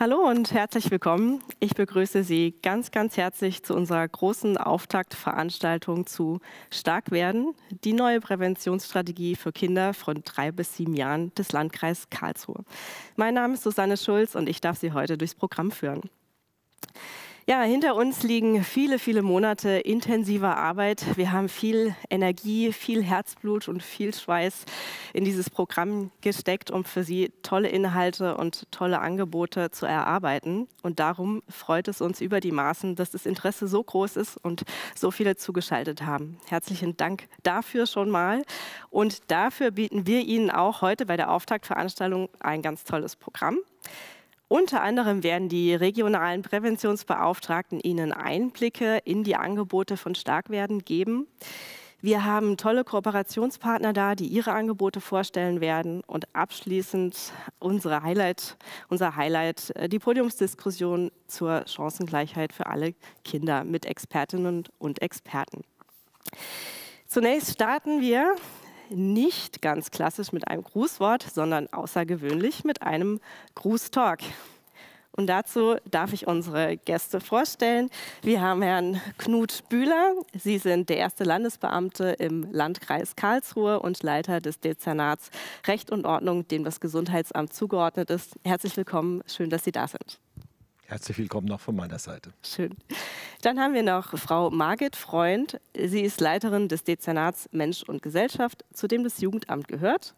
Hallo und herzlich willkommen. Ich begrüße Sie ganz, ganz herzlich zu unserer großen Auftaktveranstaltung zu Stark werden, die neue Präventionsstrategie für Kinder von drei bis sieben Jahren des Landkreises Karlsruhe. Mein Name ist Susanne Schulz und ich darf Sie heute durchs Programm führen. Ja, hinter uns liegen viele, viele Monate intensiver Arbeit. Wir haben viel Energie, viel Herzblut und viel Schweiß in dieses Programm gesteckt, um für Sie tolle Inhalte und tolle Angebote zu erarbeiten. Und darum freut es uns über die Maßen, dass das Interesse so groß ist und so viele zugeschaltet haben. Herzlichen Dank dafür schon mal. Und dafür bieten wir Ihnen auch heute bei der Auftaktveranstaltung ein ganz tolles Programm. Unter anderem werden die regionalen Präventionsbeauftragten Ihnen Einblicke in die Angebote von Starkwerden geben. Wir haben tolle Kooperationspartner da, die ihre Angebote vorstellen werden. Und abschließend unsere Highlight, unser Highlight, äh, die Podiumsdiskussion zur Chancengleichheit für alle Kinder mit Expertinnen und Experten. Zunächst starten wir nicht ganz klassisch mit einem Grußwort, sondern außergewöhnlich mit einem Grußtalk. Und dazu darf ich unsere Gäste vorstellen. Wir haben Herrn Knut Bühler. Sie sind der erste Landesbeamte im Landkreis Karlsruhe und Leiter des Dezernats Recht und Ordnung, dem das Gesundheitsamt zugeordnet ist. Herzlich willkommen. Schön, dass Sie da sind. Herzlich willkommen noch von meiner Seite. Schön. Dann haben wir noch Frau Margit Freund. Sie ist Leiterin des Dezernats Mensch und Gesellschaft, zu dem das Jugendamt gehört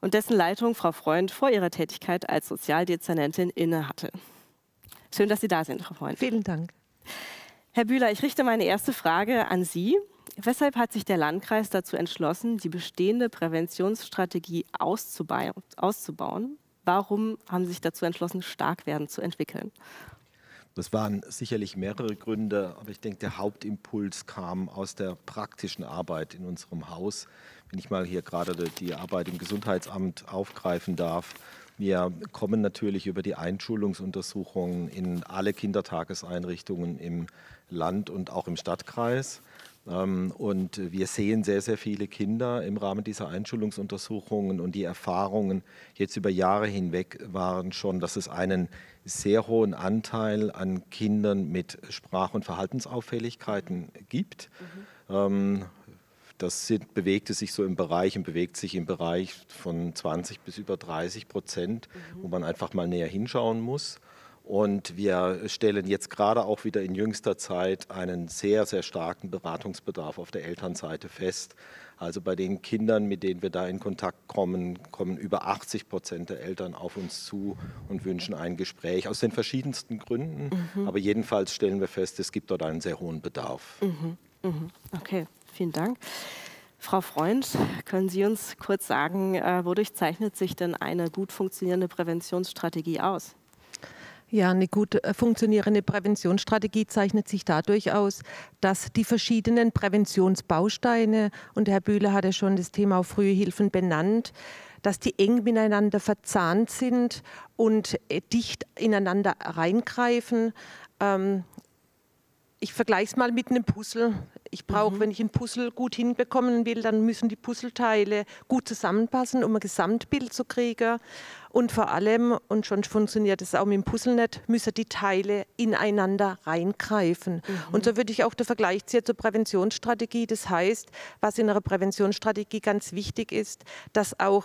und dessen Leitung Frau Freund vor ihrer Tätigkeit als Sozialdezernentin innehatte. Schön, dass Sie da sind, Frau Freund. Vielen Dank. Herr Bühler, ich richte meine erste Frage an Sie. Weshalb hat sich der Landkreis dazu entschlossen, die bestehende Präventionsstrategie auszubauen? Warum haben Sie sich dazu entschlossen, stark werden zu entwickeln? Das waren sicherlich mehrere Gründe, aber ich denke, der Hauptimpuls kam aus der praktischen Arbeit in unserem Haus. Wenn ich mal hier gerade die Arbeit im Gesundheitsamt aufgreifen darf. Wir kommen natürlich über die Einschulungsuntersuchungen in alle Kindertageseinrichtungen im Land und auch im Stadtkreis. Ähm, und wir sehen sehr, sehr viele Kinder im Rahmen dieser Einschulungsuntersuchungen und die Erfahrungen jetzt über Jahre hinweg waren schon, dass es einen sehr hohen Anteil an Kindern mit Sprach- und Verhaltensauffälligkeiten gibt. Mhm. Das sind, bewegte sich so im Bereich und bewegt sich im Bereich von 20 bis über 30 Prozent, mhm. wo man einfach mal näher hinschauen muss. Und wir stellen jetzt gerade auch wieder in jüngster Zeit einen sehr, sehr starken Beratungsbedarf auf der Elternseite fest. Also bei den Kindern, mit denen wir da in Kontakt kommen, kommen über 80 Prozent der Eltern auf uns zu und wünschen ein Gespräch aus den verschiedensten Gründen. Mhm. Aber jedenfalls stellen wir fest, es gibt dort einen sehr hohen Bedarf. Mhm. Mhm. Okay, vielen Dank. Frau Freund, können Sie uns kurz sagen, äh, wodurch zeichnet sich denn eine gut funktionierende Präventionsstrategie aus? Ja, eine gut äh, funktionierende Präventionsstrategie zeichnet sich dadurch aus, dass die verschiedenen Präventionsbausteine, und Herr Bühler hatte schon das Thema frühe Hilfen benannt, dass die eng miteinander verzahnt sind und äh, dicht ineinander reingreifen. Ähm, ich vergleiche es mal mit einem Puzzle. Ich brauche, mhm. wenn ich ein Puzzle gut hinbekommen will, dann müssen die Puzzleteile gut zusammenpassen, um ein Gesamtbild zu kriegen. Und vor allem, und schon funktioniert es auch mit dem Puzzle nicht, müssen die Teile ineinander reingreifen. Mhm. Und so würde ich auch den Vergleich ziehen zur Präventionsstrategie. Das heißt, was in einer Präventionsstrategie ganz wichtig ist, dass auch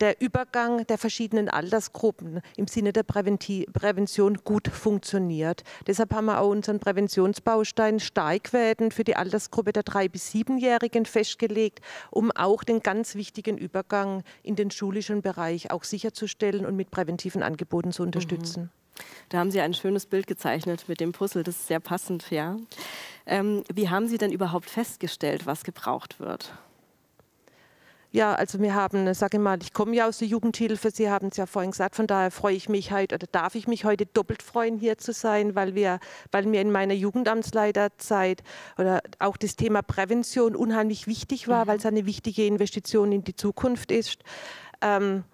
der Übergang der verschiedenen Altersgruppen im Sinne der Prävention gut funktioniert. Deshalb haben wir auch unseren Präventionsbaustein Steigwerden für die Altersgruppe der drei bis siebenjährigen festgelegt, um auch den ganz wichtigen Übergang in den schulischen Bereich auch sicherzustellen und mit präventiven Angeboten zu unterstützen. Mhm. Da haben Sie ein schönes Bild gezeichnet mit dem Puzzle. Das ist sehr passend, ja. Ähm, wie haben Sie denn überhaupt festgestellt, was gebraucht wird? Ja, also wir haben, sage ich mal, ich komme ja aus der Jugendhilfe, Sie haben es ja vorhin gesagt, von daher freue ich mich heute oder darf ich mich heute doppelt freuen, hier zu sein, weil, wir, weil mir in meiner Jugendamtsleiterzeit oder auch das Thema Prävention unheimlich wichtig war, mhm. weil es eine wichtige Investition in die Zukunft ist. Ähm,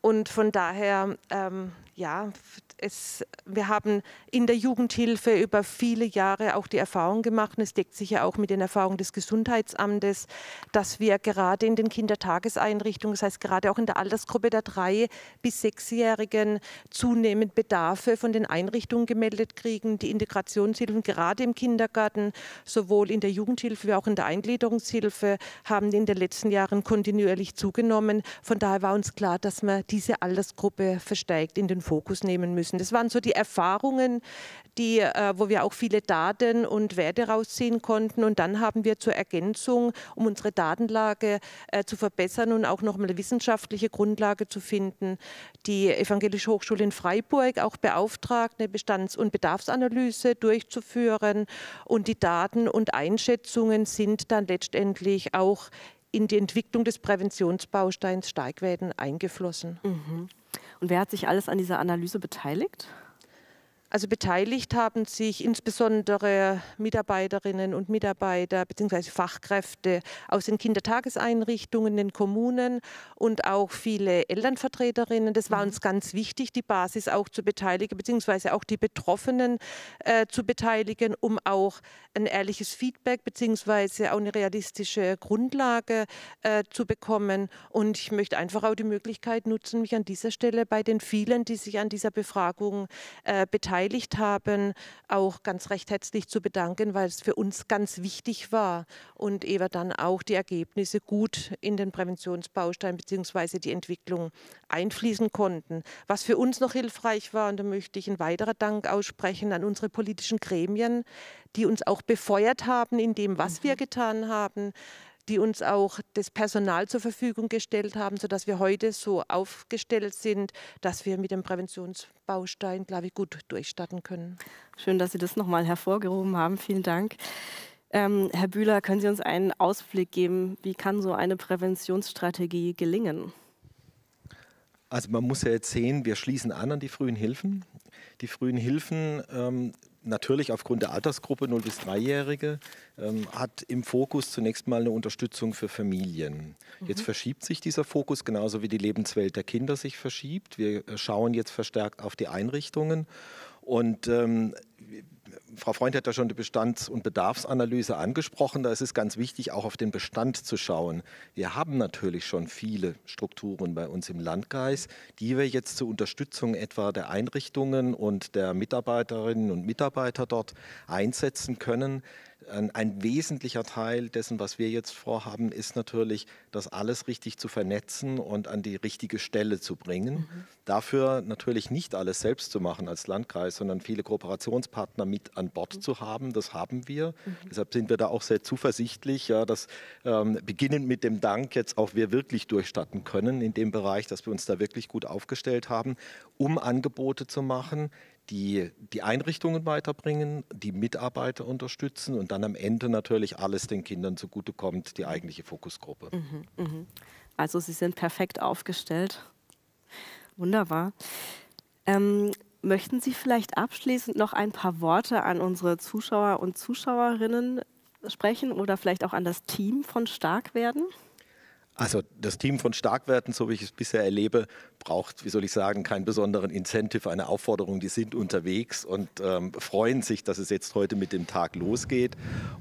und von daher ähm, ja, es, wir haben in der Jugendhilfe über viele Jahre auch die Erfahrung gemacht, und es deckt sich ja auch mit den Erfahrungen des Gesundheitsamtes, dass wir gerade in den Kindertageseinrichtungen, das heißt gerade auch in der Altersgruppe der drei bis sechsjährigen, zunehmend Bedarfe von den Einrichtungen gemeldet kriegen. Die Integrationshilfen gerade im Kindergarten, sowohl in der Jugendhilfe wie auch in der Eingliederungshilfe, haben in den letzten Jahren kontinuierlich zugenommen. Von daher war uns klar, dass wir diese Altersgruppe verstärkt in den Fokus nehmen müssen. Das waren so die Erfahrungen, die, äh, wo wir auch viele Daten und Werte rausziehen konnten. Und dann haben wir zur Ergänzung, um unsere Datenlage äh, zu verbessern und auch nochmal eine wissenschaftliche Grundlage zu finden, die Evangelische Hochschule in Freiburg auch beauftragt, eine Bestands- und Bedarfsanalyse durchzuführen. Und die Daten und Einschätzungen sind dann letztendlich auch in die Entwicklung des Präventionsbausteins Steigwerden eingeflossen. Mhm. Und wer hat sich alles an dieser Analyse beteiligt? Also beteiligt haben sich insbesondere Mitarbeiterinnen und Mitarbeiter bzw. Fachkräfte aus den Kindertageseinrichtungen, den Kommunen und auch viele Elternvertreterinnen. Das war mhm. uns ganz wichtig, die Basis auch zu beteiligen, beziehungsweise auch die Betroffenen äh, zu beteiligen, um auch ein ehrliches Feedback beziehungsweise auch eine realistische Grundlage äh, zu bekommen. Und ich möchte einfach auch die Möglichkeit nutzen, mich an dieser Stelle bei den vielen, die sich an dieser Befragung äh, beteiligen, beteiligt haben, auch ganz recht herzlich zu bedanken, weil es für uns ganz wichtig war und eben dann auch die Ergebnisse gut in den Präventionsbaustein bzw. die Entwicklung einfließen konnten. Was für uns noch hilfreich war, und da möchte ich einen weiteren Dank aussprechen an unsere politischen Gremien, die uns auch befeuert haben in dem, was wir mhm. getan haben die uns auch das Personal zur Verfügung gestellt haben, sodass wir heute so aufgestellt sind, dass wir mit dem Präventionsbaustein, glaube ich, gut durchstarten können. Schön, dass Sie das nochmal hervorgehoben haben. Vielen Dank. Ähm, Herr Bühler, können Sie uns einen Ausblick geben, wie kann so eine Präventionsstrategie gelingen? Also man muss ja jetzt sehen, wir schließen an an die frühen Hilfen. Die frühen Hilfen ähm, natürlich aufgrund der Altersgruppe 0- bis 3-Jährige ähm, hat im Fokus zunächst mal eine Unterstützung für Familien. Mhm. Jetzt verschiebt sich dieser Fokus genauso wie die Lebenswelt der Kinder sich verschiebt. Wir äh, schauen jetzt verstärkt auf die Einrichtungen und ähm, Frau Freund hat ja schon die Bestands- und Bedarfsanalyse angesprochen. Da ist es ganz wichtig, auch auf den Bestand zu schauen. Wir haben natürlich schon viele Strukturen bei uns im Landkreis, die wir jetzt zur Unterstützung etwa der Einrichtungen und der Mitarbeiterinnen und Mitarbeiter dort einsetzen können. Ein, wesentlicher Teil dessen, was wir jetzt vorhaben, ist natürlich, das alles richtig zu vernetzen und an die richtige Stelle zu bringen. Mhm. Dafür natürlich nicht alles selbst zu machen als Landkreis, sondern viele Kooperationspartner mit an Bord mhm. zu haben. Das haben wir. Mhm. Deshalb sind wir da auch sehr zuversichtlich, ja, dass ähm, beginnend mit dem Dank jetzt auch wir wirklich durchstatten können in dem Bereich, dass wir uns da wirklich gut aufgestellt haben, um Angebote zu machen, die die Einrichtungen weiterbringen, die Mitarbeiter unterstützen und dann am Ende natürlich alles den Kindern zugutekommt, die eigentliche Fokusgruppe. Mhm, mh. Also Sie sind perfekt aufgestellt. Wunderbar. Ähm, möchten Sie vielleicht abschließend noch ein paar Worte an unsere Zuschauer und Zuschauerinnen sprechen oder vielleicht auch an das Team von Starkwerden? Also das Team von Starkwerten, so wie ich es bisher erlebe, braucht, wie soll ich sagen, keinen besonderen Incentive, eine Aufforderung. Die sind unterwegs und ähm, freuen sich, dass es jetzt heute mit dem Tag losgeht.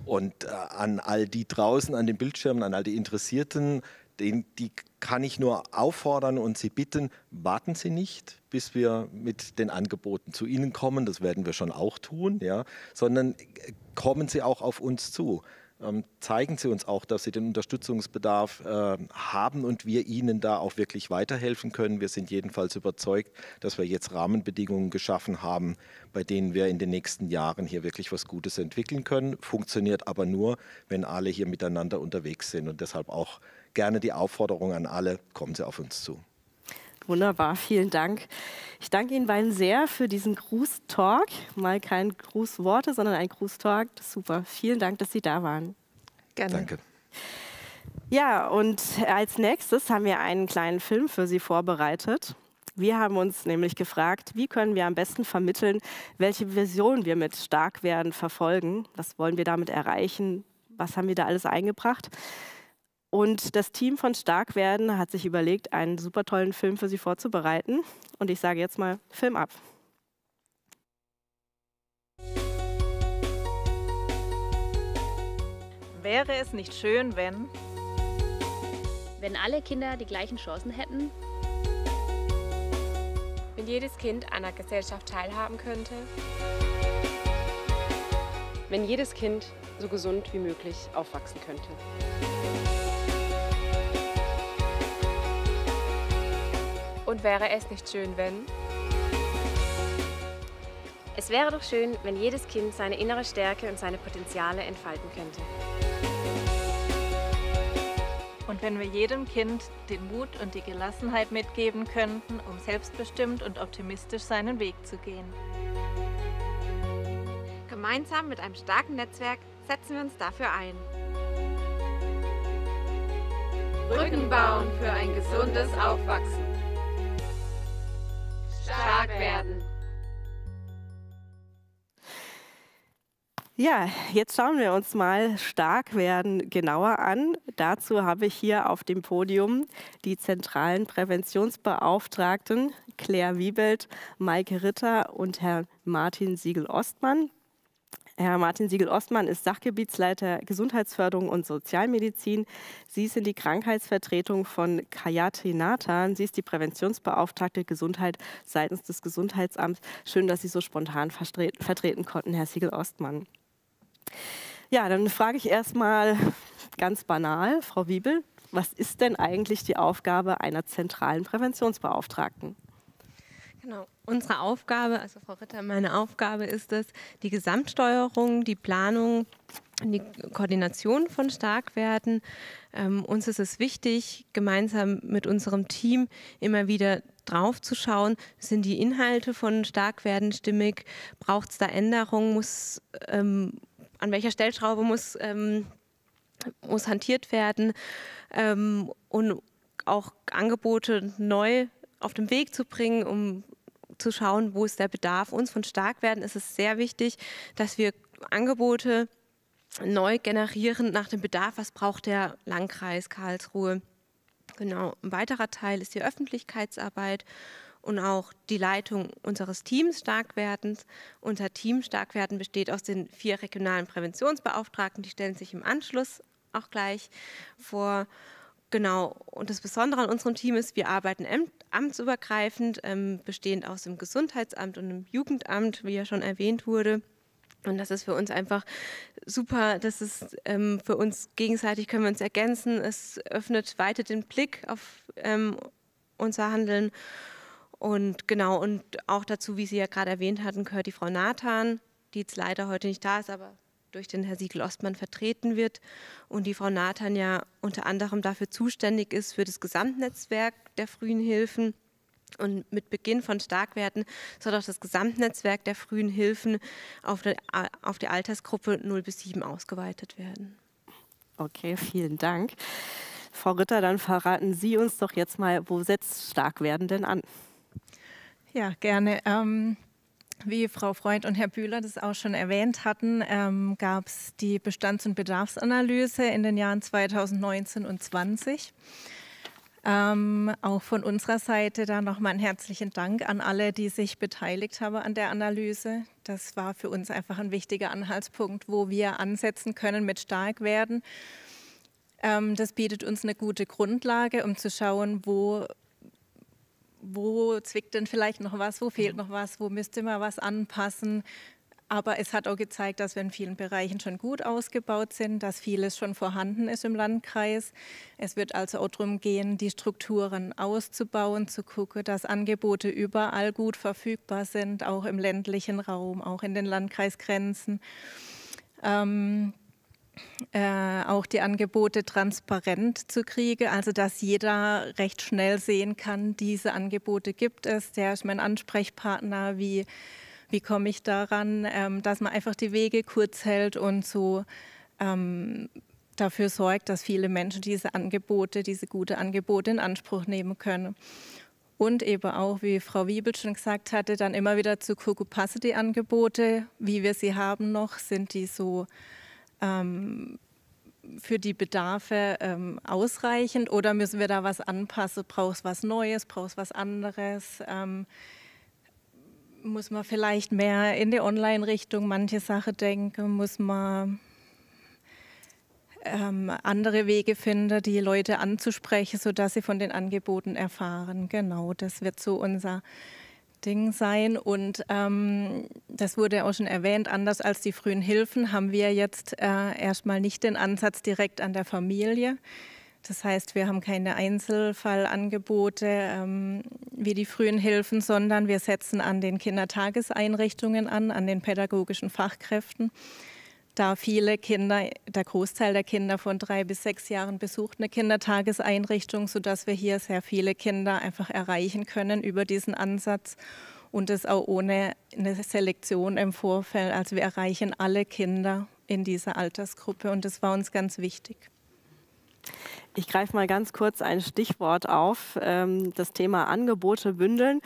Und äh, an all die draußen an den Bildschirmen, an all die Interessierten, den, die kann ich nur auffordern und Sie bitten, warten Sie nicht, bis wir mit den Angeboten zu Ihnen kommen, das werden wir schon auch tun, ja, sondern äh, kommen Sie auch auf uns zu. Ähm, zeigen Sie uns auch, dass Sie den Unterstützungsbedarf äh, haben und wir Ihnen da auch wirklich weiterhelfen können. Wir sind jedenfalls überzeugt, dass wir jetzt Rahmenbedingungen geschaffen haben, bei denen wir in den nächsten Jahren hier wirklich was Gutes entwickeln können. Funktioniert aber nur, wenn alle hier miteinander unterwegs sind und deshalb auch gerne die Aufforderung an alle, kommen Sie auf uns zu. Wunderbar, vielen Dank. Ich danke Ihnen beiden sehr für diesen Gruß-Talk. Mal kein Grußworte, sondern ein Gruß-Talk. Super. Vielen Dank, dass Sie da waren. Gerne. Danke. Ja, und als nächstes haben wir einen kleinen Film für Sie vorbereitet. Wir haben uns nämlich gefragt, wie können wir am besten vermitteln, welche Vision wir mit Starkwerden verfolgen. Was wollen wir damit erreichen? Was haben wir da alles eingebracht? Und das Team von Starkwerden hat sich überlegt, einen super tollen Film für Sie vorzubereiten. Und ich sage jetzt mal, Film ab. Wäre es nicht schön, wenn... Wenn alle Kinder die gleichen Chancen hätten? Wenn jedes Kind an der Gesellschaft teilhaben könnte? Wenn jedes Kind so gesund wie möglich aufwachsen könnte? Und wäre es nicht schön, wenn? Es wäre doch schön, wenn jedes Kind seine innere Stärke und seine Potenziale entfalten könnte. Und wenn wir jedem Kind den Mut und die Gelassenheit mitgeben könnten, um selbstbestimmt und optimistisch seinen Weg zu gehen. Gemeinsam mit einem starken Netzwerk setzen wir uns dafür ein. Brücken bauen für ein gesundes Aufwachsen. Stark werden. Ja, jetzt schauen wir uns mal stark werden genauer an. Dazu habe ich hier auf dem Podium die zentralen Präventionsbeauftragten Claire Wiebelt, Maike Ritter und Herr Martin Siegel-Ostmann. Herr Martin Siegel-Ostmann ist Sachgebietsleiter Gesundheitsförderung und Sozialmedizin. Sie sind die Krankheitsvertretung von Kayati Nathan. Sie ist die Präventionsbeauftragte Gesundheit seitens des Gesundheitsamts. Schön, dass Sie so spontan vertreten konnten, Herr Siegel-Ostmann. Ja, dann frage ich erstmal ganz banal, Frau Wiebel, was ist denn eigentlich die Aufgabe einer zentralen Präventionsbeauftragten? Genau. Unsere Aufgabe, also Frau Ritter, meine Aufgabe ist es, die Gesamtsteuerung, die Planung, die Koordination von Starkwerten. Ähm, uns ist es wichtig, gemeinsam mit unserem Team immer wieder drauf zu schauen, sind die Inhalte von Starkwerden stimmig, braucht es da Änderungen, muss ähm, an welcher Stellschraube muss, ähm, muss hantiert werden ähm, und auch Angebote neu auf den Weg zu bringen, um zu schauen, wo ist der Bedarf. Uns von Starkwerden ist es sehr wichtig, dass wir Angebote neu generieren nach dem Bedarf, was braucht der Landkreis Karlsruhe. Genau, ein weiterer Teil ist die Öffentlichkeitsarbeit und auch die Leitung unseres Teams Starkwerdens. Unser Team Starkwerden besteht aus den vier regionalen Präventionsbeauftragten, die stellen sich im Anschluss auch gleich vor. Genau, und das Besondere an unserem Team ist, wir arbeiten amtsübergreifend, ähm, bestehend aus dem Gesundheitsamt und dem Jugendamt, wie ja schon erwähnt wurde. Und das ist für uns einfach super. Das ist ähm, für uns gegenseitig können wir uns ergänzen. Es öffnet weiter den Blick auf ähm, unser Handeln und genau, und auch dazu, wie Sie ja gerade erwähnt hatten, gehört die Frau Nathan, die jetzt leider heute nicht da ist, aber durch den Herr Siegel-Ostmann vertreten wird. Und die Frau Nathan ja unter anderem dafür zuständig ist, für das Gesamtnetzwerk der frühen Hilfen. Und mit Beginn von Starkwerten soll auch das Gesamtnetzwerk der frühen Hilfen auf die, auf die Altersgruppe 0 bis 7 ausgeweitet werden. Okay, vielen Dank. Frau Ritter, dann verraten Sie uns doch jetzt mal, wo setzt Starkwerden denn an? Ja, gerne. Ähm, wie Frau Freund und Herr Bühler das auch schon erwähnt hatten, ähm, gab es die Bestands- und Bedarfsanalyse in den Jahren 2019 und 2020. Ähm, auch von unserer Seite da nochmal einen herzlichen Dank an alle, die sich beteiligt haben an der Analyse. Das war für uns einfach ein wichtiger Anhaltspunkt, wo wir ansetzen können mit Starkwerden. Ähm, das bietet uns eine gute Grundlage, um zu schauen, wo wo zwickt denn vielleicht noch was, wo fehlt noch was, wo müsste man was anpassen. Aber es hat auch gezeigt, dass wir in vielen Bereichen schon gut ausgebaut sind, dass vieles schon vorhanden ist im Landkreis. Es wird also auch darum gehen, die Strukturen auszubauen, zu gucken, dass Angebote überall gut verfügbar sind, auch im ländlichen Raum, auch in den Landkreisgrenzen. Ähm, äh, auch die Angebote transparent zu kriegen, also dass jeder recht schnell sehen kann, diese Angebote gibt es, der ist mein Ansprechpartner, wie, wie komme ich daran, ähm, dass man einfach die Wege kurz hält und so ähm, dafür sorgt, dass viele Menschen diese Angebote, diese gute Angebote in Anspruch nehmen können. Und eben auch, wie Frau Wiebel schon gesagt hatte, dann immer wieder zu gucken, passen die Angebote, wie wir sie haben noch, sind die so ähm, für die Bedarfe ähm, ausreichend oder müssen wir da was anpassen? Braucht es was Neues? Braucht es was anderes? Ähm, muss man vielleicht mehr in die Online-Richtung manche Sachen denken? Muss man ähm, andere Wege finden, die Leute anzusprechen, sodass sie von den Angeboten erfahren? Genau, das wird so unser Ding sein. Und ähm, das wurde auch schon erwähnt, anders als die frühen Hilfen haben wir jetzt äh, erstmal nicht den Ansatz direkt an der Familie. Das heißt, wir haben keine Einzelfallangebote ähm, wie die frühen Hilfen, sondern wir setzen an den Kindertageseinrichtungen an, an den pädagogischen Fachkräften. Da viele Kinder, der Großteil der Kinder von drei bis sechs Jahren besucht eine Kindertageseinrichtung, sodass wir hier sehr viele Kinder einfach erreichen können über diesen Ansatz und es auch ohne eine Selektion im Vorfeld. Also wir erreichen alle Kinder in dieser Altersgruppe und das war uns ganz wichtig. Ich greife mal ganz kurz ein Stichwort auf, ähm, das Thema Angebote bündeln.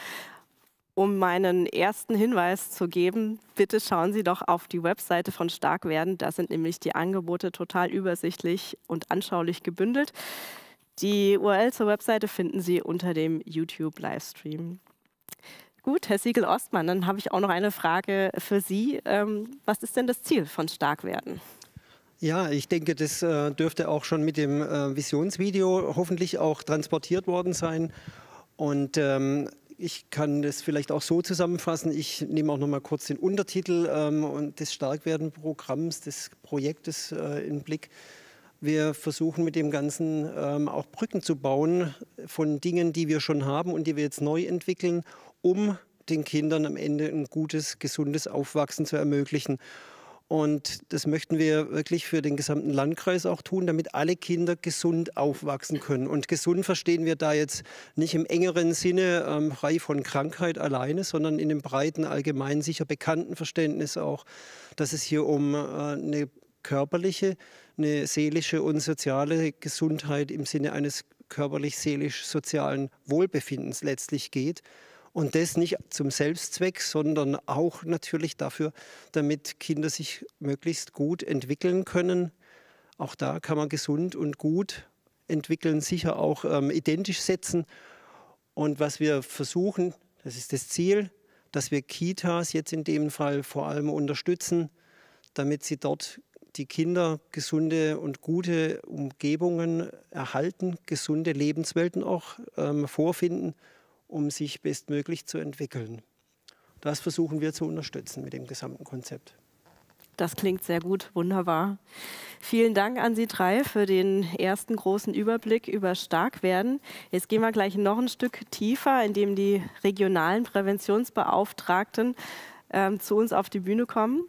Um meinen ersten Hinweis zu geben, bitte schauen Sie doch auf die Webseite von Starkwerden. Da sind nämlich die Angebote total übersichtlich und anschaulich gebündelt. Die URL zur Webseite finden Sie unter dem YouTube-Livestream. Gut, Herr Siegel-Ostmann, dann habe ich auch noch eine Frage für Sie. Ähm, was ist denn das Ziel von Starkwerden? Ja, ich denke, das äh, dürfte auch schon mit dem äh, Visionsvideo hoffentlich auch transportiert worden sein. Und ähm, ich kann das vielleicht auch so zusammenfassen. Ich nehme auch noch mal kurz den Untertitel ähm, des Starkwerden-Programms, des Projektes äh, in Blick. Wir versuchen mit dem Ganzen ähm, auch Brücken zu bauen von Dingen, die wir schon haben und die wir jetzt neu entwickeln, um den Kindern am Ende ein gutes, gesundes Aufwachsen zu ermöglichen. Und das möchten wir wirklich für den gesamten Landkreis auch tun, damit alle Kinder gesund aufwachsen können. Und gesund verstehen wir da jetzt nicht im engeren Sinne ähm, frei von Krankheit alleine, sondern in dem breiten, allgemein sicher bekannten Verständnis auch, dass es hier um äh, eine körperliche, eine seelische und soziale Gesundheit im Sinne eines körperlich-seelisch-sozialen Wohlbefindens letztlich geht. Und das nicht zum Selbstzweck, sondern auch natürlich dafür, damit Kinder sich möglichst gut entwickeln können. Auch da kann man gesund und gut entwickeln, sicher auch ähm, identisch setzen. Und was wir versuchen, das ist das Ziel, dass wir Kitas jetzt in dem Fall vor allem unterstützen, damit sie dort die Kinder gesunde und gute Umgebungen erhalten, gesunde Lebenswelten auch ähm, vorfinden um sich bestmöglich zu entwickeln. Das versuchen wir zu unterstützen mit dem gesamten Konzept. Das klingt sehr gut, wunderbar. Vielen Dank an Sie drei für den ersten großen Überblick über Starkwerden. Jetzt gehen wir gleich noch ein Stück tiefer, indem die regionalen Präventionsbeauftragten äh, zu uns auf die Bühne kommen.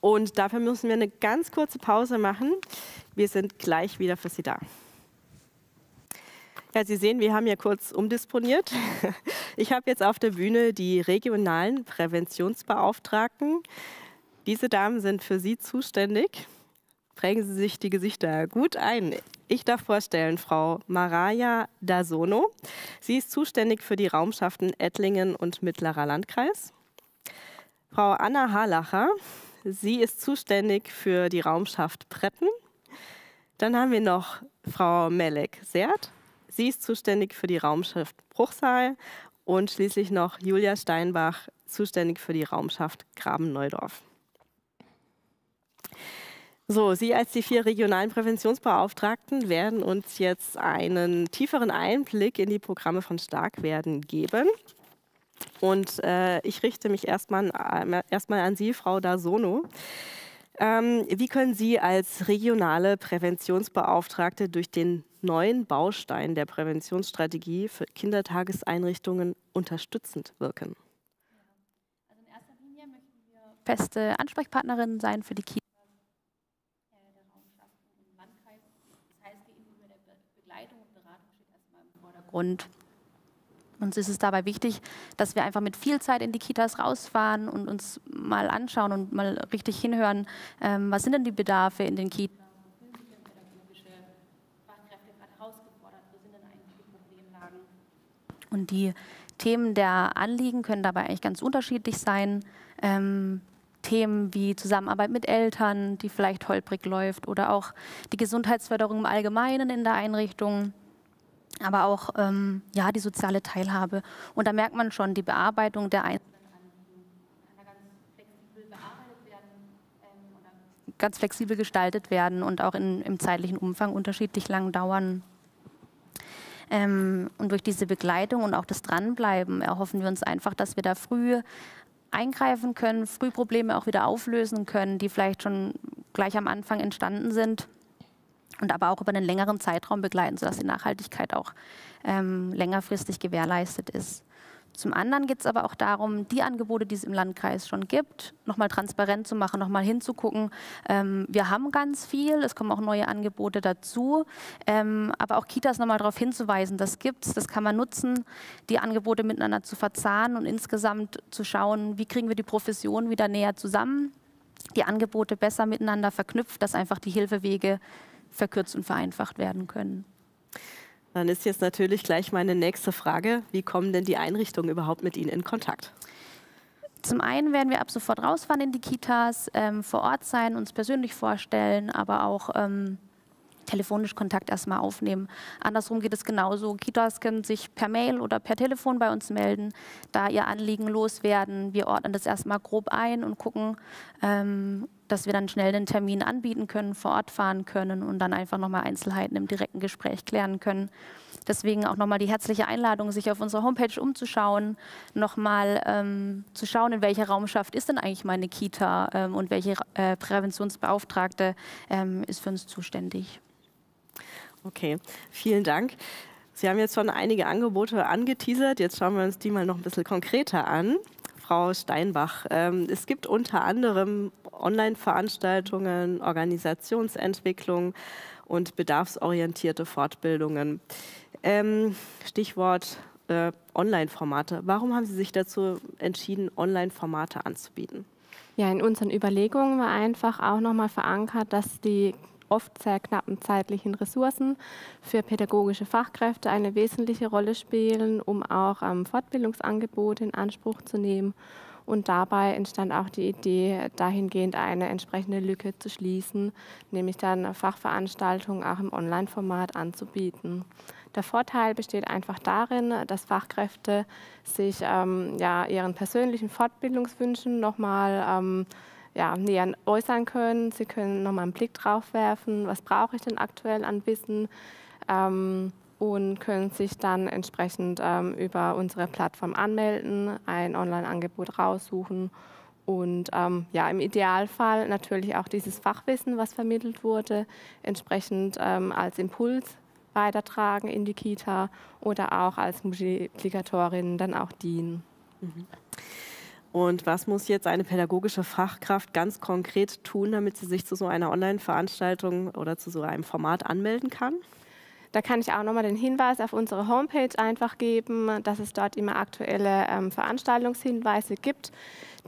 Und dafür müssen wir eine ganz kurze Pause machen. Wir sind gleich wieder für Sie da. Ja, Sie sehen, wir haben ja kurz umdisponiert. Ich habe jetzt auf der Bühne die regionalen Präventionsbeauftragten. Diese Damen sind für Sie zuständig. Prägen Sie sich die Gesichter gut ein. Ich darf vorstellen Frau Maraya Dasono. Sie ist zuständig für die Raumschaften Ettlingen und Mittlerer Landkreis. Frau Anna Harlacher. Sie ist zuständig für die Raumschaft Pretten. Dann haben wir noch Frau Melek Sert. Sie ist zuständig für die Raumschaft Bruchsal und schließlich noch Julia Steinbach, zuständig für die Raumschaft Graben-Neudorf. So, Sie als die vier regionalen Präventionsbeauftragten werden uns jetzt einen tieferen Einblick in die Programme von Starkwerden geben. Und äh, ich richte mich erstmal, äh, erstmal an Sie, Frau Dasono. Ähm, wie können Sie als regionale Präventionsbeauftragte durch den neuen Baustein der Präventionsstrategie für Kindertageseinrichtungen unterstützend wirken? Also in erster Linie möchten wir feste Ansprechpartnerinnen sein für die Kitas der Raumschaften im Landkreis. Das heißt, die individuelle Begleitung und Beratung steht erstmal im Vordergrund. Uns ist es dabei wichtig, dass wir einfach mit viel Zeit in die Kitas rausfahren und uns mal anschauen und mal richtig hinhören, ähm, was sind denn die Bedarfe in den Kitas. Und die Themen der Anliegen können dabei eigentlich ganz unterschiedlich sein. Ähm, Themen wie Zusammenarbeit mit Eltern, die vielleicht holprig läuft oder auch die Gesundheitsförderung im Allgemeinen in der Einrichtung aber auch ähm, ja, die soziale Teilhabe. Und da merkt man schon, die Bearbeitung der einzelnen ganz flexibel gestaltet werden und auch in, im zeitlichen Umfang unterschiedlich lang dauern. Ähm, und durch diese Begleitung und auch das Dranbleiben erhoffen wir uns einfach, dass wir da früh eingreifen können, früh Probleme auch wieder auflösen können, die vielleicht schon gleich am Anfang entstanden sind und aber auch über einen längeren Zeitraum begleiten, sodass die Nachhaltigkeit auch ähm, längerfristig gewährleistet ist. Zum anderen geht es aber auch darum, die Angebote, die es im Landkreis schon gibt, nochmal transparent zu machen, nochmal hinzugucken. Ähm, wir haben ganz viel, es kommen auch neue Angebote dazu, ähm, aber auch Kitas nochmal darauf hinzuweisen, das gibt es, das kann man nutzen, die Angebote miteinander zu verzahnen und insgesamt zu schauen, wie kriegen wir die Profession wieder näher zusammen, die Angebote besser miteinander verknüpft, dass einfach die Hilfewege verkürzt und vereinfacht werden können. Dann ist jetzt natürlich gleich meine nächste Frage. Wie kommen denn die Einrichtungen überhaupt mit Ihnen in Kontakt? Zum einen werden wir ab sofort rausfahren in die Kitas, ähm, vor Ort sein, uns persönlich vorstellen, aber auch ähm, telefonisch Kontakt erstmal aufnehmen. Andersrum geht es genauso. Kitas können sich per Mail oder per Telefon bei uns melden, da ihr Anliegen loswerden. Wir ordnen das erstmal grob ein und gucken, ähm, dass wir dann schnell den Termin anbieten können, vor Ort fahren können und dann einfach nochmal Einzelheiten im direkten Gespräch klären können. Deswegen auch nochmal die herzliche Einladung, sich auf unserer Homepage umzuschauen, nochmal ähm, zu schauen, in welcher Raumschaft ist denn eigentlich meine Kita ähm, und welche äh, Präventionsbeauftragte ähm, ist für uns zuständig. Okay, vielen Dank. Sie haben jetzt schon einige Angebote angeteasert. Jetzt schauen wir uns die mal noch ein bisschen konkreter an. Frau Steinbach, ähm, es gibt unter anderem Online-Veranstaltungen, Organisationsentwicklung und bedarfsorientierte Fortbildungen. Ähm, Stichwort äh, Online-Formate. Warum haben Sie sich dazu entschieden, Online-Formate anzubieten? Ja, in unseren Überlegungen war einfach auch nochmal verankert, dass die oft sehr knappen zeitlichen Ressourcen für pädagogische Fachkräfte eine wesentliche Rolle spielen, um auch ähm, Fortbildungsangebote in Anspruch zu nehmen. Und dabei entstand auch die Idee, dahingehend eine entsprechende Lücke zu schließen, nämlich dann Fachveranstaltungen auch im Online-Format anzubieten. Der Vorteil besteht einfach darin, dass Fachkräfte sich ähm, ja, ihren persönlichen Fortbildungswünschen nochmal ähm, ja, näher äußern können. Sie können nochmal einen Blick drauf werfen, was brauche ich denn aktuell an Wissen ähm, und können sich dann entsprechend ähm, über unsere Plattform anmelden, ein Online-Angebot raussuchen und ähm, ja, im Idealfall natürlich auch dieses Fachwissen, was vermittelt wurde, entsprechend ähm, als Impuls weitertragen in die Kita oder auch als Multiplikatorin dann auch dienen. Mhm. Und was muss jetzt eine pädagogische Fachkraft ganz konkret tun, damit sie sich zu so einer Online-Veranstaltung oder zu so einem Format anmelden kann? Da kann ich auch nochmal den Hinweis auf unsere Homepage einfach geben, dass es dort immer aktuelle ähm, Veranstaltungshinweise gibt.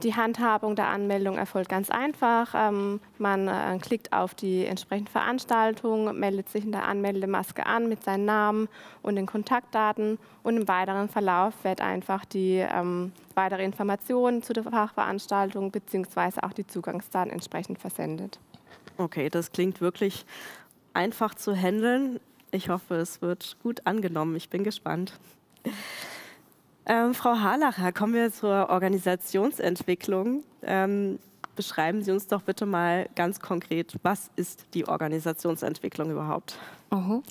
Die Handhabung der Anmeldung erfolgt ganz einfach. Ähm, man äh, klickt auf die entsprechende Veranstaltung, meldet sich in der Anmeldemaske an mit seinem Namen und den Kontaktdaten und im weiteren Verlauf wird einfach die ähm, weitere Informationen zu der Fachveranstaltung bzw. auch die Zugangsdaten entsprechend versendet. Okay, das klingt wirklich einfach zu handeln. Ich hoffe, es wird gut angenommen. Ich bin gespannt. Ähm, Frau Harlacher, kommen wir zur Organisationsentwicklung. Ähm, beschreiben Sie uns doch bitte mal ganz konkret, was ist die Organisationsentwicklung überhaupt? Mhm.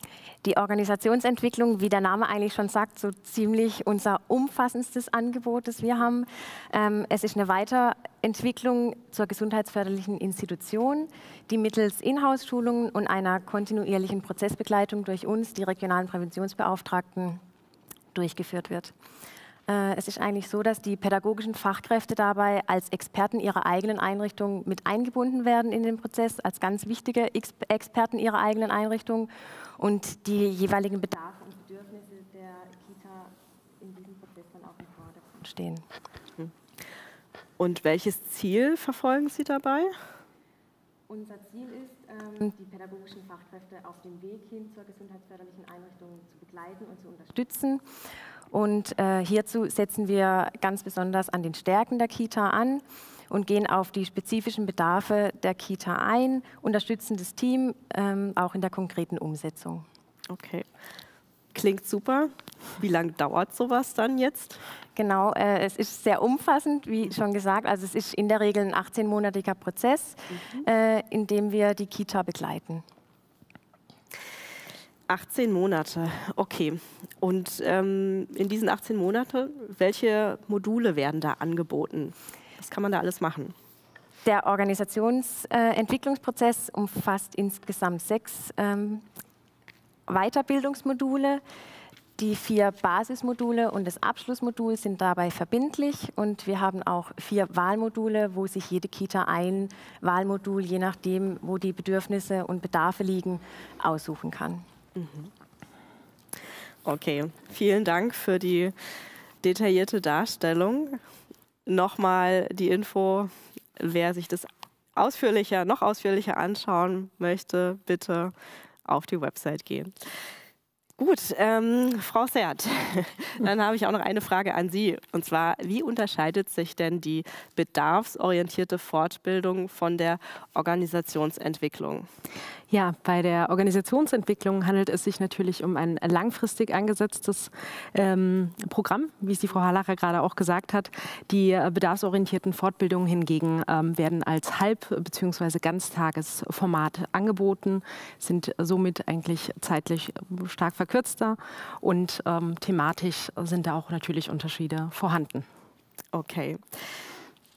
Die Organisationsentwicklung, wie der Name eigentlich schon sagt, so ziemlich unser umfassendstes Angebot, das wir haben. Ähm, es ist eine Weiterentwicklung zur gesundheitsförderlichen Institution, die mittels Inhouse-Schulungen und einer kontinuierlichen Prozessbegleitung durch uns, die regionalen Präventionsbeauftragten, durchgeführt wird. Äh, es ist eigentlich so, dass die pädagogischen Fachkräfte dabei als Experten ihrer eigenen Einrichtung mit eingebunden werden in den Prozess, als ganz wichtige Experten ihrer eigenen Einrichtung und die jeweiligen Bedarfe und Bedürfnisse der Kita in diesem Prozess dann auch im Vordergrund stehen. Hm. Und welches Ziel verfolgen Sie dabei? Unser Ziel ist, ähm, die pädagogischen Fachkräfte auf dem Weg hin zur gesundheitsförderlichen Einrichtung zu begleiten und zu unterstützen. Und äh, hierzu setzen wir ganz besonders an den Stärken der Kita an und gehen auf die spezifischen Bedarfe der Kita ein, unterstützen das Team ähm, auch in der konkreten Umsetzung. Okay. Klingt super. Wie lange dauert sowas dann jetzt? Genau, äh, es ist sehr umfassend, wie schon gesagt. Also es ist in der Regel ein 18-monatiger Prozess, mhm. äh, in dem wir die Kita begleiten. 18 Monate, okay. Und ähm, in diesen 18 Monaten, welche Module werden da angeboten? Was kann man da alles machen? Der Organisationsentwicklungsprozess äh, umfasst insgesamt sechs ähm, Weiterbildungsmodule. Die vier Basismodule und das Abschlussmodul sind dabei verbindlich und wir haben auch vier Wahlmodule, wo sich jede Kita ein Wahlmodul, je nachdem, wo die Bedürfnisse und Bedarfe liegen, aussuchen kann. Okay, vielen Dank für die detaillierte Darstellung. Nochmal die Info, wer sich das ausführlicher, noch ausführlicher anschauen möchte, bitte auf die Website gehen. Gut, ähm, Frau Sert, dann habe ich auch noch eine Frage an Sie. Und zwar, wie unterscheidet sich denn die bedarfsorientierte Fortbildung von der Organisationsentwicklung? Ja, bei der Organisationsentwicklung handelt es sich natürlich um ein langfristig eingesetztes ähm, Programm, wie es die Frau Hallacher gerade auch gesagt hat. Die äh, bedarfsorientierten Fortbildungen hingegen ähm, werden als Halb- bzw. Ganztagesformat angeboten, sind somit eigentlich zeitlich stark verkürzter und ähm, thematisch sind da auch natürlich Unterschiede vorhanden. Okay.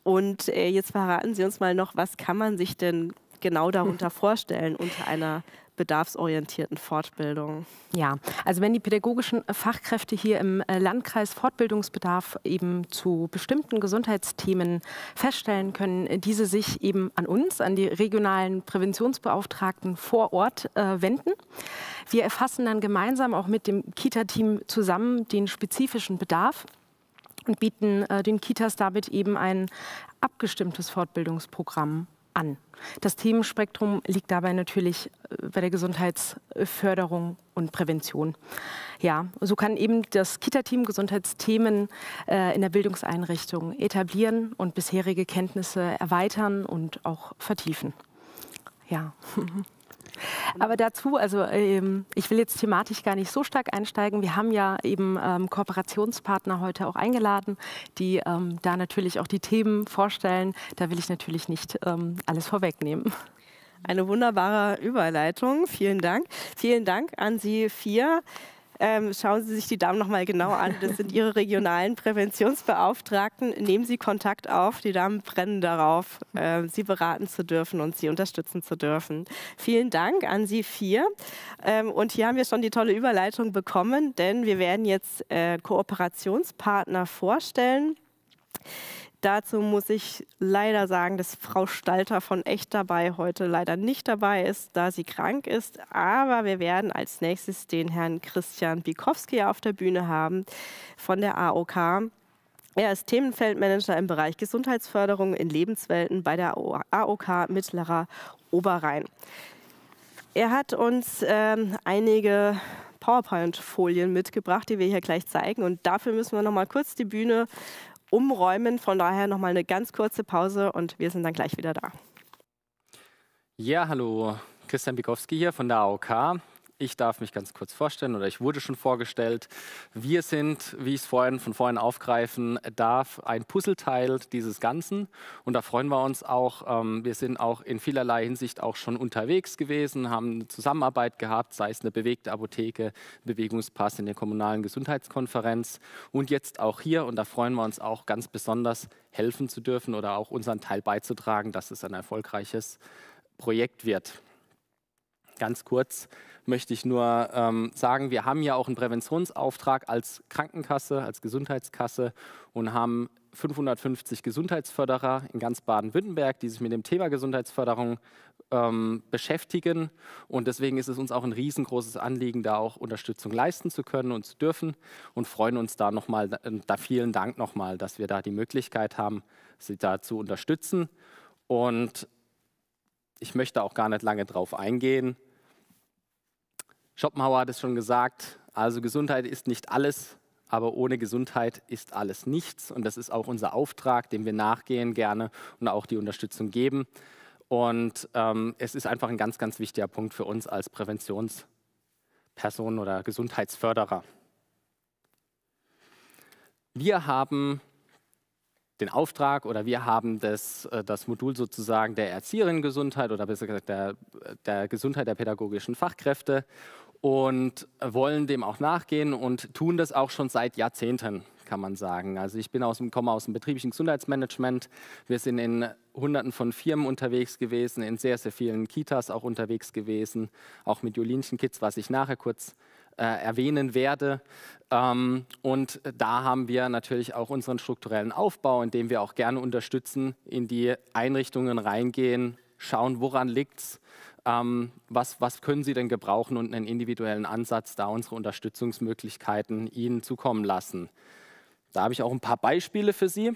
Und äh, jetzt verraten Sie uns mal noch, was kann man sich denn genau darunter vorstellen unter einer bedarfsorientierten Fortbildung? Ja, also wenn die pädagogischen Fachkräfte hier im äh, Landkreis Fortbildungsbedarf eben zu bestimmten Gesundheitsthemen feststellen können, diese sich eben an uns, an die regionalen Präventionsbeauftragten vor Ort äh, wenden. Wir erfassen dann gemeinsam auch mit dem Kita-Team zusammen den spezifischen Bedarf und bieten äh, den Kitas damit eben ein abgestimmtes Fortbildungsprogramm an. Das Themenspektrum liegt dabei natürlich äh, bei der Gesundheitsförderung und Prävention. Ja, so kann eben das Kita-Team Gesundheitsthemen äh, in der Bildungseinrichtung etablieren und bisherige Kenntnisse erweitern und auch vertiefen. Ja. Aber dazu, also ähm, ich will jetzt thematisch gar nicht so stark einsteigen. Wir haben ja eben ähm, Kooperationspartner heute auch eingeladen, die ähm, da natürlich auch die Themen vorstellen. Da will ich natürlich nicht ähm, alles vorwegnehmen. Eine wunderbare Überleitung. Vielen Dank. Vielen Dank an Sie vier. Ähm, schauen Sie sich die Damen noch mal genau an. Das sind Ihre regionalen Präventionsbeauftragten. Nehmen Sie Kontakt auf. Die Damen brennen darauf, äh, Sie beraten zu dürfen und Sie unterstützen zu dürfen. Vielen Dank an Sie vier. Ähm, und hier haben wir schon die tolle Überleitung bekommen, denn wir werden jetzt äh, Kooperationspartner vorstellen. Dazu muss ich leider sagen, dass Frau Stalter von Echt dabei heute leider nicht dabei ist, da sie krank ist. Aber wir werden als nächstes den Herrn Christian Bikowski auf der Bühne haben von der AOK. Er ist Themenfeldmanager im Bereich Gesundheitsförderung in Lebenswelten bei der AOK Mittlerer Oberrhein. Er hat uns ähm, einige PowerPoint-Folien mitgebracht, die wir hier gleich zeigen. Und dafür müssen wir noch mal kurz die Bühne umräumen. Von daher noch mal eine ganz kurze Pause und wir sind dann gleich wieder da. Ja, hallo, Christian Bikowski hier von der AOK. Ich darf mich ganz kurz vorstellen oder ich wurde schon vorgestellt. Wir sind, wie ich es vorhin von vorhin aufgreifen darf, ein Puzzleteil dieses Ganzen. Und da freuen wir uns auch. Ähm, wir sind auch in vielerlei Hinsicht auch schon unterwegs gewesen, haben eine Zusammenarbeit gehabt, sei es eine bewegte Apotheke, Bewegungspass in der kommunalen Gesundheitskonferenz und jetzt auch hier. Und da freuen wir uns auch ganz besonders, helfen zu dürfen oder auch unseren Teil beizutragen, dass es ein erfolgreiches Projekt wird. Ganz kurz möchte ich nur ähm, sagen, wir haben ja auch einen Präventionsauftrag als Krankenkasse, als Gesundheitskasse und haben 550 Gesundheitsförderer in ganz Baden-Württemberg, die sich mit dem Thema Gesundheitsförderung ähm, beschäftigen. Und deswegen ist es uns auch ein riesengroßes Anliegen, da auch Unterstützung leisten zu können und zu dürfen und freuen uns da nochmal, da vielen Dank nochmal, dass wir da die Möglichkeit haben, Sie da zu unterstützen. Und ich möchte auch gar nicht lange drauf eingehen. Schopenhauer hat es schon gesagt, also Gesundheit ist nicht alles, aber ohne Gesundheit ist alles nichts. Und das ist auch unser Auftrag, dem wir nachgehen gerne und auch die Unterstützung geben. Und ähm, es ist einfach ein ganz, ganz wichtiger Punkt für uns als Präventionspersonen oder Gesundheitsförderer. Wir haben den Auftrag oder wir haben das, äh, das Modul sozusagen der Erzieherinnengesundheit oder besser gesagt der, der Gesundheit der pädagogischen Fachkräfte und wollen dem auch nachgehen und tun das auch schon seit Jahrzehnten, kann man sagen. Also ich bin aus dem, komme aus dem betrieblichen Gesundheitsmanagement. Wir sind in hunderten von Firmen unterwegs gewesen, in sehr, sehr vielen Kitas auch unterwegs gewesen, auch mit Jolinchen Kids, was ich nachher kurz äh, erwähnen werde. Ähm, und da haben wir natürlich auch unseren strukturellen Aufbau, in dem wir auch gerne unterstützen, in die Einrichtungen reingehen, schauen, woran liegt es, ähm, was, was können Sie denn gebrauchen und einen individuellen Ansatz, da unsere Unterstützungsmöglichkeiten Ihnen zukommen lassen. Da habe ich auch ein paar Beispiele für Sie.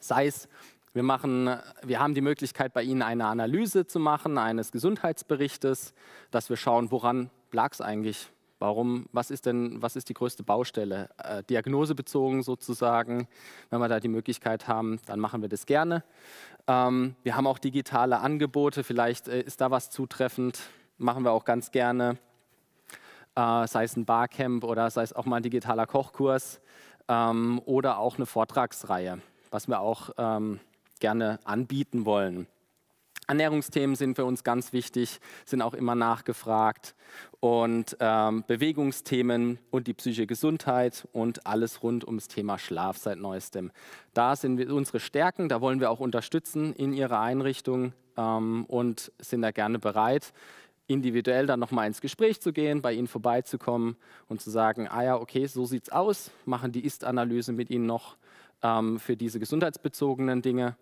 Sei es, wir, machen, wir haben die Möglichkeit, bei Ihnen eine Analyse zu machen, eines Gesundheitsberichtes, dass wir schauen, woran lag es eigentlich? Warum, was ist denn, was ist die größte Baustelle? Äh, diagnosebezogen sozusagen. Wenn wir da die Möglichkeit haben, dann machen wir das gerne. Ähm, wir haben auch digitale Angebote, vielleicht äh, ist da was zutreffend, machen wir auch ganz gerne. Äh, sei es ein Barcamp oder sei es auch mal ein digitaler Kochkurs ähm, oder auch eine Vortragsreihe, was wir auch ähm, gerne anbieten wollen. Ernährungsthemen sind für uns ganz wichtig, sind auch immer nachgefragt. Und ähm, Bewegungsthemen und die psychische Gesundheit und alles rund ums Thema Schlaf seit neuestem. Da sind wir unsere Stärken, da wollen wir auch unterstützen in Ihrer Einrichtung ähm, und sind da gerne bereit, individuell dann nochmal ins Gespräch zu gehen, bei Ihnen vorbeizukommen und zu sagen, ah ja, okay, so sieht es aus, machen die Ist-Analyse mit Ihnen noch ähm, für diese gesundheitsbezogenen Dinge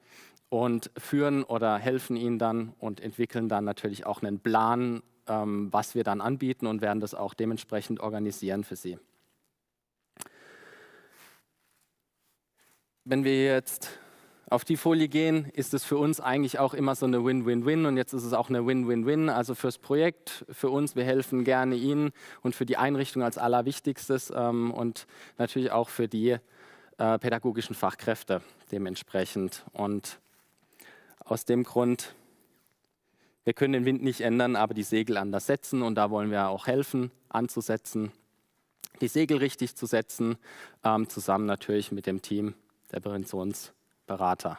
und führen oder helfen ihnen dann und entwickeln dann natürlich auch einen Plan, ähm, was wir dann anbieten und werden das auch dementsprechend organisieren für sie. Wenn wir jetzt auf die Folie gehen, ist es für uns eigentlich auch immer so eine Win-Win-Win und jetzt ist es auch eine Win-Win-Win, also fürs Projekt, für uns, wir helfen gerne Ihnen und für die Einrichtung als allerwichtigstes ähm, und natürlich auch für die äh, pädagogischen Fachkräfte dementsprechend. Und aus dem Grund, wir können den Wind nicht ändern, aber die Segel anders setzen und da wollen wir auch helfen, anzusetzen, die Segel richtig zu setzen, ähm, zusammen natürlich mit dem Team der Präventionsberater.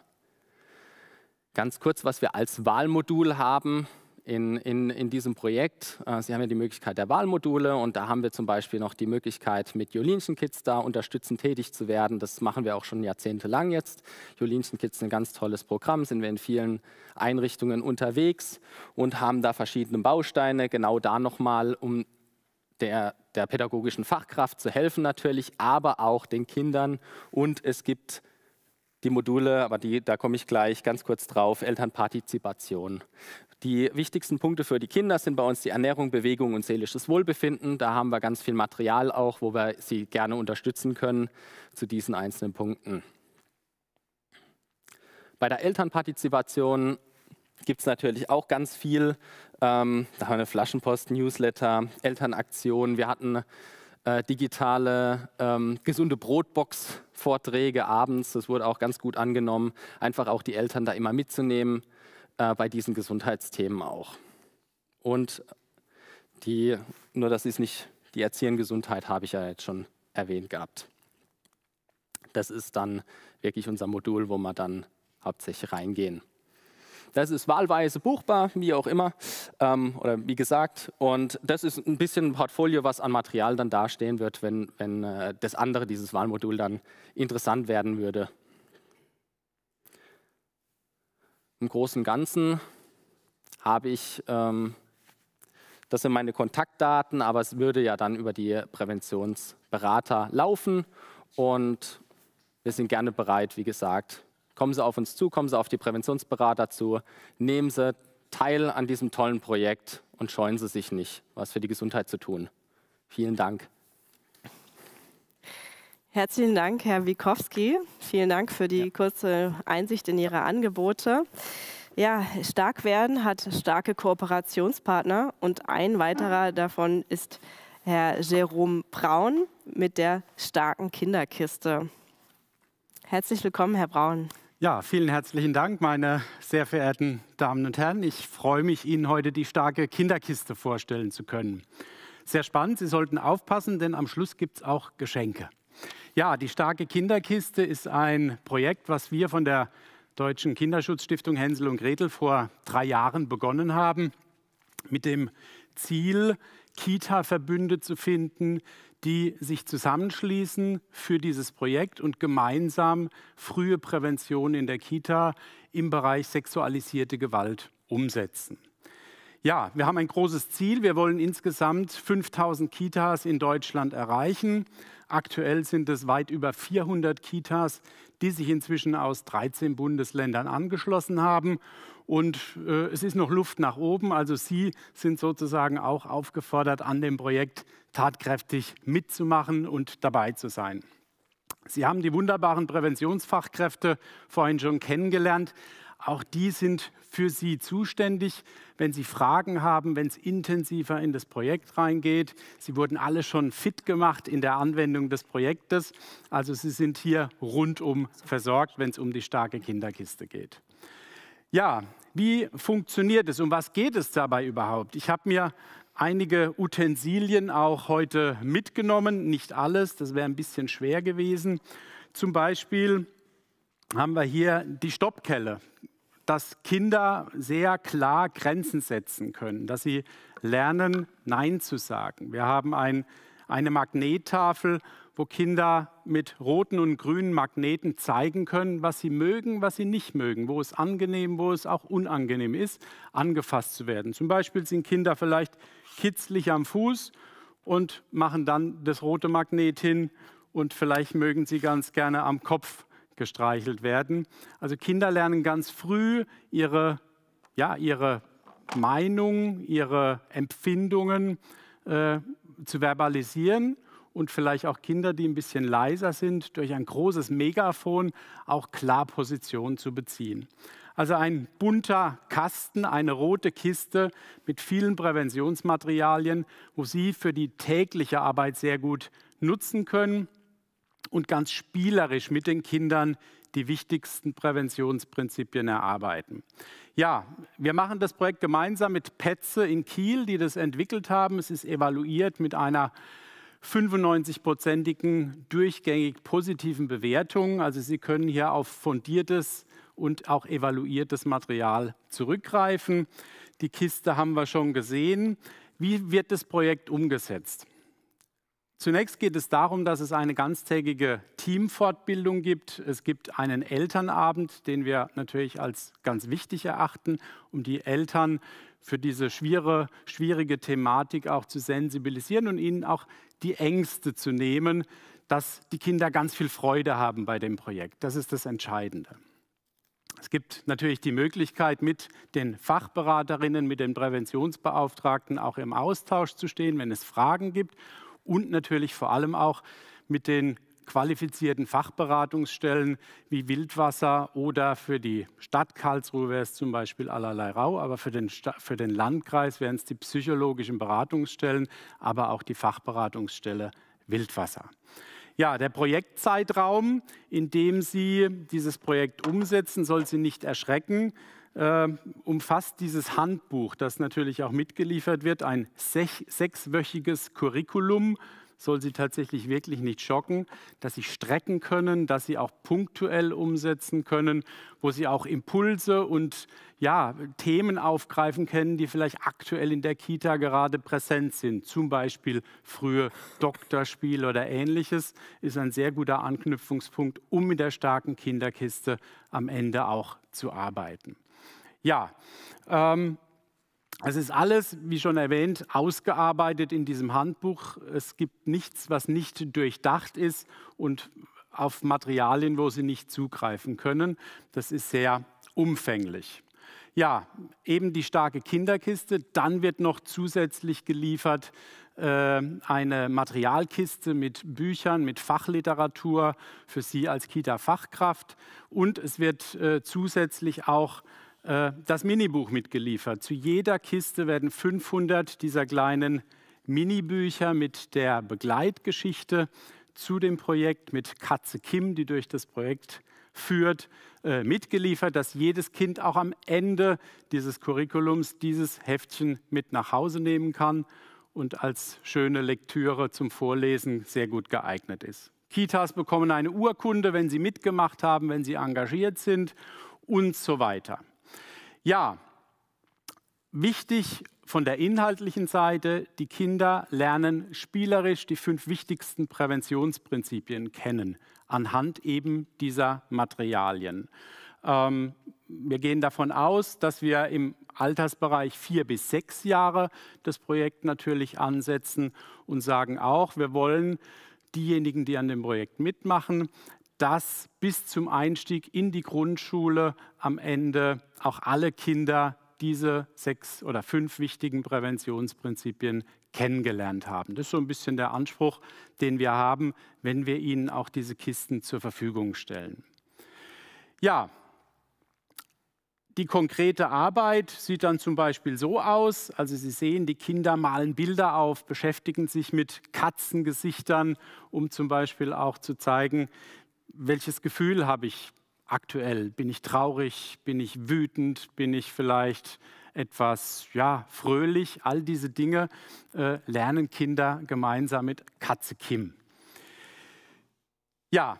Ganz kurz, was wir als Wahlmodul haben, in, in, in diesem Projekt. Äh, Sie haben ja die Möglichkeit der Wahlmodule und da haben wir zum Beispiel noch die Möglichkeit, mit Jolinchen Kids da unterstützend tätig zu werden. Das machen wir auch schon jahrzehntelang jetzt. Jolinchen Kids ist ein ganz tolles Programm, sind wir in vielen Einrichtungen unterwegs und haben da verschiedene Bausteine, genau da nochmal, um der, der pädagogischen Fachkraft zu helfen natürlich, aber auch den Kindern. Und es gibt die Module, aber die, da komme ich gleich ganz kurz drauf, Elternpartizipation. Die wichtigsten Punkte für die Kinder sind bei uns die Ernährung, Bewegung und seelisches Wohlbefinden. Da haben wir ganz viel Material auch, wo wir sie gerne unterstützen können zu diesen einzelnen Punkten. Bei der Elternpartizipation gibt es natürlich auch ganz viel. Ähm, da haben wir eine Flaschenpost, Newsletter, Elternaktionen. Wir hatten äh, digitale ähm, gesunde Brotbox-Vorträge abends. Das wurde auch ganz gut angenommen. Einfach auch die Eltern da immer mitzunehmen äh, bei diesen Gesundheitsthemen auch. Und die, nur das ist nicht, die Erziehengesundheit habe ich ja jetzt schon erwähnt gehabt. Das ist dann wirklich unser Modul, wo wir dann hauptsächlich reingehen. Das ist wahlweise buchbar, wie auch immer, ähm, oder wie gesagt. Und das ist ein bisschen ein Portfolio, was an Material dann dastehen wird, wenn, wenn äh, das andere, dieses Wahlmodul, dann interessant werden würde Im Großen und Ganzen habe ich, ähm, das sind meine Kontaktdaten, aber es würde ja dann über die Präventionsberater laufen und wir sind gerne bereit, wie gesagt, kommen Sie auf uns zu, kommen Sie auf die Präventionsberater zu, nehmen Sie teil an diesem tollen Projekt und scheuen Sie sich nicht, was für die Gesundheit zu tun. Vielen Dank. Herzlichen Dank, Herr Wikowski. Vielen Dank für die kurze Einsicht in Ihre Angebote. Ja, stark werden hat starke Kooperationspartner und ein weiterer davon ist Herr Jerome Braun mit der starken Kinderkiste. Herzlich willkommen, Herr Braun. Ja, vielen herzlichen Dank, meine sehr verehrten Damen und Herren. Ich freue mich, Ihnen heute die starke Kinderkiste vorstellen zu können. Sehr spannend, Sie sollten aufpassen, denn am Schluss gibt es auch Geschenke. Ja, die starke Kinderkiste ist ein Projekt, was wir von der Deutschen Kinderschutzstiftung Hänsel und Gretel vor drei Jahren begonnen haben, mit dem Ziel, Kita-Verbünde zu finden, die sich zusammenschließen für dieses Projekt und gemeinsam frühe Prävention in der Kita im Bereich sexualisierte Gewalt umsetzen. Ja, wir haben ein großes Ziel. Wir wollen insgesamt 5000 Kitas in Deutschland erreichen. Aktuell sind es weit über 400 Kitas, die sich inzwischen aus 13 Bundesländern angeschlossen haben. Und äh, es ist noch Luft nach oben. Also Sie sind sozusagen auch aufgefordert, an dem Projekt tatkräftig mitzumachen und dabei zu sein. Sie haben die wunderbaren Präventionsfachkräfte vorhin schon kennengelernt. Auch die sind für Sie zuständig, wenn Sie Fragen haben, wenn es intensiver in das Projekt reingeht. Sie wurden alle schon fit gemacht in der Anwendung des Projektes. Also Sie sind hier rundum versorgt, wenn es um die starke Kinderkiste geht. Ja, wie funktioniert es? Um was geht es dabei überhaupt? Ich habe mir einige Utensilien auch heute mitgenommen, nicht alles, das wäre ein bisschen schwer gewesen. Zum Beispiel haben wir hier die Stoppkelle, dass Kinder sehr klar Grenzen setzen können, dass sie lernen, Nein zu sagen. Wir haben ein, eine Magnettafel, wo Kinder mit roten und grünen Magneten zeigen können, was sie mögen, was sie nicht mögen, wo es angenehm, wo es auch unangenehm ist, angefasst zu werden. Zum Beispiel sind Kinder vielleicht kitzlig am Fuß und machen dann das rote Magnet hin und vielleicht mögen sie ganz gerne am Kopf gestreichelt werden. Also Kinder lernen ganz früh ihre, ja, ihre Meinung, ihre Empfindungen äh, zu verbalisieren und vielleicht auch Kinder, die ein bisschen leiser sind, durch ein großes Megafon auch klar Position zu beziehen. Also ein bunter Kasten, eine rote Kiste mit vielen Präventionsmaterialien, wo Sie für die tägliche Arbeit sehr gut nutzen können und ganz spielerisch mit den Kindern die wichtigsten Präventionsprinzipien erarbeiten. Ja, wir machen das Projekt gemeinsam mit Petze in Kiel, die das entwickelt haben. Es ist evaluiert mit einer 95-prozentigen durchgängig positiven Bewertungen. Also Sie können hier auf fundiertes und auch evaluiertes Material zurückgreifen. Die Kiste haben wir schon gesehen. Wie wird das Projekt umgesetzt? Zunächst geht es darum, dass es eine ganztägige Teamfortbildung gibt. Es gibt einen Elternabend, den wir natürlich als ganz wichtig erachten, um die Eltern für diese schwere, schwierige Thematik auch zu sensibilisieren und ihnen auch die Ängste zu nehmen, dass die Kinder ganz viel Freude haben bei dem Projekt. Das ist das Entscheidende. Es gibt natürlich die Möglichkeit, mit den Fachberaterinnen, mit den Präventionsbeauftragten auch im Austausch zu stehen, wenn es Fragen gibt und natürlich vor allem auch mit den qualifizierten Fachberatungsstellen wie Wildwasser oder für die Stadt Karlsruhe wäre es zum Beispiel allerlei Rau, aber für den, für den Landkreis wären es die psychologischen Beratungsstellen, aber auch die Fachberatungsstelle Wildwasser. Ja, der Projektzeitraum, in dem Sie dieses Projekt umsetzen, soll Sie nicht erschrecken. Äh, umfasst dieses Handbuch, das natürlich auch mitgeliefert wird, ein sech, sechswöchiges Curriculum soll sie tatsächlich wirklich nicht schocken, dass sie strecken können, dass sie auch punktuell umsetzen können, wo sie auch Impulse und ja, Themen aufgreifen können, die vielleicht aktuell in der Kita gerade präsent sind. Zum Beispiel frühe Doktorspiel oder ähnliches ist ein sehr guter Anknüpfungspunkt, um mit der starken Kinderkiste am Ende auch zu arbeiten. Ja, ähm, es ist alles, wie schon erwähnt, ausgearbeitet in diesem Handbuch. Es gibt nichts, was nicht durchdacht ist und auf Materialien, wo Sie nicht zugreifen können. Das ist sehr umfänglich. Ja, eben die starke Kinderkiste. Dann wird noch zusätzlich geliefert äh, eine Materialkiste mit Büchern, mit Fachliteratur für Sie als Kita-Fachkraft. Und es wird äh, zusätzlich auch das Minibuch mitgeliefert. Zu jeder Kiste werden 500 dieser kleinen Minibücher mit der Begleitgeschichte zu dem Projekt mit Katze Kim, die durch das Projekt führt, äh, mitgeliefert, dass jedes Kind auch am Ende dieses Curriculums dieses Heftchen mit nach Hause nehmen kann und als schöne Lektüre zum Vorlesen sehr gut geeignet ist. Kitas bekommen eine Urkunde, wenn sie mitgemacht haben, wenn sie engagiert sind und so weiter. Ja, wichtig von der inhaltlichen Seite, die Kinder lernen spielerisch die fünf wichtigsten Präventionsprinzipien kennen, anhand eben dieser Materialien. Ähm, wir gehen davon aus, dass wir im Altersbereich vier bis sechs Jahre das Projekt natürlich ansetzen und sagen auch, wir wollen diejenigen, die an dem Projekt mitmachen, dass bis zum Einstieg in die Grundschule am Ende auch alle Kinder diese sechs oder fünf wichtigen Präventionsprinzipien kennengelernt haben. Das ist so ein bisschen der Anspruch, den wir haben, wenn wir ihnen auch diese Kisten zur Verfügung stellen. Ja, die konkrete Arbeit sieht dann zum Beispiel so aus. Also Sie sehen, die Kinder malen Bilder auf, beschäftigen sich mit Katzengesichtern, um zum Beispiel auch zu zeigen, welches Gefühl habe ich aktuell? Bin ich traurig? Bin ich wütend? Bin ich vielleicht etwas ja, fröhlich? All diese Dinge äh, lernen Kinder gemeinsam mit Katze Kim. Ja,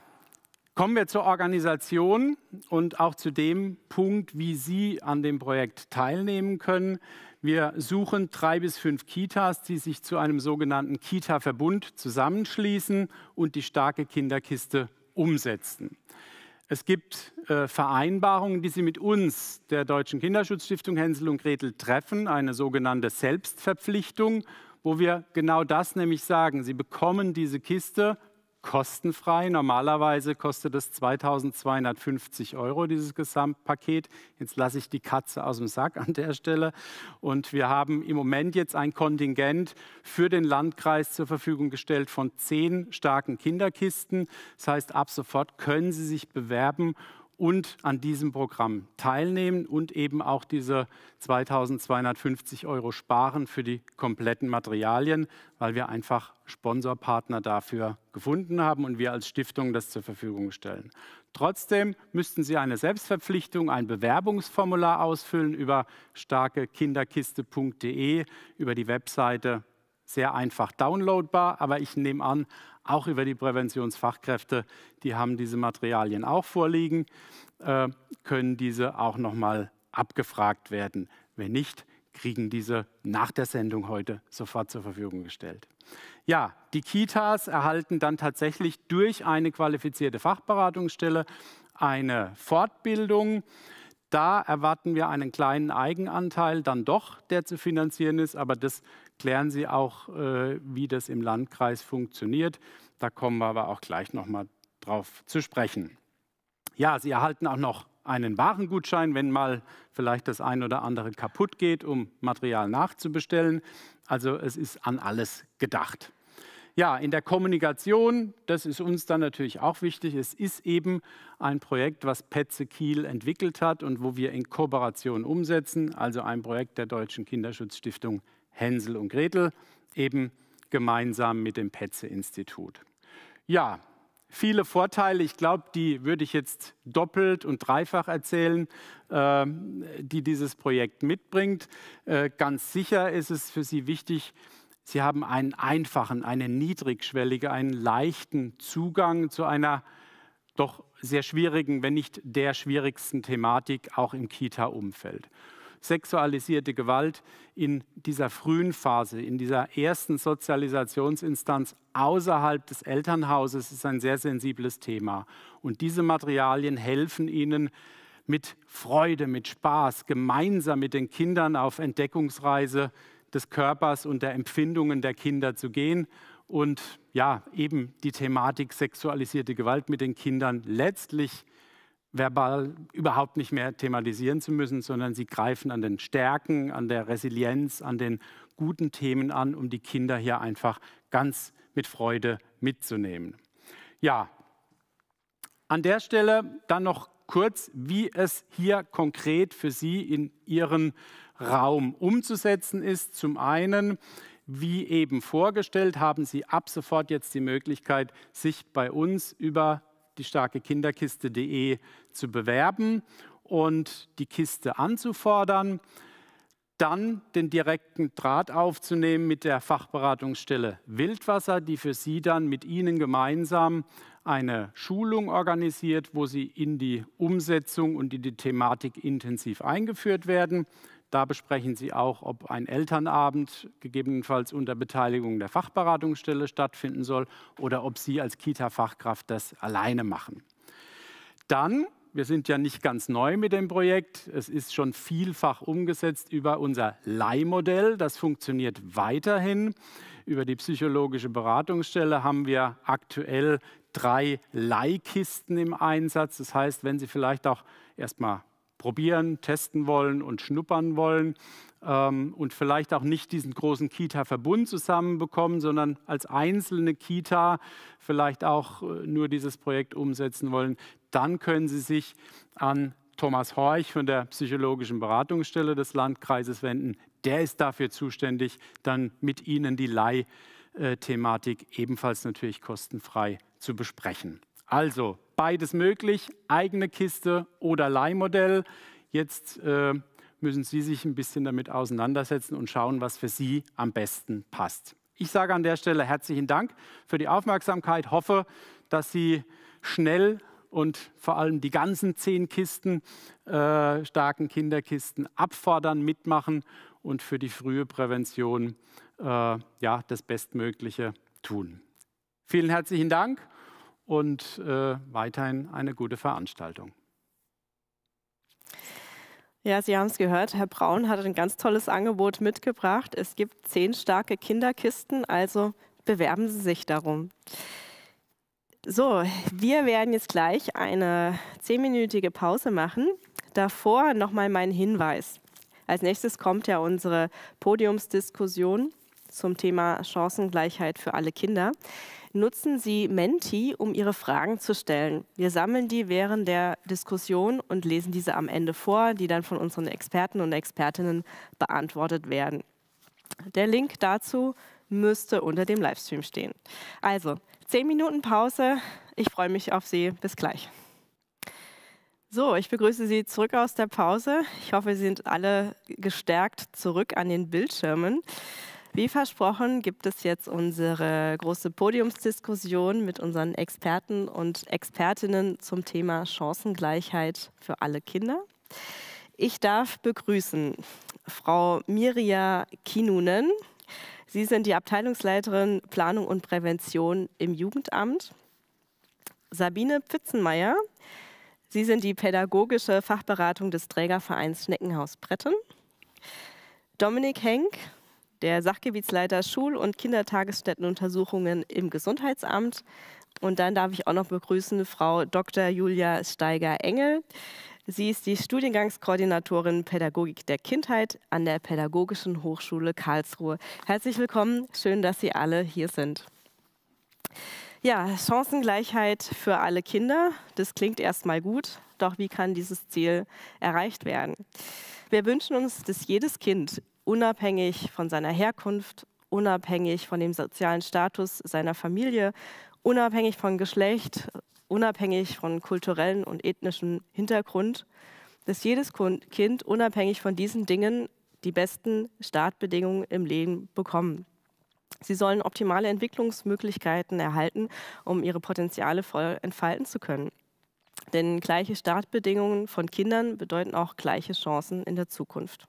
Kommen wir zur Organisation und auch zu dem Punkt, wie Sie an dem Projekt teilnehmen können. Wir suchen drei bis fünf Kitas, die sich zu einem sogenannten Kita-Verbund zusammenschließen und die starke Kinderkiste umsetzen. Es gibt äh, Vereinbarungen, die Sie mit uns, der Deutschen Kinderschutzstiftung Hänsel und Gretel, treffen, eine sogenannte Selbstverpflichtung, wo wir genau das nämlich sagen. Sie bekommen diese Kiste kostenfrei. Normalerweise kostet es 2250 Euro, dieses Gesamtpaket. Jetzt lasse ich die Katze aus dem Sack an der Stelle. Und wir haben im Moment jetzt ein Kontingent für den Landkreis zur Verfügung gestellt von zehn starken Kinderkisten. Das heißt, ab sofort können Sie sich bewerben und an diesem Programm teilnehmen und eben auch diese 2250 Euro sparen für die kompletten Materialien, weil wir einfach Sponsorpartner dafür gefunden haben und wir als Stiftung das zur Verfügung stellen. Trotzdem müssten Sie eine Selbstverpflichtung, ein Bewerbungsformular ausfüllen über starkekinderkiste.de, über die Webseite sehr einfach downloadbar, aber ich nehme an, auch über die Präventionsfachkräfte, die haben diese Materialien auch vorliegen, äh, können diese auch nochmal abgefragt werden. Wenn nicht, kriegen diese nach der Sendung heute sofort zur Verfügung gestellt. Ja, die Kitas erhalten dann tatsächlich durch eine qualifizierte Fachberatungsstelle eine Fortbildung. Da erwarten wir einen kleinen Eigenanteil dann doch, der zu finanzieren ist, aber das klären Sie auch, äh, wie das im Landkreis funktioniert. Da kommen wir aber auch gleich noch mal drauf zu sprechen. Ja, Sie erhalten auch noch einen Warengutschein, wenn mal vielleicht das ein oder andere kaputt geht, um Material nachzubestellen. Also es ist an alles gedacht. Ja, in der Kommunikation, das ist uns dann natürlich auch wichtig, es ist eben ein Projekt, was Petze Kiel entwickelt hat und wo wir in Kooperation umsetzen, also ein Projekt der Deutschen Kinderschutzstiftung Hänsel und Gretel, eben gemeinsam mit dem Petze-Institut. Ja, viele Vorteile, ich glaube, die würde ich jetzt doppelt und dreifach erzählen, äh, die dieses Projekt mitbringt. Äh, ganz sicher ist es für Sie wichtig, Sie haben einen einfachen, einen niedrigschwelligen, einen leichten Zugang zu einer doch sehr schwierigen, wenn nicht der schwierigsten Thematik auch im Kita-Umfeld sexualisierte Gewalt in dieser frühen Phase, in dieser ersten Sozialisationsinstanz außerhalb des Elternhauses ist ein sehr sensibles Thema. Und diese Materialien helfen Ihnen, mit Freude, mit Spaß, gemeinsam mit den Kindern auf Entdeckungsreise des Körpers und der Empfindungen der Kinder zu gehen und ja, eben die Thematik sexualisierte Gewalt mit den Kindern letztlich verbal überhaupt nicht mehr thematisieren zu müssen, sondern sie greifen an den Stärken, an der Resilienz, an den guten Themen an, um die Kinder hier einfach ganz mit Freude mitzunehmen. Ja, an der Stelle dann noch kurz, wie es hier konkret für Sie in Ihren Raum umzusetzen ist. Zum einen Wie eben vorgestellt, haben Sie ab sofort jetzt die Möglichkeit, sich bei uns über die starke Kinderkiste.de zu bewerben und die Kiste anzufordern dann den direkten Draht aufzunehmen mit der Fachberatungsstelle Wildwasser, die für Sie dann mit Ihnen gemeinsam eine Schulung organisiert, wo Sie in die Umsetzung und in die Thematik intensiv eingeführt werden. Da besprechen Sie auch, ob ein Elternabend gegebenenfalls unter Beteiligung der Fachberatungsstelle stattfinden soll oder ob Sie als Kita-Fachkraft das alleine machen. Dann wir sind ja nicht ganz neu mit dem Projekt. Es ist schon vielfach umgesetzt über unser Leihmodell. Das funktioniert weiterhin. Über die psychologische Beratungsstelle haben wir aktuell drei Leihkisten im Einsatz. Das heißt, wenn Sie vielleicht auch erstmal probieren, testen wollen und schnuppern wollen ähm, und vielleicht auch nicht diesen großen Kita-Verbund zusammenbekommen, sondern als einzelne Kita vielleicht auch äh, nur dieses Projekt umsetzen wollen, dann können Sie sich an Thomas Horch von der Psychologischen Beratungsstelle des Landkreises wenden. Der ist dafür zuständig, dann mit Ihnen die Leihthematik ebenfalls natürlich kostenfrei zu besprechen. Also beides möglich, eigene Kiste oder Leihmodell. Jetzt äh, müssen Sie sich ein bisschen damit auseinandersetzen und schauen, was für Sie am besten passt. Ich sage an der Stelle herzlichen Dank für die Aufmerksamkeit, hoffe, dass Sie schnell und vor allem die ganzen zehn Kisten, äh, starken Kinderkisten abfordern, mitmachen und für die frühe Prävention äh, ja, das Bestmögliche tun. Vielen herzlichen Dank und äh, weiterhin eine gute Veranstaltung. Ja, Sie haben es gehört, Herr Braun hat ein ganz tolles Angebot mitgebracht. Es gibt zehn starke Kinderkisten, also bewerben Sie sich darum. So, wir werden jetzt gleich eine zehnminütige Pause machen. Davor nochmal mein Hinweis. Als nächstes kommt ja unsere Podiumsdiskussion zum Thema Chancengleichheit für alle Kinder. Nutzen Sie Menti, um Ihre Fragen zu stellen. Wir sammeln die während der Diskussion und lesen diese am Ende vor, die dann von unseren Experten und Expertinnen beantwortet werden. Der Link dazu müsste unter dem Livestream stehen. Also, Zehn Minuten Pause. Ich freue mich auf Sie. Bis gleich. So, ich begrüße Sie zurück aus der Pause. Ich hoffe, Sie sind alle gestärkt zurück an den Bildschirmen. Wie versprochen gibt es jetzt unsere große Podiumsdiskussion mit unseren Experten und Expertinnen zum Thema Chancengleichheit für alle Kinder. Ich darf begrüßen Frau Mirja Kinunen. Sie sind die Abteilungsleiterin Planung und Prävention im Jugendamt. Sabine Pfitzenmeier. Sie sind die pädagogische Fachberatung des Trägervereins Schneckenhaus Bretten. Dominik Henk, der Sachgebietsleiter Schul- und Kindertagesstättenuntersuchungen im Gesundheitsamt. Und dann darf ich auch noch begrüßen Frau Dr. Julia Steiger-Engel. Sie ist die Studiengangskoordinatorin Pädagogik der Kindheit an der Pädagogischen Hochschule Karlsruhe. Herzlich willkommen, schön, dass Sie alle hier sind. Ja, Chancengleichheit für alle Kinder, das klingt erstmal gut, doch wie kann dieses Ziel erreicht werden? Wir wünschen uns, dass jedes Kind unabhängig von seiner Herkunft, unabhängig von dem sozialen Status seiner Familie, unabhängig von Geschlecht, unabhängig von kulturellen und ethnischen Hintergrund, dass jedes Kind unabhängig von diesen Dingen die besten Startbedingungen im Leben bekommen. Sie sollen optimale Entwicklungsmöglichkeiten erhalten, um ihre Potenziale voll entfalten zu können. Denn gleiche Startbedingungen von Kindern bedeuten auch gleiche Chancen in der Zukunft.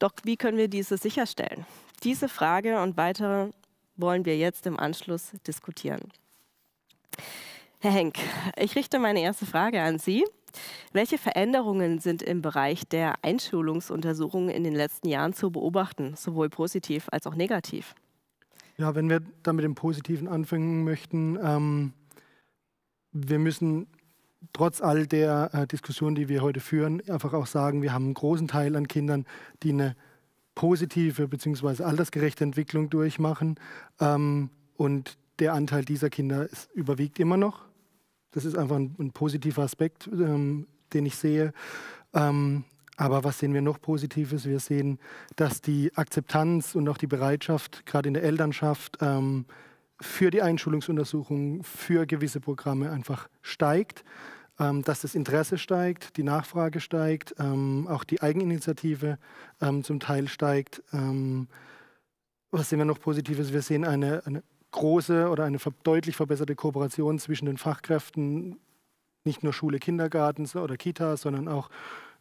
Doch wie können wir diese sicherstellen? Diese Frage und weitere wollen wir jetzt im Anschluss diskutieren. Herr Henk, ich richte meine erste Frage an Sie. Welche Veränderungen sind im Bereich der Einschulungsuntersuchungen in den letzten Jahren zu beobachten, sowohl positiv als auch negativ? Ja, wenn wir da mit dem Positiven anfangen möchten, ähm, wir müssen trotz all der äh, Diskussionen, die wir heute führen, einfach auch sagen, wir haben einen großen Teil an Kindern, die eine positive bzw. altersgerechte Entwicklung durchmachen. Ähm, und der Anteil dieser Kinder ist, überwiegt immer noch. Das ist einfach ein, ein positiver Aspekt, ähm, den ich sehe. Ähm, Aber was sehen wir noch Positives? Wir sehen, dass die Akzeptanz und auch die Bereitschaft, gerade in der Elternschaft, ähm, für die Einschulungsuntersuchung, für gewisse Programme einfach steigt, ähm, dass das Interesse steigt, die Nachfrage steigt, ähm, auch die Eigeninitiative ähm, zum Teil steigt. Ähm, was sehen wir noch Positives? Wir sehen eine, eine große oder eine deutlich verbesserte Kooperation zwischen den Fachkräften, nicht nur Schule, Kindergarten oder Kita, sondern auch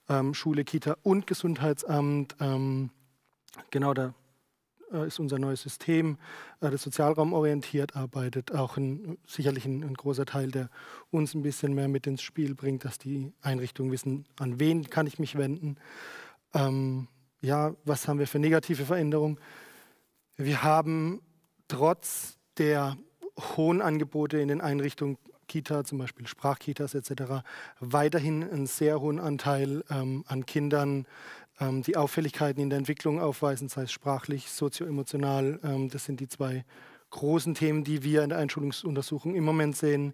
ähm, Schule, Kita und Gesundheitsamt. Ähm, genau da ist unser neues System, äh, das sozialraumorientiert arbeitet, auch ein, sicherlich ein, ein, großer Teil, der uns ein bisschen mehr mit ins Spiel bringt, dass die Einrichtungen wissen, an wen kann ich mich wenden. Ähm, ja, was haben wir für negative Veränderungen? Wir haben trotz der hohen Angebote in den Einrichtungen Kita, zum Beispiel Sprachkitas etc., weiterhin einen sehr hohen Anteil ähm, an Kindern, ähm, die Auffälligkeiten in der Entwicklung aufweisen, sei es sprachlich, sozioemotional. Ähm, das sind die zwei großen Themen, die wir in der Einschulungsuntersuchung im Moment sehen.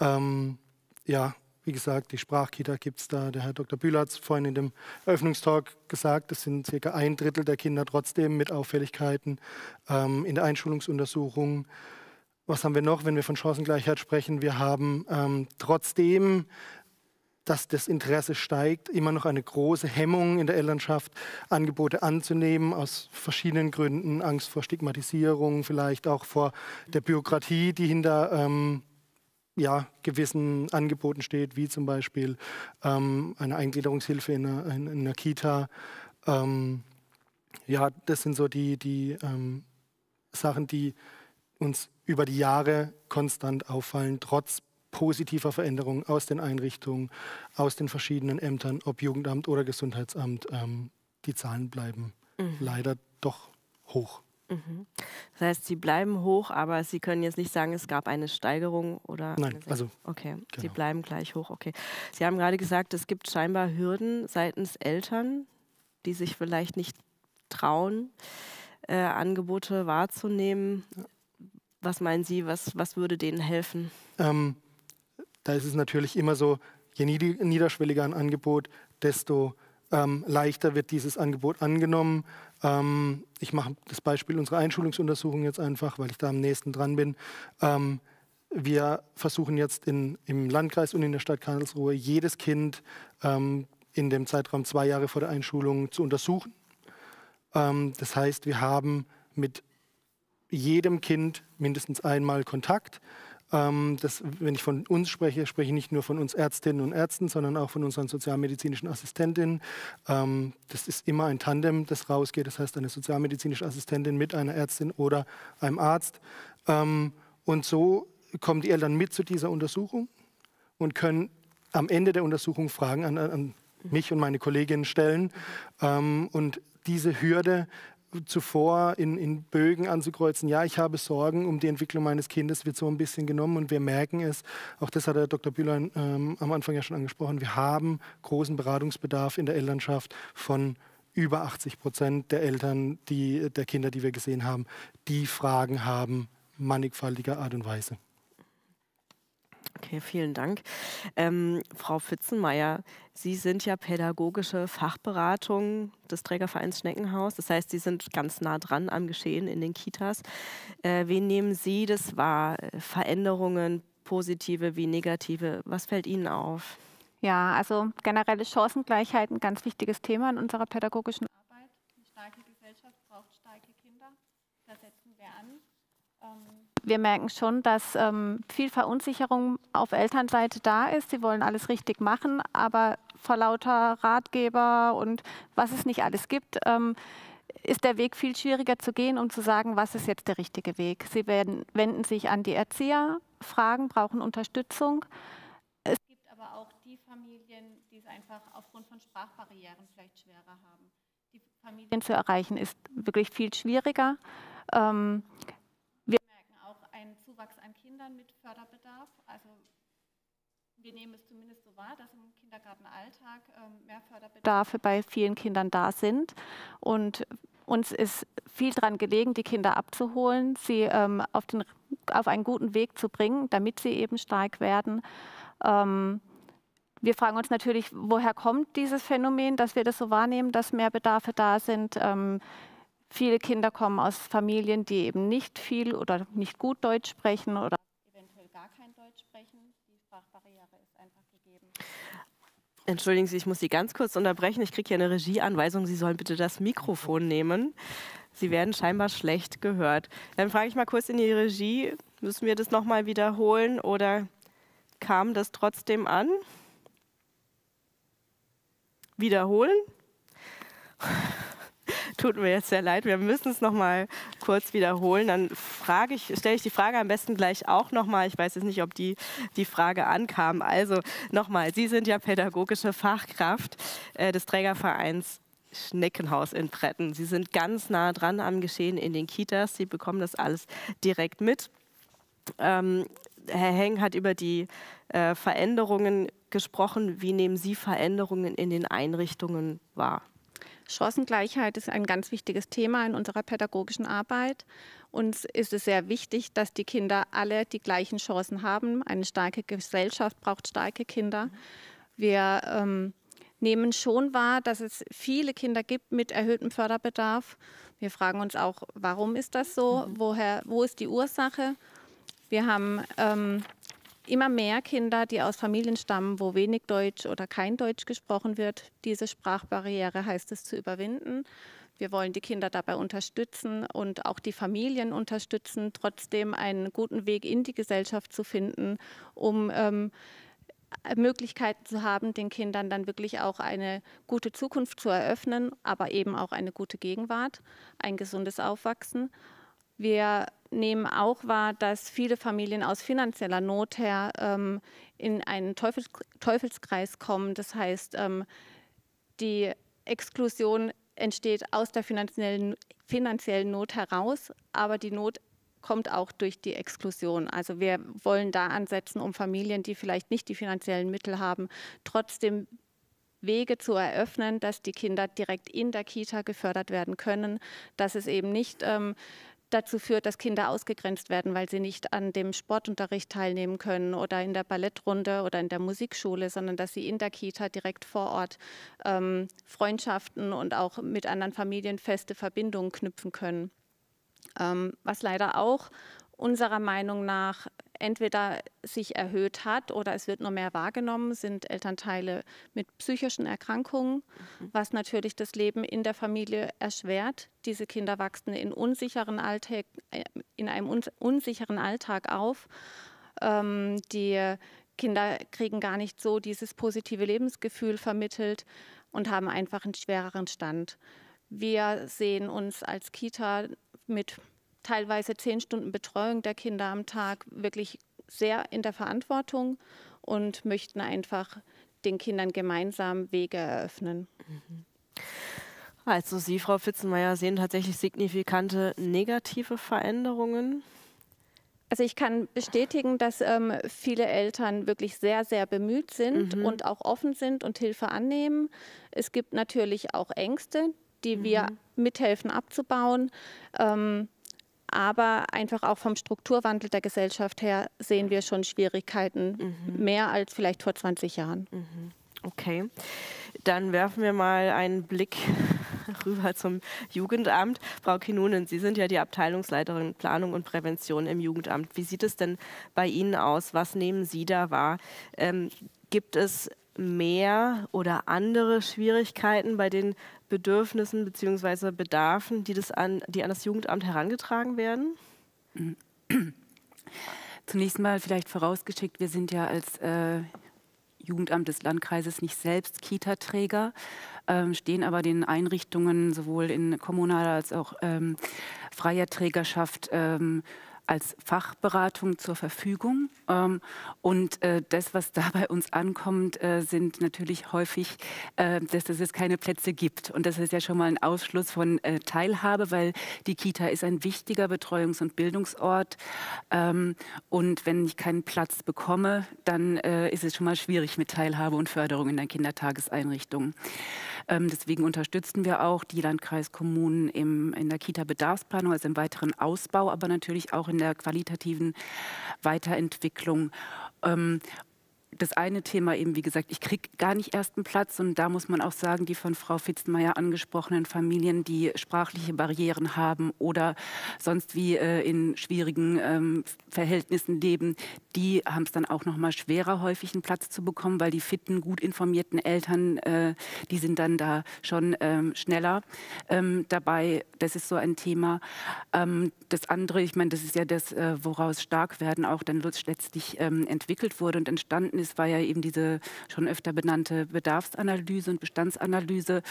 Ähm, ja, wie gesagt, die Sprachkita gibt es da. Der Herr Dr. Bühler hat es vorhin in dem Eröffnungstalk gesagt, es sind circa ein Drittel der Kinder trotzdem mit Auffälligkeiten ähm, in der Einschulungsuntersuchung. Was haben wir noch, wenn wir von Chancengleichheit sprechen? Wir haben ähm, trotzdem dass das Interesse steigt, immer noch eine große Hemmung in der Elternschaft, Angebote anzunehmen, aus verschiedenen Gründen, Angst vor Stigmatisierung, vielleicht auch vor der Bürokratie, die hinter ähm, ja, gewissen Angeboten steht, wie zum Beispiel ähm, eine Eingliederungshilfe in einer, in einer Kita. Ähm, ja, das sind so die, die ähm, Sachen, die uns über die Jahre konstant auffallen, trotz positiver Veränderungen aus den Einrichtungen, aus den verschiedenen Ämtern, ob Jugendamt oder Gesundheitsamt. Ähm, die Zahlen bleiben mhm. leider doch hoch. Mhm. Das heißt, sie bleiben hoch, aber Sie können jetzt nicht sagen, es gab eine Steigerung oder. Nein, also. Okay, genau. sie bleiben gleich hoch. Okay. Sie haben gerade gesagt, es gibt scheinbar Hürden seitens Eltern, die sich vielleicht nicht trauen, äh, Angebote wahrzunehmen. Was meinen Sie, was, was würde denen helfen? Ähm, da ist es natürlich immer so, je niederschwelliger ein Angebot, desto ähm, leichter wird dieses Angebot angenommen. Ähm, ich mache das Beispiel unserer Einschulungsuntersuchung jetzt einfach, weil ich da am nächsten dran bin. Ähm, wir versuchen jetzt in, im Landkreis und in der Stadt Karlsruhe jedes Kind ähm, in dem Zeitraum zwei Jahre vor der Einschulung zu untersuchen. Ähm, das heißt, wir haben mit jedem Kind mindestens einmal Kontakt. Ähm, das, wenn ich von uns spreche, spreche ich nicht nur von uns Ärztinnen und Ärzten, sondern auch von unseren sozialmedizinischen Assistentinnen. Ähm, das ist immer ein Tandem, das rausgeht. Das heißt, eine sozialmedizinische Assistentin mit einer Ärztin oder einem Arzt. Ähm, und so kommen die Eltern mit zu dieser Untersuchung und können am Ende der Untersuchung Fragen an, an mich und meine Kolleginnen stellen. und diese Hürde zuvor in, in Bögen anzukreuzen, ja, ich habe Sorgen um die Entwicklung meines Kindes, wird so ein bisschen genommen und wir merken es, auch das hat der Dr. Bühler ähm, am Anfang ja schon angesprochen, wir haben großen Beratungsbedarf in der Elternschaft von über 80 Prozent der Eltern, die, der Kinder, die wir gesehen haben, die Fragen haben, mannigfaltiger Art und Weise. Okay, vielen Dank. Ähm, Frau Fitzenmeier, Sie sind ja pädagogische Fachberatung des Trägervereins Schneckenhaus. Das heißt, Sie sind ganz nah dran am Geschehen in den Kitas. Äh, wen nehmen Sie das wahr? Veränderungen, positive wie negative? Was fällt Ihnen auf? Ja, also generelle Chancengleichheit ein ganz wichtiges Thema in unserer pädagogischen Arbeit. Eine starke Gesellschaft braucht starke Kinder. Da setzen wir an. Ähm wir merken schon, dass ähm, viel Verunsicherung auf Elternseite da ist. Sie wollen alles richtig machen, aber vor lauter Ratgeber und was es nicht alles gibt, ähm, ist der Weg viel schwieriger zu gehen, um zu sagen, was ist jetzt der richtige Weg. Sie werden, wenden sich an die Erzieher, fragen, brauchen Unterstützung. Es gibt aber auch die Familien, die es einfach aufgrund von Sprachbarrieren vielleicht schwerer haben. Die Familien zu erreichen ist wirklich viel schwieriger. Ähm, Kindern mit Förderbedarf. Also wir nehmen es zumindest so wahr, dass im Kindergartenalltag ähm, mehr Förderbedarfe bei vielen Kindern da sind. Und uns ist viel daran gelegen, die Kinder abzuholen, sie ähm, auf, den, auf einen guten Weg zu bringen, damit sie eben stark werden. Ähm, wir fragen uns natürlich, woher kommt dieses Phänomen, dass wir das so wahrnehmen, dass mehr Bedarfe da sind. Ähm, viele Kinder kommen aus Familien, die eben nicht viel oder nicht gut Deutsch sprechen oder eventuell gar kein Deutsch sprechen. Die Sprachbarriere ist einfach gegeben. Entschuldigen Sie, ich muss Sie ganz kurz unterbrechen. Ich kriege hier eine Regieanweisung. Sie sollen bitte das Mikrofon nehmen. Sie werden scheinbar schlecht gehört. Dann frage ich mal kurz in die Regie, müssen wir das nochmal wiederholen oder kam das trotzdem an? Wiederholen? Tut mir jetzt sehr leid, wir müssen es noch mal kurz wiederholen. Dann frage ich, stelle ich die Frage am besten gleich auch noch mal. Ich weiß jetzt nicht, ob die, die Frage ankam. Also nochmal, Sie sind ja pädagogische Fachkraft äh, des Trägervereins Schneckenhaus in Bretten. Sie sind ganz nah dran am Geschehen in den Kitas. Sie bekommen das alles direkt mit. Ähm, Herr Heng hat über die äh, Veränderungen gesprochen. Wie nehmen Sie Veränderungen in den Einrichtungen wahr? Chancengleichheit ist ein ganz wichtiges Thema in unserer pädagogischen Arbeit. Uns ist es sehr wichtig, dass die Kinder alle die gleichen Chancen haben. Eine starke Gesellschaft braucht starke Kinder. Wir ähm, nehmen schon wahr, dass es viele Kinder gibt mit erhöhtem Förderbedarf. Wir fragen uns auch, warum ist das so? Mhm. Woher, wo ist die Ursache? Wir haben ähm, immer mehr Kinder, die aus Familien stammen, wo wenig Deutsch oder kein Deutsch gesprochen wird. Diese Sprachbarriere heißt es zu überwinden. Wir wollen die Kinder dabei unterstützen und auch die Familien unterstützen, trotzdem einen guten Weg in die Gesellschaft zu finden, um ähm, Möglichkeiten zu haben, den Kindern dann wirklich auch eine gute Zukunft zu eröffnen, aber eben auch eine gute Gegenwart, ein gesundes Aufwachsen. Wir nehmen auch wahr, dass viele Familien aus finanzieller Not her ähm, in einen Teufels Teufelskreis kommen. Das heißt, ähm, die Exklusion entsteht aus der finanziellen, finanziellen Not heraus, aber die Not kommt auch durch die Exklusion. Also wir wollen da ansetzen, um Familien, die vielleicht nicht die finanziellen Mittel haben, trotzdem Wege zu eröffnen, dass die Kinder direkt in der Kita gefördert werden können, dass es eben nicht ähm, dazu führt, dass Kinder ausgegrenzt werden, weil sie nicht an dem Sportunterricht teilnehmen können oder in der Ballettrunde oder in der Musikschule, sondern dass sie in der Kita direkt vor Ort ähm, Freundschaften und auch mit anderen Familien feste Verbindungen knüpfen können. Ähm, was leider auch unserer Meinung nach entweder sich erhöht hat oder es wird nur mehr wahrgenommen, sind Elternteile mit psychischen Erkrankungen, mhm. was natürlich das Leben in der Familie erschwert. Diese Kinder wachsen in, unsicheren Alltag, äh, in einem unsicheren Alltag auf. Ähm, die Kinder kriegen gar nicht so dieses positive Lebensgefühl vermittelt und haben einfach einen schwereren Stand. Wir sehen uns als Kita mit teilweise zehn Stunden Betreuung der Kinder am Tag wirklich sehr in der Verantwortung und möchten einfach den Kindern gemeinsam Wege eröffnen. Mhm. Also Sie, Frau Fitzenmeier, sehen tatsächlich signifikante negative Veränderungen? Also ich kann bestätigen, dass ähm, viele Eltern wirklich sehr, sehr bemüht sind mhm. und auch offen sind und Hilfe annehmen. Es gibt natürlich auch Ängste, die mhm. wir mithelfen abzubauen. Ähm, aber einfach auch vom Strukturwandel der Gesellschaft her sehen wir schon Schwierigkeiten, mhm. mehr als vielleicht vor 20 Jahren. Mhm. Okay, dann werfen wir mal einen Blick rüber zum Jugendamt. Frau Kinunen, Sie sind ja die Abteilungsleiterin Planung und Prävention im Jugendamt. Wie sieht es denn bei Ihnen aus? Was nehmen Sie da wahr? Ähm, gibt es mehr oder andere Schwierigkeiten bei den Bedürfnissen bzw. Bedarfen, die, das an, die an das Jugendamt herangetragen werden? Zunächst mal vielleicht vorausgeschickt, wir sind ja als äh, Jugendamt des Landkreises nicht selbst Kita-Träger, ähm, stehen aber den Einrichtungen sowohl in kommunaler als auch ähm, freier Trägerschaft ähm, als Fachberatung zur Verfügung. Ähm, und äh, das, was da bei uns ankommt, äh, sind natürlich häufig, äh, dass es keine Plätze gibt. Und das ist ja schon mal ein Ausschluss von Teilhabe, weil die Kita ist ein wichtiger Betreuungs- und Bildungsort. Ähm, und wenn ich keinen Platz bekomme, dann ist es schon mal schwierig mit Teilhabe und Förderung in der Kindertageseinrichtung. Ähm, deswegen unterstützen wir auch die Landkreiskommunen in der Kita-Bedarfsplanung, also im weiteren Ausbau, aber natürlich auch in der qualitativen Weiterentwicklung. Ähm, das eine Thema eben, wie gesagt, ich kriege gar nicht erst einen Platz und da muss man auch sagen, die von Frau Fitzenmeier angesprochenen Familien, die sprachliche Barrieren haben oder sonst wie äh, in schwierigen ähm, Verhältnissen leben, die haben es dann auch noch mal schwerer, häufig einen Platz zu bekommen, weil die fitten, gut informierten Eltern, äh, die sind dann da schon ähm, schneller ähm, dabei. Das ist so ein Thema. Ähm, das andere, ich meine, das ist ja das, äh, woraus stark werden auch dann letztlich ähm, entwickelt wurde und entstanden ist, war ja eben diese schon öfter benannte Bedarfsanalyse und Bestandsanalyse,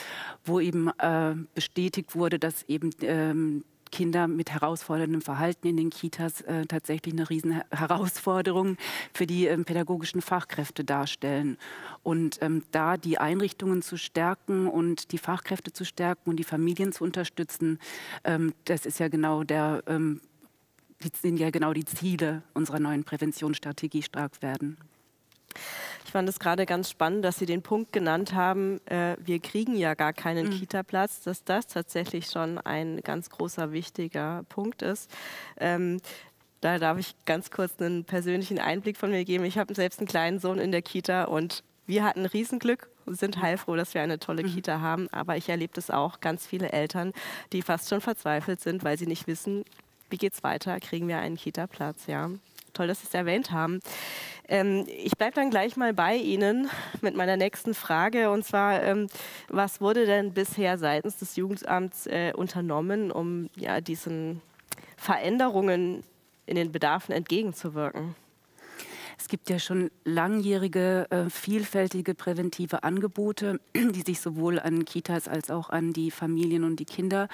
wo eben äh, bestätigt wurde, dass eben ähm, Kinder mit herausforderndem Verhalten in den Kitas äh, tatsächlich eine riesen Herausforderung für die ähm, pädagogischen Fachkräfte darstellen. Und ähm, da die Einrichtungen zu stärken und die Fachkräfte zu stärken und die Familien zu unterstützen, ähm, das ist ja genau der ähm, sind ja genau die Ziele unserer neuen Präventionsstrategie stark werden. Ich fand es gerade ganz spannend, dass Sie den Punkt genannt haben, äh, wir kriegen ja gar keinen mhm. Kita-Platz, dass das tatsächlich schon ein ganz großer, wichtiger Punkt ist. Ähm, da darf ich ganz kurz einen persönlichen Einblick von mir geben. Ich habe selbst einen kleinen Sohn in der Kita und wir hatten Riesenglück und sind heilfroh, dass wir eine tolle mhm. Kita haben. Aber ich erlebe das auch, ganz viele Eltern, die fast schon verzweifelt sind, weil sie nicht wissen, wie geht es weiter, kriegen wir einen Kita-Platz. Ja. Toll, dass Sie es erwähnt haben. Ähm, ich bleibe dann gleich mal bei Ihnen mit meiner nächsten Frage. Und zwar, ähm, was wurde denn bisher seitens des Jugendamts äh, unternommen, um ja, diesen Veränderungen in den Bedarfen entgegenzuwirken? Es gibt ja schon langjährige, äh, vielfältige präventive Angebote, die sich sowohl an Kitas als auch an die Familien und die Kinder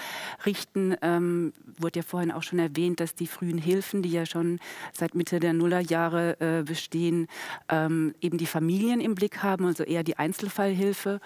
richten. Ähm, wurde ja vorhin auch schon erwähnt, dass die frühen Hilfen, die ja schon seit Mitte der Nullerjahre äh, bestehen, ähm, eben die Familien im Blick haben, also eher die Einzelfallhilfe.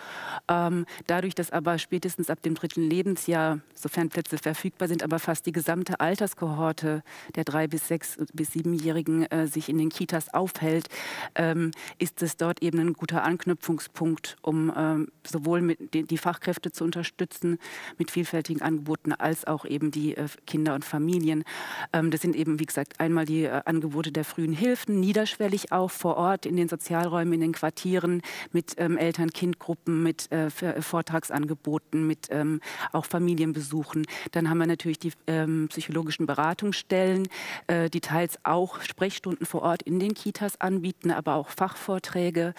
Ähm, dadurch, dass aber spätestens ab dem dritten Lebensjahr, sofern Plätze verfügbar sind, aber fast die gesamte Alterskohorte der drei bis sechs bis siebenjährigen äh, sich in den Kitas auf aufhält, ähm, ist es dort eben ein guter Anknüpfungspunkt, um ähm, sowohl mit die, die, Fachkräfte zu unterstützen mit vielfältigen Angeboten, als auch eben die äh, Kinder und Familien. Ähm, das sind eben, wie gesagt, einmal die äh, Angebote der frühen Hilfen, niederschwellig auch vor Ort in den Sozialräumen, in den Quartieren, mit ähm, Eltern-Kind-Gruppen, mit äh, Vortragsangeboten, mit ähm, auch Familienbesuchen. Dann haben wir natürlich die ähm, psychologischen Beratungsstellen, äh, die teils auch Sprechstunden vor Ort in den Kitas Kitas anbieten, aber auch Fachvorträge.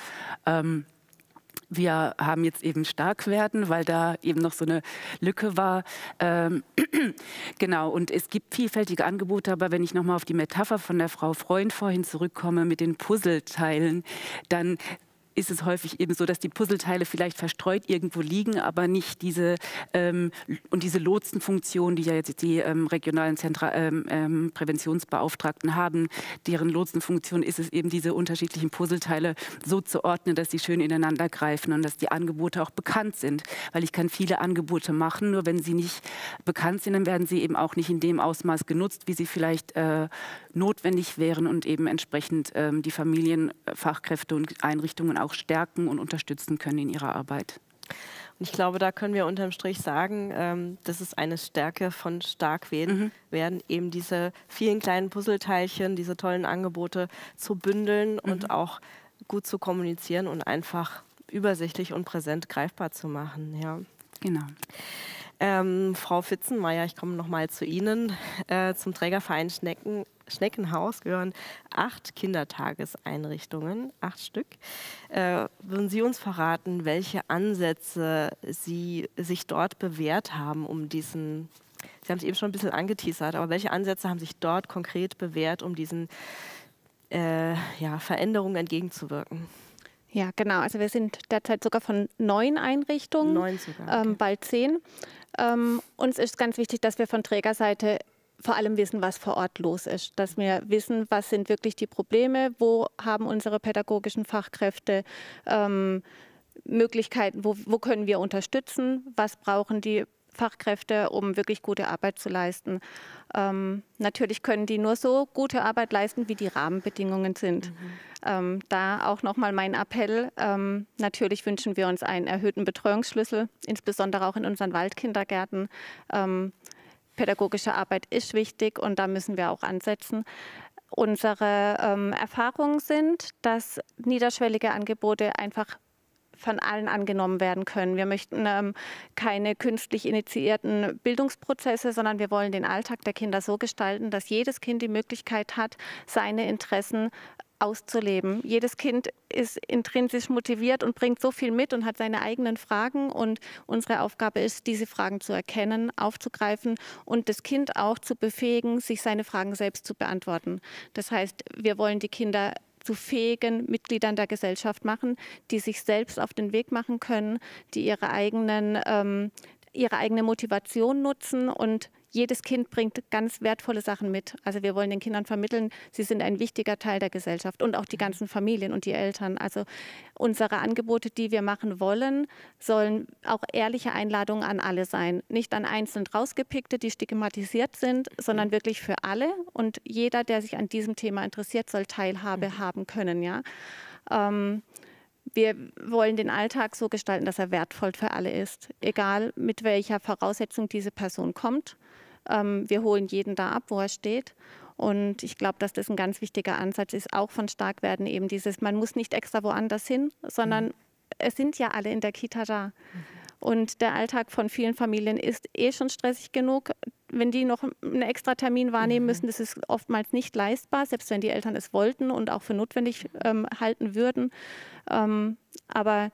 Ähm, wir haben jetzt eben Starkwerden, weil da eben noch so eine Lücke war. Ähm, genau, und es gibt vielfältige Angebote, aber wenn ich nochmal auf die Metapher von der Frau Freund vorhin zurückkomme mit den Puzzleteilen, dann ist es häufig eben so, dass die Puzzleteile vielleicht verstreut irgendwo liegen, aber nicht diese ähm, und diese Lotsenfunktion, die ja jetzt die ähm, regionalen Zentra ähm, ähm, Präventionsbeauftragten haben, deren Lotsenfunktion ist es eben, diese unterschiedlichen Puzzleteile so zu ordnen, dass sie schön ineinander greifen und dass die Angebote auch bekannt sind. Weil ich kann viele Angebote machen, nur wenn sie nicht bekannt sind, dann werden sie eben auch nicht in dem Ausmaß genutzt, wie sie vielleicht äh, notwendig wären und eben entsprechend ähm, die Familien, Fachkräfte und Einrichtungen auch auch stärken und unterstützen können in ihrer Arbeit. Und ich glaube, da können wir unterm Strich sagen, ähm, das ist eine Stärke von stark werden, mhm. werden, eben diese vielen kleinen Puzzleteilchen, diese tollen Angebote zu bündeln mhm. und auch gut zu kommunizieren und einfach übersichtlich und präsent greifbar zu machen. Ja. Genau. Ähm, Frau Fitzenmeier, ich komme noch mal zu Ihnen. Äh, zum Trägerverein Schnecken, Schneckenhaus gehören acht Kindertageseinrichtungen, acht Stück. Äh, würden Sie uns verraten, welche Ansätze Sie sich dort bewährt haben, um diesen, Sie haben es eben schon ein bisschen angeteasert, aber welche Ansätze haben sich dort konkret bewährt, um diesen äh, ja, Veränderungen entgegenzuwirken? Ja, genau. Also wir sind derzeit sogar von neun Einrichtungen, neun sogar, ähm, okay. ähm, bald zehn. Ähm, uns ist ganz wichtig, dass wir von Trägerseite vor allem wissen, was vor Ort los ist, dass wir wissen, was sind wirklich die Probleme, wo haben unsere pädagogischen Fachkräfte ähm, Möglichkeiten, wo, wo können wir unterstützen, was brauchen die Fachkräfte, um wirklich gute Arbeit zu leisten. Ähm, natürlich können die nur so gute Arbeit leisten, wie die Rahmenbedingungen sind. Mhm. Ähm, da auch nochmal mein Appell. Ähm, natürlich wünschen wir uns einen erhöhten Betreuungsschlüssel, insbesondere auch in unseren Waldkindergärten. Ähm, pädagogische Arbeit ist wichtig und da müssen wir auch ansetzen. unsere ähm, Erfahrungen sind, dass niederschwellige Angebote einfach von allen angenommen werden können. Wir möchten ähm, keine künstlich initiierten Bildungsprozesse, sondern wir wollen den Alltag der Kinder so gestalten, dass jedes Kind die Möglichkeit hat, seine Interessen auszuleben. Jedes Kind ist intrinsisch motiviert und bringt so viel mit und hat seine eigenen Fragen. Und unsere Aufgabe ist, diese Fragen zu erkennen, aufzugreifen und das Kind auch zu befähigen, sich seine Fragen selbst zu beantworten. Das heißt, wir wollen die Kinder zu fähigen Mitgliedern der Gesellschaft machen, die sich selbst auf den Weg machen können, die ihre eigenen ähm, ihre eigene Motivation nutzen und jedes Kind bringt ganz wertvolle Sachen mit. Also wir wollen den Kindern vermitteln, sie sind ein wichtiger Teil der Gesellschaft und auch die ganzen Familien und die Eltern. Also unsere Angebote, die wir machen wollen, sollen auch ehrliche Einladungen an alle sein. Nicht an einzeln rausgepickte, die stigmatisiert sind, sondern wirklich für alle. Und jeder, der sich an diesem Thema interessiert, soll Teilhabe mhm. haben können. Ja? Ähm, wir wollen den Alltag so gestalten, dass er wertvoll für alle ist, egal mit welcher Voraussetzung diese Person kommt. Ähm, wir holen jeden da ab, wo er steht. Und ich glaube, dass das ein ganz wichtiger Ansatz ist, auch von Starkwerden eben dieses, man muss nicht extra woanders hin, sondern mhm. es sind ja alle in der Kita da. Mhm. Und der Alltag von vielen Familien ist eh schon stressig genug. Wenn die noch einen extra Termin wahrnehmen mhm. müssen, das ist oftmals nicht leistbar, selbst wenn die Eltern es wollten und auch für notwendig ähm, halten würden. Ähm, aber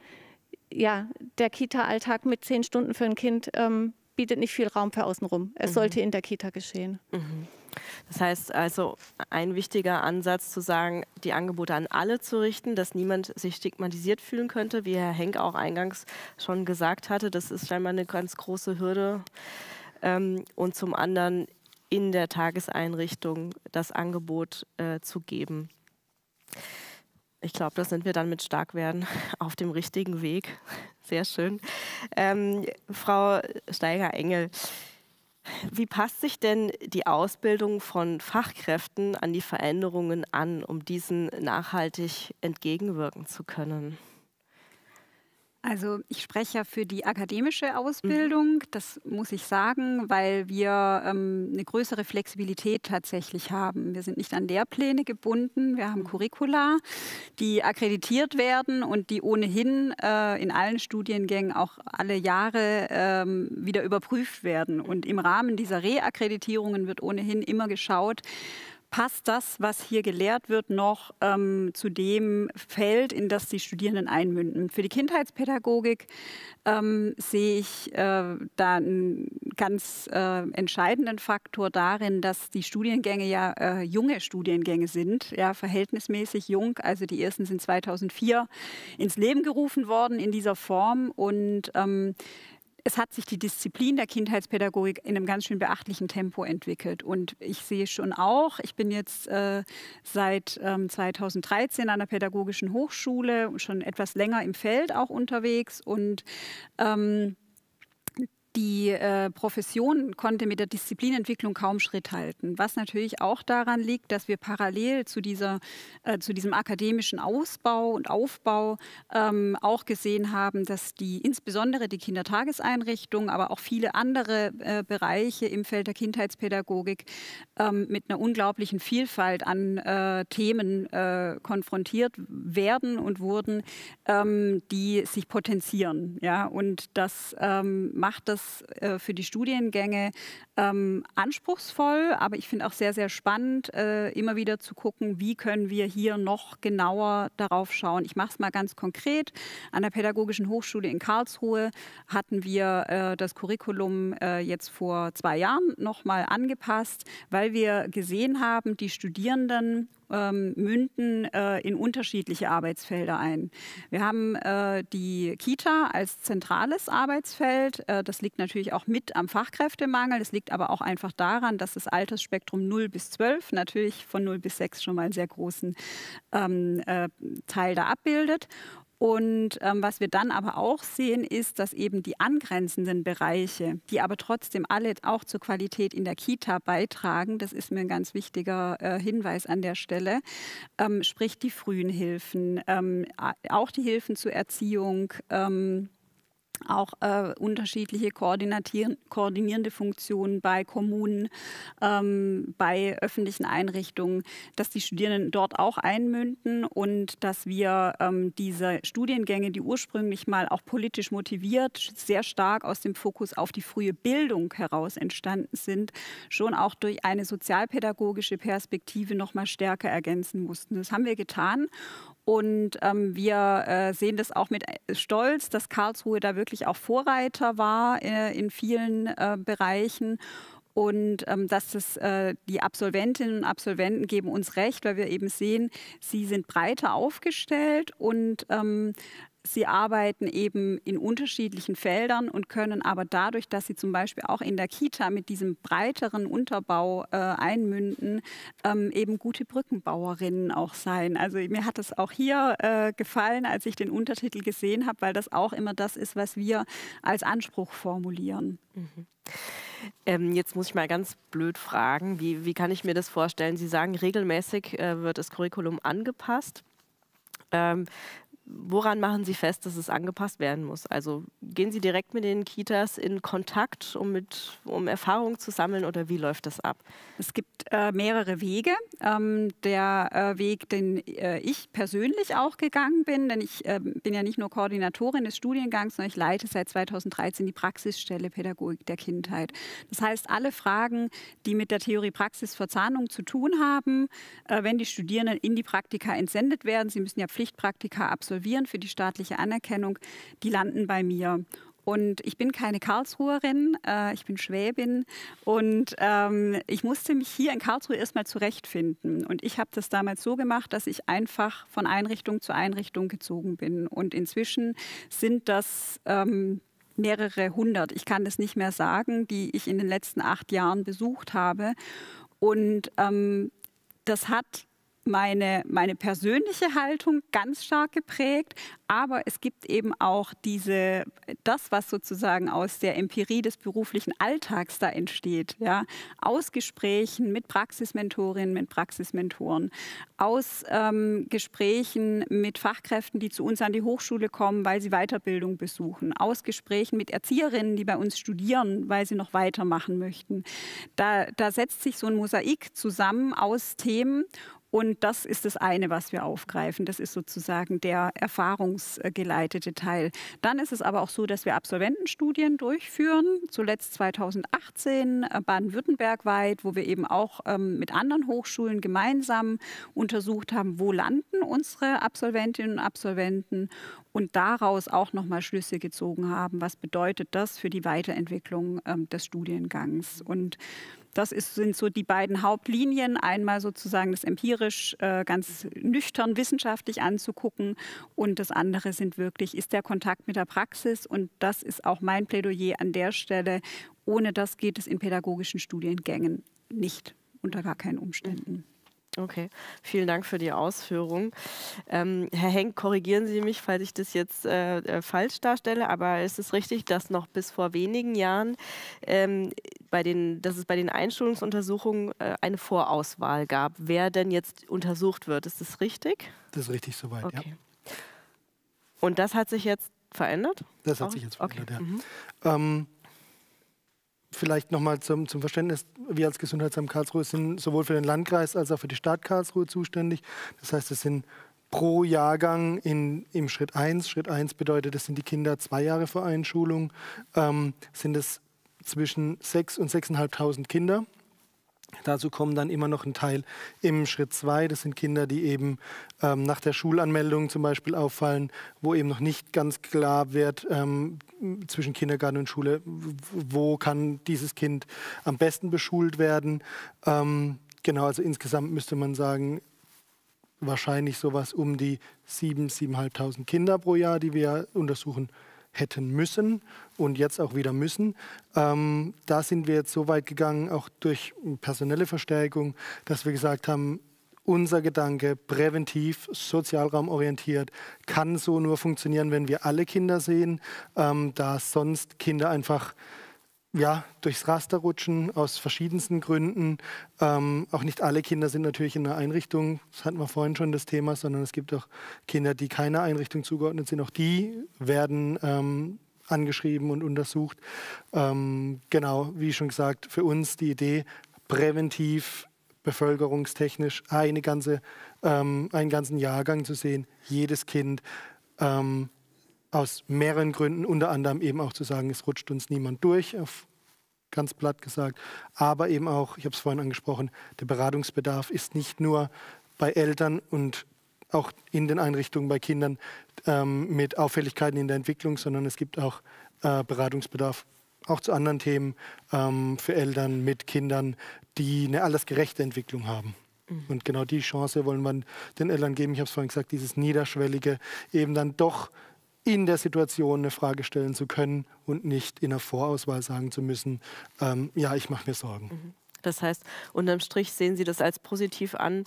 ja, der Kita-Alltag mit zehn Stunden für ein Kind ähm, bietet nicht viel Raum für außenrum. Es mhm. sollte in der Kita geschehen. Mhm. Das heißt also, ein wichtiger Ansatz zu sagen, die Angebote an alle zu richten, dass niemand sich stigmatisiert fühlen könnte, wie Herr Henk auch eingangs schon gesagt hatte. Das ist scheinbar eine ganz große Hürde. Ähm, und zum anderen in der Tageseinrichtung das Angebot äh, zu geben. Ich glaube, da sind wir dann mit Starkwerden auf dem richtigen Weg. Sehr schön. Ähm, Frau Steiger-Engel, wie passt sich denn die Ausbildung von Fachkräften an die Veränderungen an, um diesen nachhaltig entgegenwirken zu können? Also ich spreche ja für die akademische Ausbildung, das muss ich sagen, weil wir ähm, eine größere Flexibilität tatsächlich haben. Wir sind nicht an Lehrpläne gebunden, wir haben mhm. Curricula, die akkreditiert werden und die ohnehin äh, in allen Studiengängen auch alle Jahre ähm, wieder überprüft werden. Und im Rahmen dieser Reakkreditierungen wird ohnehin immer geschaut, passt das, was hier gelehrt wird, noch ähm, zu dem Feld, in das die Studierenden einmünden. Für die Kindheitspädagogik ähm, sehe ich äh, da einen ganz äh, entscheidenden Faktor darin, dass die Studiengänge ja äh, junge Studiengänge sind, ja, verhältnismäßig jung. Also die ersten sind 2004 ins Leben gerufen worden in dieser Form und ähm, es hat sich die Disziplin der Kindheitspädagogik in einem ganz schön beachtlichen Tempo entwickelt. Und ich sehe schon auch, ich bin jetzt äh, seit ähm, 2013 an der Pädagogischen Hochschule schon etwas länger im Feld auch unterwegs und ähm, die äh, Profession konnte mit der Disziplinentwicklung kaum Schritt halten, was natürlich auch daran liegt, dass wir parallel zu, dieser, äh, zu diesem akademischen Ausbau und Aufbau ähm, auch gesehen haben, dass die insbesondere die Kindertageseinrichtungen, aber auch viele andere äh, Bereiche im Feld der Kindheitspädagogik ähm, mit einer unglaublichen Vielfalt an äh, Themen äh, konfrontiert werden und wurden, ähm, die sich potenzieren. Ja? Und das ähm, macht das ist äh, für die Studiengänge ähm, anspruchsvoll, aber ich finde auch sehr, sehr spannend, äh, immer wieder zu gucken, wie können wir hier noch genauer darauf schauen. Ich mache es mal ganz konkret. An der Pädagogischen Hochschule in Karlsruhe hatten wir äh, das Curriculum äh, jetzt vor zwei Jahren nochmal angepasst, weil wir gesehen haben, die Studierenden ähm, münden äh, in unterschiedliche Arbeitsfelder ein. Wir haben äh, die Kita als zentrales Arbeitsfeld. Äh, das liegt natürlich auch mit am Fachkräftemangel. Es liegt aber auch einfach daran, dass das Altersspektrum 0 bis 12 natürlich von 0 bis 6 schon mal einen sehr großen ähm, äh, Teil da abbildet. Und ähm, was wir dann aber auch sehen, ist, dass eben die angrenzenden Bereiche, die aber trotzdem alle auch zur Qualität in der Kita beitragen, das ist mir ein ganz wichtiger äh, Hinweis an der Stelle, ähm, sprich die frühen Hilfen, ähm, auch die Hilfen zur Erziehung, ähm, auch äh, unterschiedliche koordinierende Funktionen bei Kommunen, ähm, bei öffentlichen Einrichtungen, dass die Studierenden dort auch einmünden und dass wir ähm, diese Studiengänge, die ursprünglich mal auch politisch motiviert, sehr stark aus dem Fokus auf die frühe Bildung heraus entstanden sind, schon auch durch eine sozialpädagogische Perspektive noch mal stärker ergänzen mussten. Das haben wir getan und ähm, wir äh, sehen das auch mit äh, Stolz, dass Karlsruhe da wirklich auch Vorreiter war äh, in vielen äh, Bereichen. Und ähm, dass das, äh, die Absolventinnen und Absolventen geben uns recht, weil wir eben sehen, sie sind breiter aufgestellt und ähm, Sie arbeiten eben in unterschiedlichen Feldern und können aber dadurch, dass sie zum Beispiel auch in der Kita mit diesem breiteren Unterbau äh, einmünden, ähm, eben gute Brückenbauerinnen auch sein. Also mir hat es auch hier äh, gefallen, als ich den Untertitel gesehen habe, weil das auch immer das ist, was wir als Anspruch formulieren. Mhm. Ähm, jetzt muss ich mal ganz blöd fragen, wie, wie kann ich mir das vorstellen? Sie sagen, regelmäßig äh, wird das Curriculum angepasst. Ähm, Woran machen Sie fest, dass es angepasst werden muss? Also gehen Sie direkt mit den Kitas in Kontakt, um, mit, um Erfahrungen zu sammeln oder wie läuft das ab? Es gibt äh, mehrere Wege. Ähm, der äh, Weg, den äh, ich persönlich auch gegangen bin, denn ich ähm, bin ja nicht nur Koordinatorin des Studiengangs, sondern ich leite seit 2013 die Praxisstelle Pädagogik der Kindheit. Das heißt, alle Fragen, die mit der Theorie-Praxis-Verzahnung zu tun haben, äh, wenn die Studierenden in die Praktika entsendet werden, sie müssen ja Pflichtpraktika absolvieren, absolvieren für die staatliche Anerkennung, die landen bei mir. Und ich bin keine Karlsruherin, äh, ich bin Schwäbin und ähm, ich musste mich hier in Karlsruhe erstmal zurechtfinden. Und ich habe das damals so gemacht, dass ich einfach von Einrichtung zu Einrichtung gezogen bin. Und inzwischen sind das ähm, mehrere hundert, ich kann das nicht mehr sagen, die ich in den letzten acht Jahren besucht habe. Und ähm, das hat meine, meine persönliche Haltung ganz stark geprägt, aber es gibt eben auch diese, das, was sozusagen aus der Empirie des beruflichen Alltags da entsteht, ja, aus Gesprächen mit Praxismentorinnen, mit Praxismentoren, aus ähm, Gesprächen mit Fachkräften, die zu uns an die Hochschule kommen, weil sie Weiterbildung besuchen, aus Gesprächen mit Erzieherinnen, die bei uns studieren, weil sie noch weitermachen möchten. Da, da setzt sich so ein Mosaik zusammen aus Themen und das ist das eine, was wir aufgreifen. Das ist sozusagen der erfahrungsgeleitete Teil. Dann ist es aber auch so, dass wir Absolventenstudien durchführen. Zuletzt 2018 äh, baden-württemberg weit, wo wir eben auch ähm, mit anderen Hochschulen gemeinsam untersucht haben, wo landen unsere Absolventinnen und Absolventen und daraus auch nochmal Schlüsse gezogen haben. Was bedeutet das für die Weiterentwicklung ähm, des Studiengangs? Und das ist, sind so die beiden Hauptlinien. Einmal sozusagen das empirisch äh, ganz nüchtern wissenschaftlich anzugucken und das andere sind wirklich, ist der Kontakt mit der Praxis und das ist auch mein Plädoyer an der Stelle. Ohne das geht es in pädagogischen Studiengängen nicht, unter gar keinen Umständen. Okay, vielen Dank für die Ausführung. Ähm, Herr Henk, korrigieren Sie mich, falls ich das jetzt äh, äh falsch darstelle, aber ist es richtig, dass noch bis vor wenigen Jahren ähm, bei den, dass es bei den Einschulungsuntersuchungen äh, eine Vorauswahl gab, wer denn jetzt untersucht wird? Ist das richtig? Das ist richtig soweit, okay. ja. Und das hat sich jetzt verändert? Das hat Auch? sich jetzt verändert, okay. ja. Mhm. Ähm, vielleicht nochmal zum, zum Verständnis, wir als Gesundheitsamt Karlsruhe sind sowohl für den Landkreis als auch für die Stadt Karlsruhe zuständig. Das heißt, es sind pro Jahrgang in, im Schritt 1, Schritt 1 bedeutet, das sind die Kinder zwei Jahre vor Einschulung, ähm, sind es zwischen 6.000 und 6.500 Kinder. Dazu kommen dann immer noch ein Teil im Schritt 2. Das sind Kinder, die eben ähm, nach der Schulanmeldung zum Beispiel auffallen, wo eben noch nicht ganz klar wird ähm, zwischen Kindergarten und Schule, wo kann dieses Kind am besten beschult werden. Ähm, genau, also insgesamt müsste man sagen, wahrscheinlich sowas um die 7.000, 7.500 Kinder pro Jahr, die wir untersuchen hätten müssen und jetzt auch wieder müssen. Ähm, da sind wir jetzt so weit gegangen, auch durch personelle Verstärkung, dass wir gesagt haben, unser Gedanke präventiv, sozialraumorientiert, kann so nur funktionieren, wenn wir alle Kinder sehen, ähm, da sonst Kinder einfach ja, durchs Raster rutschen, aus verschiedensten Gründen. Ähm, auch nicht alle Kinder sind natürlich in einer Einrichtung, das hatten wir vorhin schon das Thema, sondern es gibt auch Kinder, die keiner Einrichtung zugeordnet sind. Auch die werden ähm, angeschrieben und untersucht. Ähm, genau, wie schon gesagt, für uns die Idee, präventiv, bevölkerungstechnisch eine ganze, ähm, einen ganzen Jahrgang zu sehen, jedes Kind ähm, aus mehreren Gründen, unter anderem eben auch zu sagen, es rutscht uns niemand durch, auf ganz platt gesagt, aber eben auch, ich habe es vorhin angesprochen, der Beratungsbedarf ist nicht nur bei Eltern und auch in den Einrichtungen bei Kindern ähm, mit Auffälligkeiten in der Entwicklung, sondern es gibt auch äh, Beratungsbedarf auch zu anderen Themen ähm, für Eltern mit Kindern, die eine altersgerechte Entwicklung haben. Mhm. Und genau die Chance wollen wir den Eltern geben. Ich habe es vorhin gesagt, dieses Niederschwellige, eben dann doch in der Situation eine Frage stellen zu können und nicht in der Vorauswahl sagen zu müssen, ähm, ja, ich mache mir Sorgen. Mhm. Das heißt, unterm Strich sehen Sie das als positiv an,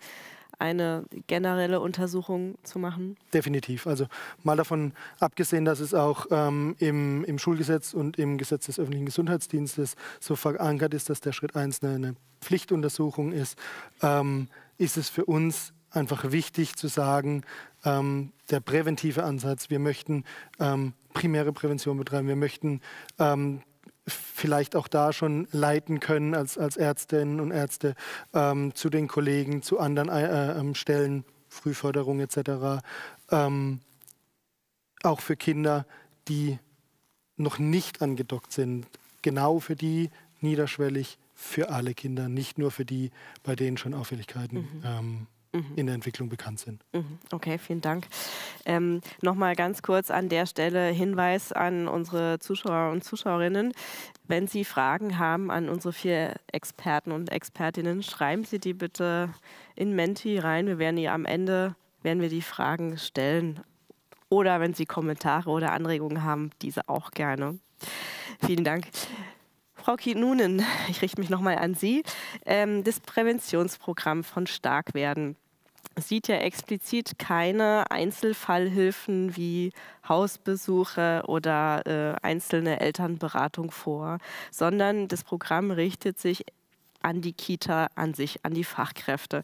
eine generelle Untersuchung zu machen? Definitiv. Also mal davon abgesehen, dass es auch ähm, im, im, Schulgesetz und im Gesetz des öffentlichen Gesundheitsdienstes so verankert ist, dass der Schritt 1 eine, eine Pflichtuntersuchung ist, ähm, ist es für uns einfach wichtig zu sagen, ähm, der präventive Ansatz, wir möchten ähm, primäre Prävention betreiben, wir möchten ähm, vielleicht auch da schon leiten können als, als Ärztinnen und Ärzte ähm, zu den Kollegen, zu anderen äh, äh, Stellen, Frühförderung etc. Ähm, auch für Kinder, die noch nicht angedockt sind, genau für die niederschwellig für alle Kinder, nicht nur für die, bei denen schon Auffälligkeiten mhm. ähm. In der Entwicklung bekannt sind. Mhm. Okay, vielen Dank. Ähm, Nochmal ganz kurz an der Stelle Hinweis an unsere Zuschauer und Zuschauerinnen. Wenn Sie Fragen haben an unsere vier Experten und Expertinnen, schreiben Sie die bitte in Menti rein. Wir werden ihr am Ende werden wir die Fragen stellen. Oder wenn Sie Kommentare oder Anregungen haben, diese auch gerne. Vielen Dank. Frau Kinunen, ich richte mich nochmal an Sie. Ähm, das Präventionsprogramm von Starkwerden sieht ja explizit keine Einzelfallhilfen wie Hausbesuche oder äh, einzelne Elternberatung vor, sondern das Programm richtet sich an die Kita an sich, an die Fachkräfte.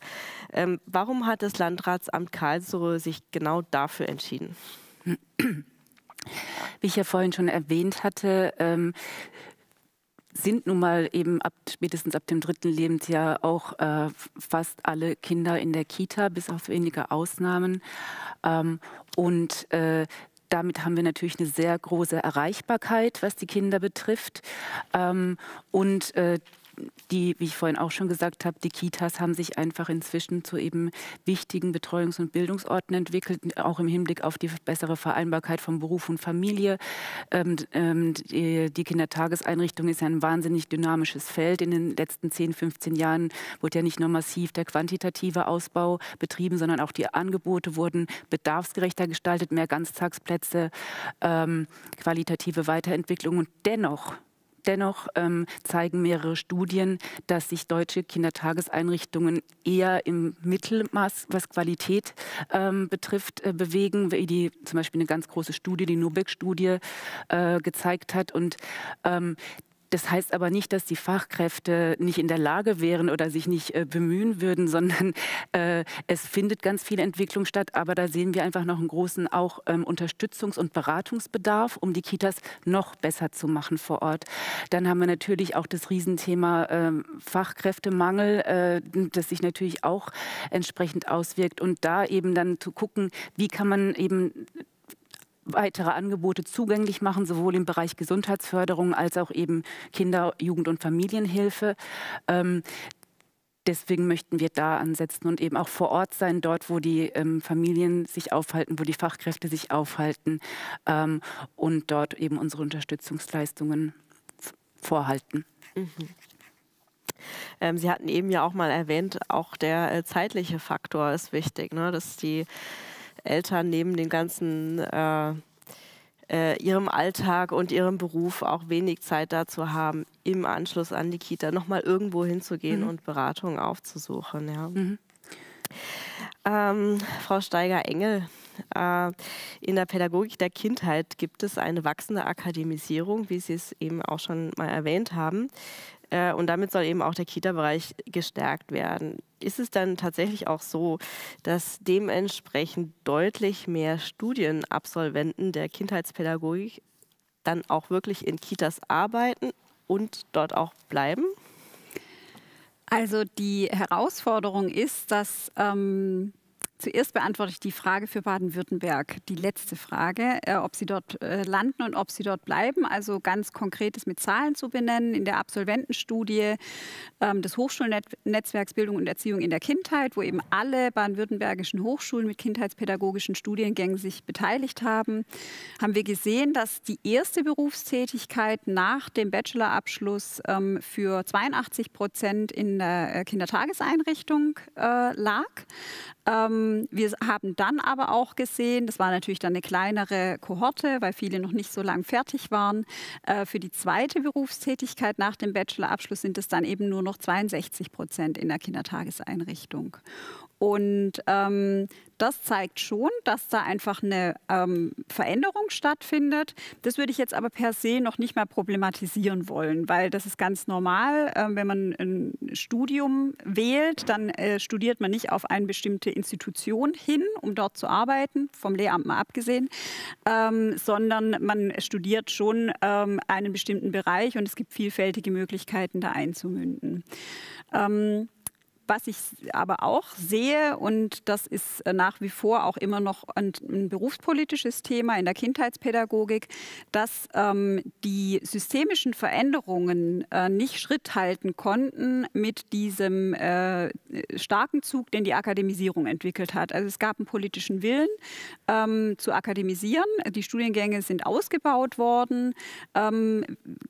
Ähm, warum hat das Landratsamt Karlsruhe sich genau dafür entschieden? Wie ich ja vorhin schon erwähnt hatte, ähm, sind nun mal eben ab spätestens ab dem dritten Lebensjahr auch äh, fast alle Kinder in der Kita, bis auf wenige Ausnahmen. Ähm, und äh, damit haben wir natürlich eine sehr große Erreichbarkeit, was die Kinder betrifft. Ähm, und äh, die, wie ich vorhin auch schon gesagt habe, die Kitas haben sich einfach inzwischen zu eben wichtigen Betreuungs- und Bildungsorten entwickelt, auch im Hinblick auf die bessere Vereinbarkeit von Beruf und Familie. Ähm, ähm, die, die, Kindertageseinrichtung ist ein wahnsinnig dynamisches Feld. In den letzten 10, 15 Jahren wurde ja nicht nur massiv der quantitative Ausbau betrieben, sondern auch die Angebote wurden bedarfsgerechter gestaltet, mehr Ganztagsplätze, ähm, qualitative Weiterentwicklung und dennoch Dennoch ähm, zeigen mehrere Studien, dass sich deutsche Kindertageseinrichtungen eher im Mittelmaß, was Qualität ähm, betrifft, äh, bewegen, wie die zum Beispiel eine ganz große Studie, die Nubeck-Studie, äh, gezeigt hat. Und ähm, das heißt aber nicht, dass die Fachkräfte nicht in der Lage wären oder sich nicht äh, bemühen würden, sondern äh, es findet ganz viel Entwicklung statt. Aber da sehen wir einfach noch einen großen auch ähm, Unterstützungs- und Beratungsbedarf, um die Kitas noch besser zu machen vor Ort. Dann haben wir natürlich auch das Riesenthema äh, Fachkräftemangel, das sich natürlich auch entsprechend auswirkt. Und da eben dann zu gucken, wie kann man eben weitere Angebote zugänglich machen, sowohl im Bereich Gesundheitsförderung als auch eben Kinder-, Jugend- und Familienhilfe. Ähm, deswegen möchten wir da ansetzen und eben auch vor Ort sein, dort, wo die ähm, Familien sich aufhalten, wo die Fachkräfte sich aufhalten ähm, und dort eben unsere Unterstützungsleistungen vorhalten. Mhm. Ähm, Sie hatten eben ja auch mal erwähnt, auch der äh, zeitliche Faktor ist wichtig, ne? dass die Eltern neben dem ganzen äh, äh, ihrem Alltag und ihrem Beruf auch wenig Zeit dazu haben, im Anschluss an die Kita nochmal irgendwo hinzugehen mhm. und Beratungen aufzusuchen. Ja. Mhm. Ähm, Frau Steiger-Engel, äh, in der Pädagogik der Kindheit gibt es eine wachsende Akademisierung, wie Sie es eben auch schon mal erwähnt haben. Äh, und damit soll eben auch der Kita-Bereich gestärkt werden. Ist es dann tatsächlich auch so, dass dementsprechend deutlich mehr Studienabsolventen der Kindheitspädagogik dann auch wirklich in Kitas arbeiten und dort auch bleiben? Also die Herausforderung ist, dass ähm, Zuerst beantworte ich die Frage für Baden-Württemberg, die letzte Frage, äh, ob Sie dort äh, landen und ob Sie dort bleiben. Also ganz konkretes mit Zahlen zu benennen. In der Absolventenstudie ähm, des Hochschulnetzwerks Bildung und Erziehung in der Kindheit, wo eben alle baden-württembergischen Hochschulen mit kindheitspädagogischen Studiengängen sich beteiligt haben, haben wir gesehen, dass die erste Berufstätigkeit nach dem Bachelorabschluss ähm, für 82 Prozent in der äh, Kindertageseinrichtung äh, lag. Ähm, wir haben dann aber auch gesehen, das war natürlich dann eine kleinere Kohorte, weil viele noch nicht so lange fertig waren. Äh, für die zweite Berufstätigkeit nach dem Bachelorabschluss sind es dann eben nur noch 62 Prozent in der Kindertageseinrichtung. Und ähm, das zeigt schon, dass da einfach eine ähm, Veränderung stattfindet. Das würde ich jetzt aber per se noch nicht mal problematisieren wollen, weil das ist ganz normal. Äh, wenn man ein Studium wählt, dann äh, studiert man nicht auf eine bestimmte Institution hin, um dort zu arbeiten, vom Lehramt mal abgesehen, ähm, sondern man studiert schon ähm, einen bestimmten Bereich und es gibt vielfältige Möglichkeiten, da einzumünden. Was ich aber auch sehe, und das ist äh, nach wie vor auch immer noch ein, ein berufspolitisches Thema in der Kindheitspädagogik, dass ähm, die systemischen Veränderungen äh, nicht Schritt halten konnten mit diesem äh, starken Zug, den die Akademisierung entwickelt hat. Also es gab einen politischen Willen ähm, zu akademisieren. Die Studiengänge sind ausgebaut worden. Ähm,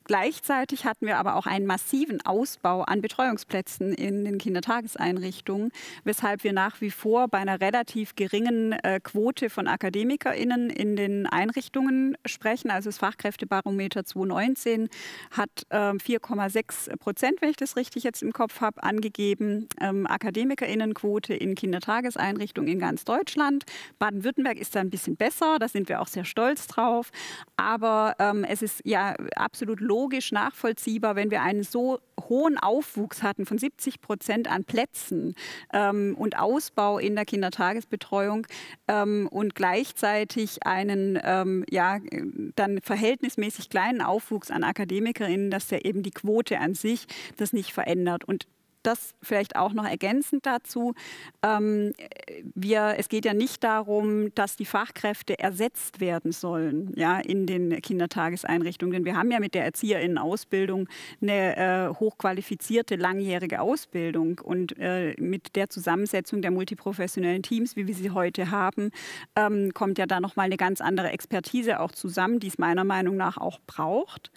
gleichzeitig hatten wir aber auch einen massiven Ausbau an Betreuungsplätzen in den Kindertagen. Tageseinrichtungen, weshalb wir nach wie vor bei einer relativ geringen äh, Quote von AkademikerInnen in den Einrichtungen sprechen. Also das Fachkräftebarometer 2019 hat äh, 4,6 Prozent, wenn ich das richtig jetzt im Kopf habe, angegeben. Ähm, AkademikerInnenquote in Kindertageseinrichtungen in ganz Deutschland. Baden-Württemberg ist da ein bisschen besser, da sind wir auch sehr stolz drauf. Aber ähm, es ist ja absolut logisch nachvollziehbar, wenn wir einen so hohen Aufwuchs hatten von 70 Prozent an Plätzen ähm, und Ausbau in der Kindertagesbetreuung ähm, und gleichzeitig einen ähm, ja, dann verhältnismäßig kleinen Aufwuchs an Akademikerinnen, dass der eben die Quote an sich das nicht verändert. Und das vielleicht auch noch ergänzend dazu. Ähm, wir, es geht ja nicht darum, dass die Fachkräfte ersetzt werden sollen ja, in den Kindertageseinrichtungen. Denn wir haben ja mit der Erzieherinnenausbildung eine äh, hochqualifizierte, langjährige Ausbildung. Und äh, mit der Zusammensetzung der multiprofessionellen Teams, wie wir sie heute haben, ähm, kommt ja da nochmal eine ganz andere Expertise auch zusammen, die es meiner Meinung nach auch braucht.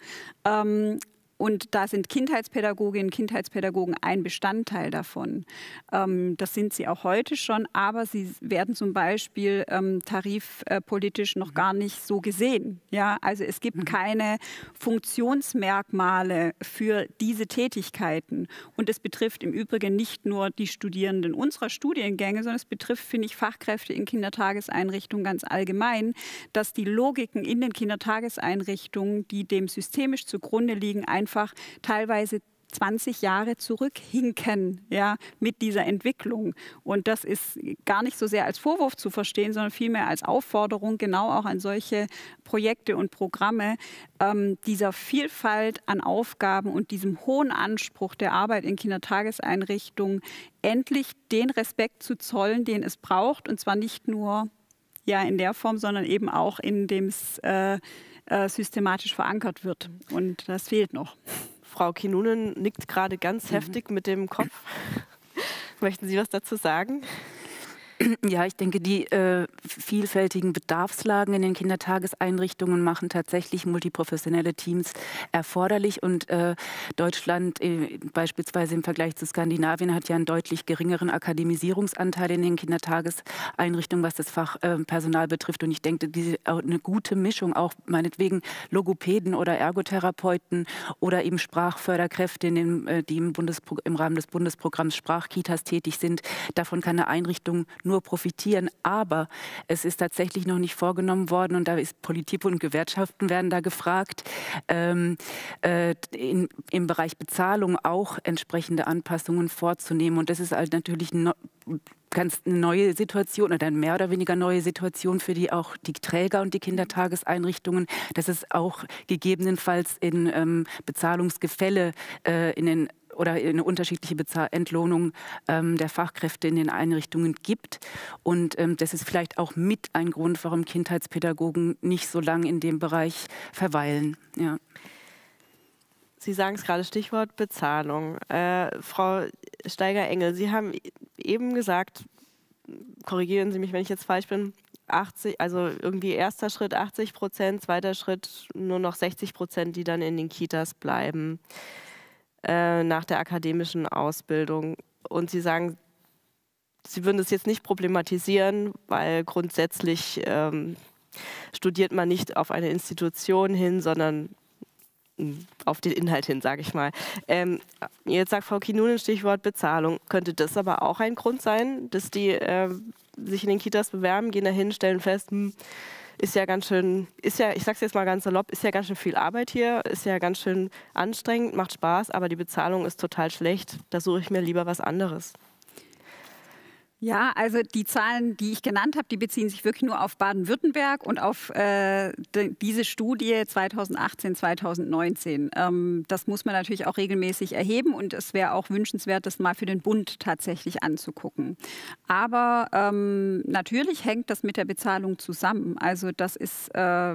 Ähm, und da sind Kindheitspädagoginnen und Kindheitspädagogen ein Bestandteil davon. Ähm, das sind sie auch heute schon, aber sie werden zum Beispiel ähm, tarifpolitisch noch gar nicht so gesehen. Ja, also es gibt mhm. keine Funktionsmerkmale für diese Tätigkeiten. Und es betrifft im Übrigen nicht nur die Studierenden unserer Studiengänge, sondern es betrifft, finde ich, Fachkräfte in Kindertageseinrichtungen ganz allgemein, dass die Logiken in den Kindertageseinrichtungen, die dem systemisch zugrunde liegen, einfach einfach teilweise 20 Jahre zurückhinken ja, mit dieser Entwicklung. Und das ist gar nicht so sehr als Vorwurf zu verstehen, sondern vielmehr als Aufforderung, genau auch an solche Projekte und Programme, ähm, dieser Vielfalt an Aufgaben und diesem hohen Anspruch der Arbeit in Kindertageseinrichtungen endlich den Respekt zu zollen, den es braucht. Und zwar nicht nur ja, in der Form, sondern eben auch in dem äh, äh, systematisch verankert wird. Und das fehlt noch. Frau Kinunen nickt gerade ganz mhm. heftig mit dem Kopf. Möchten Sie was dazu sagen? Ja, ich denke, die äh, vielfältigen Bedarfslagen in den Kindertageseinrichtungen machen tatsächlich multiprofessionelle Teams erforderlich. Und äh, Deutschland äh, beispielsweise im Vergleich zu Skandinavien hat ja einen deutlich geringeren Akademisierungsanteil in den Kindertageseinrichtungen, was das Fachpersonal betrifft. Und ich denke, diese, eine gute Mischung, auch meinetwegen Logopäden oder Ergotherapeuten oder eben Sprachförderkräfte, dem, äh, die im, im Rahmen des Bundesprogramms Sprachkitas tätig sind, davon kann eine Einrichtung nur profitieren. Aber es ist tatsächlich noch nicht vorgenommen worden und da ist Politik und Gewerkschaften werden da gefragt, ähm, äh, in, im Bereich Bezahlung auch entsprechende Anpassungen vorzunehmen. Und das ist halt natürlich no ganz neue Situation oder eine mehr oder weniger neue Situation für die auch die Träger und die Kindertageseinrichtungen, dass es auch gegebenenfalls in ähm, Bezahlungsgefälle äh, in den oder eine unterschiedliche Bezahl Entlohnung ähm, der Fachkräfte in den Einrichtungen gibt. Und ähm, das ist vielleicht auch mit ein Grund, warum Kindheitspädagogen nicht so lange in dem Bereich verweilen. Ja. Sie sagen es gerade, Stichwort Bezahlung. Äh, Frau Steiger-Engel, Sie haben eben gesagt, korrigieren Sie mich, wenn ich jetzt falsch bin, 80, also irgendwie erster Schritt 80 Prozent, zweiter Schritt nur noch 60 Prozent, die dann in den Kitas bleiben äh, nach der akademischen Ausbildung. Und Sie sagen, Sie würden es jetzt nicht problematisieren, weil grundsätzlich ähm, studiert man nicht auf eine Institution hin, sondern auf den Inhalt hin, sage ich mal. Ähm, jetzt sagt Frau Kinunen Stichwort Bezahlung. Könnte das aber auch ein Grund sein, dass die äh, sich in den Kitas bewerben, gehen dahin, stellen fest, hm, ist ja ganz schön, ist ja, ich sag's jetzt mal ganz salopp, ist ja ganz schön viel Arbeit hier, ist ja ganz schön anstrengend, macht Spaß, aber die Bezahlung ist total schlecht. Da suche ich mir lieber was anderes. Ja, also die Zahlen, die ich genannt habe, die beziehen sich wirklich nur auf Baden-Württemberg und auf äh, diese Studie 2018, 2019. Ähm, das muss man natürlich auch regelmäßig erheben und es wäre auch wünschenswert, das mal für den Bund tatsächlich anzugucken. Aber ähm, natürlich hängt das mit der Bezahlung zusammen. Also das ist äh,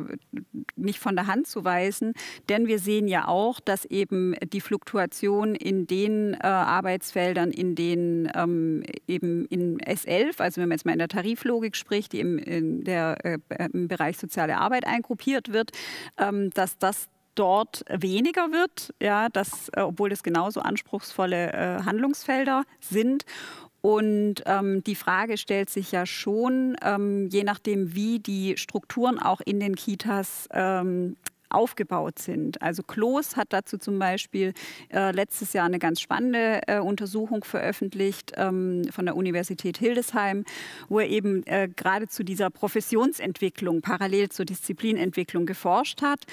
nicht von der Hand zu weisen, denn wir sehen ja auch, dass eben die Fluktuation in den äh, Arbeitsfeldern, in denen ähm, eben in S11, also wenn man jetzt mal in der Tariflogik spricht, die im, der, äh, im Bereich soziale Arbeit eingruppiert wird, ähm, dass das dort weniger wird, ja, dass, äh, obwohl es genauso anspruchsvolle äh, Handlungsfelder sind. Und ähm, die Frage stellt sich ja schon, ähm, je nachdem, wie die Strukturen auch in den Kitas ähm, aufgebaut sind. Also Kloß hat dazu zum Beispiel äh, letztes Jahr eine ganz spannende äh, Untersuchung veröffentlicht ähm, von der Universität Hildesheim, wo er eben äh, gerade zu dieser Professionsentwicklung parallel zur Disziplinentwicklung geforscht hat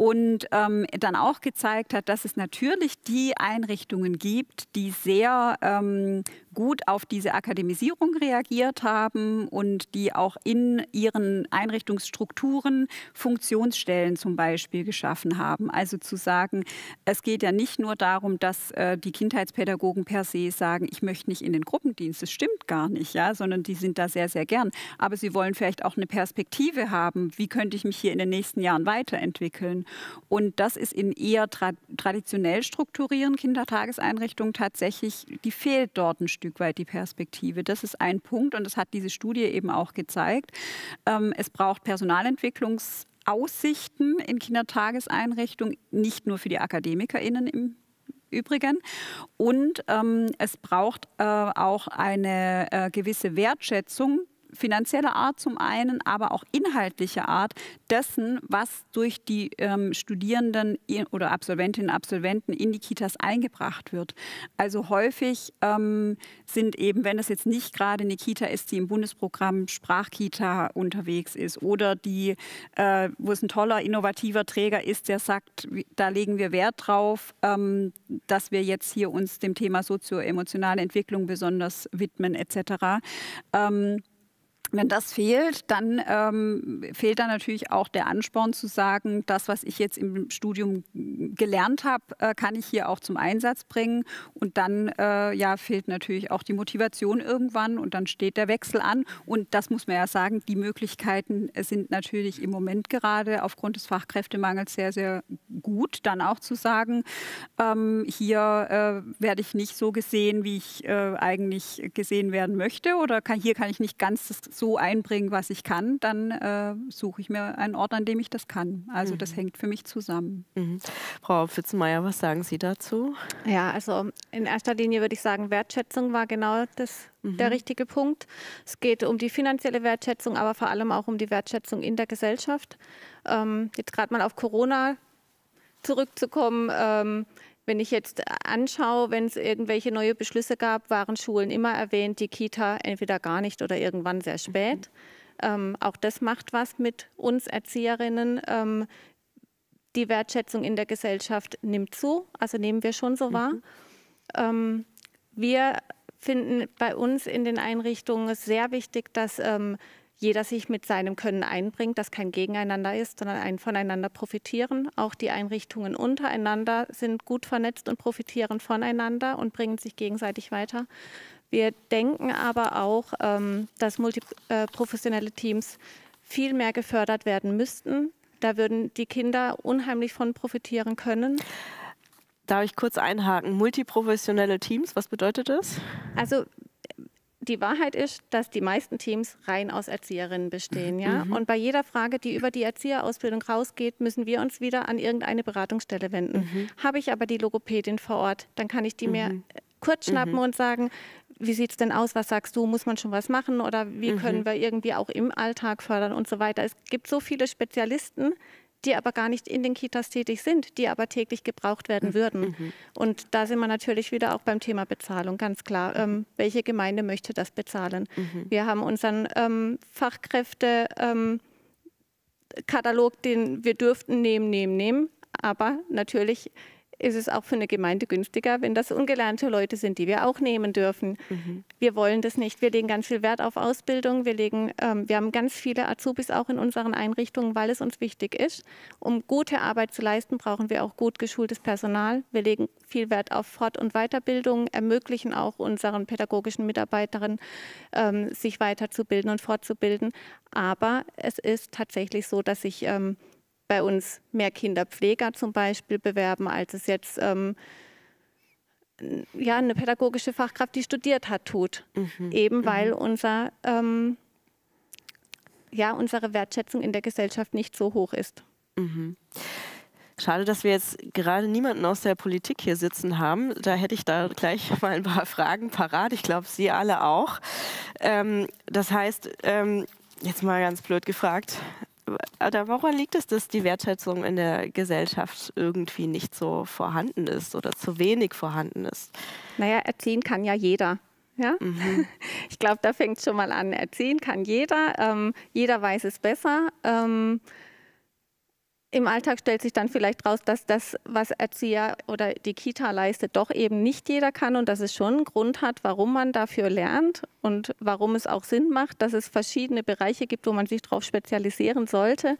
und ähm, dann auch gezeigt hat, dass es natürlich die Einrichtungen gibt, die sehr ähm, gut auf diese Akademisierung reagiert haben und die auch in ihren Einrichtungsstrukturen Funktionsstellen zum Beispiel geschaffen haben. Also zu sagen, es geht ja nicht nur darum, dass äh, die Kindheitspädagogen per se sagen, ich möchte nicht in den Gruppendienst. Das stimmt gar nicht, ja, sondern die sind da sehr, sehr gern. Aber sie wollen vielleicht auch eine Perspektive haben. Wie könnte ich mich hier in den nächsten Jahren weiterentwickeln? Und das ist in eher tra traditionell strukturierenden Kindertageseinrichtungen tatsächlich, die fehlt dort ein Stück weit die Perspektive. Das ist ein Punkt und das hat diese Studie eben auch gezeigt. Ähm, es braucht Personalentwicklungsaussichten in Kindertageseinrichtungen, nicht nur für die AkademikerInnen im Übrigen. Und ähm, es braucht äh, auch eine äh, gewisse Wertschätzung finanzieller Art zum einen, aber auch inhaltlicher Art dessen, was durch die ähm, Studierenden oder Absolventinnen und Absolventen in die Kitas eingebracht wird. Also häufig ähm, sind eben, wenn es jetzt nicht gerade eine Kita ist, die im Bundesprogramm Sprachkita unterwegs ist oder die, äh, wo es ein toller, innovativer Träger ist, der sagt, da legen wir Wert drauf, ähm, dass wir jetzt hier uns dem Thema sozioemotionale Entwicklung besonders widmen etc. Ähm, wenn das fehlt, dann ähm, fehlt dann natürlich auch der Ansporn zu sagen, das, was ich jetzt im Studium gelernt habe, äh, kann ich hier auch zum Einsatz bringen. Und dann äh, ja, fehlt natürlich auch die Motivation irgendwann und dann steht der Wechsel an. Und das muss man ja sagen, die Möglichkeiten sind natürlich im Moment gerade aufgrund des Fachkräftemangels sehr, sehr gut. Dann auch zu sagen, ähm, hier äh, werde ich nicht so gesehen, wie ich äh, eigentlich gesehen werden möchte oder kann, hier kann ich nicht ganz das so einbringen, was ich kann, dann äh, suche ich mir einen Ort, an dem ich das kann. Also mhm. das hängt für mich zusammen. Mhm. Frau Pfitzenmeier, was sagen Sie dazu? Ja, also in erster Linie würde ich sagen, Wertschätzung war genau das, mhm. der richtige Punkt. Es geht um die finanzielle Wertschätzung, aber vor allem auch um die Wertschätzung in der Gesellschaft. Ähm, jetzt gerade mal auf Corona zurückzukommen. Ähm, wenn ich jetzt anschaue, wenn es irgendwelche neue Beschlüsse gab, waren Schulen immer erwähnt, die Kita entweder gar nicht oder irgendwann sehr spät. Mhm. Ähm, auch das macht was mit uns Erzieherinnen. Ähm, die Wertschätzung in der Gesellschaft nimmt zu, also nehmen wir schon so wahr. Mhm. Ähm, wir finden bei uns in den Einrichtungen es sehr wichtig, dass ähm, jeder sich mit seinem Können einbringt, dass kein Gegeneinander ist, sondern ein voneinander profitieren. Auch die Einrichtungen untereinander sind gut vernetzt und profitieren voneinander und bringen sich gegenseitig weiter. Wir denken aber auch, ähm, dass multiprofessionelle Teams viel mehr gefördert werden müssten. Da würden die Kinder unheimlich von profitieren können. Darf ich kurz einhaken? Multiprofessionelle Teams, was bedeutet das? Also die Wahrheit ist, dass die meisten Teams rein aus Erzieherinnen bestehen. Ja? Mhm. Und bei jeder Frage, die über die Erzieherausbildung rausgeht, müssen wir uns wieder an irgendeine Beratungsstelle wenden. Mhm. Habe ich aber die Logopädin vor Ort, dann kann ich die mhm. mir kurz schnappen mhm. und sagen, wie sieht es denn aus? Was sagst du? Muss man schon was machen? Oder wie können mhm. wir irgendwie auch im Alltag fördern und so weiter? Es gibt so viele Spezialisten, die aber gar nicht in den Kitas tätig sind, die aber täglich gebraucht werden mhm. würden. Mhm. Und da sind wir natürlich wieder auch beim Thema Bezahlung, ganz klar. Ähm, welche Gemeinde möchte das bezahlen? Mhm. Wir haben unseren ähm, Fachkräftekatalog, ähm, den wir dürften nehmen, nehmen, nehmen. Aber natürlich ist es auch für eine Gemeinde günstiger, wenn das ungelernte Leute sind, die wir auch nehmen dürfen. Mhm. Wir wollen das nicht. Wir legen ganz viel Wert auf Ausbildung. Wir, legen, ähm, wir haben ganz viele Azubis auch in unseren Einrichtungen, weil es uns wichtig ist. Um gute Arbeit zu leisten, brauchen wir auch gut geschultes Personal. Wir legen viel Wert auf Fort- und Weiterbildung, ermöglichen auch unseren pädagogischen Mitarbeiterinnen, ähm, sich weiterzubilden und fortzubilden. Aber es ist tatsächlich so, dass ich ähm, bei uns mehr Kinderpfleger zum Beispiel bewerben, als es jetzt ähm, ja, eine pädagogische Fachkraft, die studiert hat, tut. Mhm. Eben weil mhm. unser, ähm, ja, unsere Wertschätzung in der Gesellschaft nicht so hoch ist. Mhm. Schade, dass wir jetzt gerade niemanden aus der Politik hier sitzen haben. Da hätte ich da gleich mal ein paar Fragen parat. Ich glaube, Sie alle auch. Ähm, das heißt, ähm, jetzt mal ganz blöd gefragt, oder woran liegt es, dass die Wertschätzung in der Gesellschaft irgendwie nicht so vorhanden ist oder zu wenig vorhanden ist? Naja, erziehen kann ja jeder. Ja? Mhm. Ich glaube, da fängt es schon mal an. Erziehen kann jeder. Ähm, jeder weiß es besser. Ähm, im Alltag stellt sich dann vielleicht raus, dass das, was Erzieher oder die Kita leistet, doch eben nicht jeder kann und dass es schon einen Grund hat, warum man dafür lernt und warum es auch Sinn macht, dass es verschiedene Bereiche gibt, wo man sich darauf spezialisieren sollte.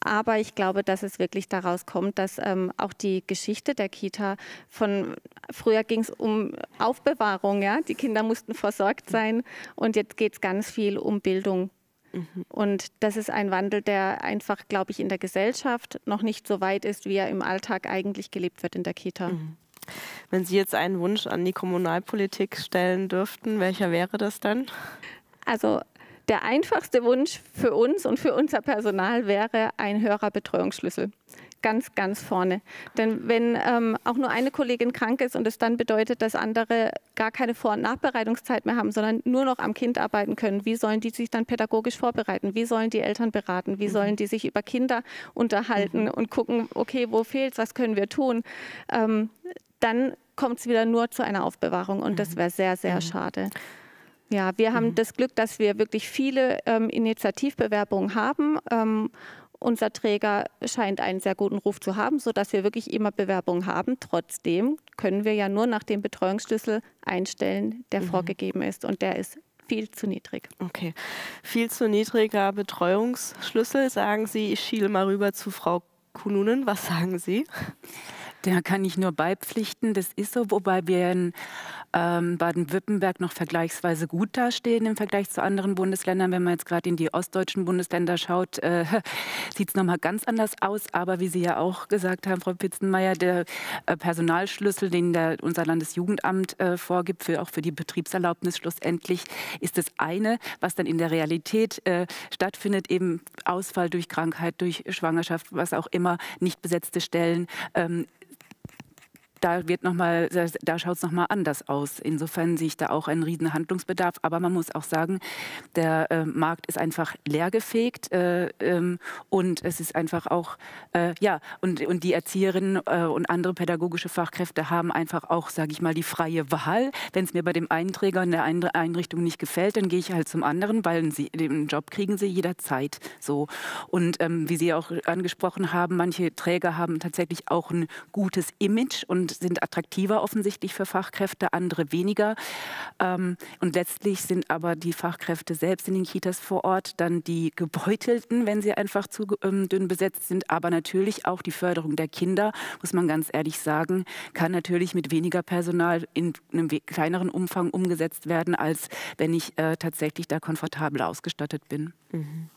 Aber ich glaube, dass es wirklich daraus kommt, dass ähm, auch die Geschichte der Kita von früher ging es um Aufbewahrung, ja, die Kinder mussten versorgt sein und jetzt geht es ganz viel um Bildung Mhm. Und das ist ein Wandel, der einfach, glaube ich, in der Gesellschaft noch nicht so weit ist, wie er im Alltag eigentlich gelebt wird in der Kita. Mhm. Wenn Sie jetzt einen Wunsch an die Kommunalpolitik stellen dürften, welcher wäre das dann? Also der einfachste Wunsch für uns und für unser Personal wäre ein höherer Betreuungsschlüssel ganz, ganz vorne. Denn wenn ähm, auch nur eine Kollegin krank ist und es dann bedeutet, dass andere gar keine Vor- und Nachbereitungszeit mehr haben, sondern nur noch am Kind arbeiten können, wie sollen die sich dann pädagogisch vorbereiten? Wie sollen die Eltern beraten? Wie mhm. sollen die sich über Kinder unterhalten mhm. und gucken, okay, wo fehlt was können wir tun? Ähm, dann kommt es wieder nur zu einer Aufbewahrung und mhm. das wäre sehr, sehr mhm. schade. Ja, wir haben mhm. das Glück, dass wir wirklich viele ähm, Initiativbewerbungen haben ähm, unser Träger scheint einen sehr guten Ruf zu haben, sodass wir wirklich immer Bewerbungen haben. Trotzdem können wir ja nur nach dem Betreuungsschlüssel einstellen, der mhm. vorgegeben ist. Und der ist viel zu niedrig. Okay. Viel zu niedriger Betreuungsschlüssel, sagen Sie. Ich schiele mal rüber zu Frau Kununen. Was sagen Sie? Da kann ich nur beipflichten. Das ist so, wobei wir in ähm, Baden-Württemberg noch vergleichsweise gut dastehen im Vergleich zu anderen Bundesländern. Wenn man jetzt gerade in die ostdeutschen Bundesländer schaut, äh, sieht es nochmal ganz anders aus. Aber wie Sie ja auch gesagt haben, Frau Pitzenmeier, der äh, Personalschlüssel, den der, unser Landesjugendamt äh, vorgibt, für, auch für die Betriebserlaubnis schlussendlich, ist das eine, was dann in der Realität äh, stattfindet, eben Ausfall durch Krankheit, durch Schwangerschaft, was auch immer, nicht besetzte Stellen. Ähm, da wird noch mal, da schaut es nochmal anders aus. Insofern sehe ich da auch einen riesen Handlungsbedarf. Aber man muss auch sagen, der äh, Markt ist einfach leergefegt äh, ähm, und es ist einfach auch, äh, ja, und, und die Erzieherinnen äh, und andere pädagogische Fachkräfte haben einfach auch, sage ich mal, die freie Wahl. Wenn es mir bei dem einen Träger in der Einrichtung nicht gefällt, dann gehe ich halt zum anderen, weil sie, den Job kriegen sie jederzeit so. Und ähm, wie Sie auch angesprochen haben, manche Träger haben tatsächlich auch ein gutes Image und sind attraktiver offensichtlich für Fachkräfte, andere weniger. Ähm, und letztlich sind aber die Fachkräfte selbst in den Kitas vor Ort dann die Gebeutelten, wenn sie einfach zu ähm, dünn besetzt sind. Aber natürlich auch die Förderung der Kinder, muss man ganz ehrlich sagen, kann natürlich mit weniger Personal in einem kleineren Umfang umgesetzt werden, als wenn ich äh, tatsächlich da komfortabel ausgestattet bin. Mhm.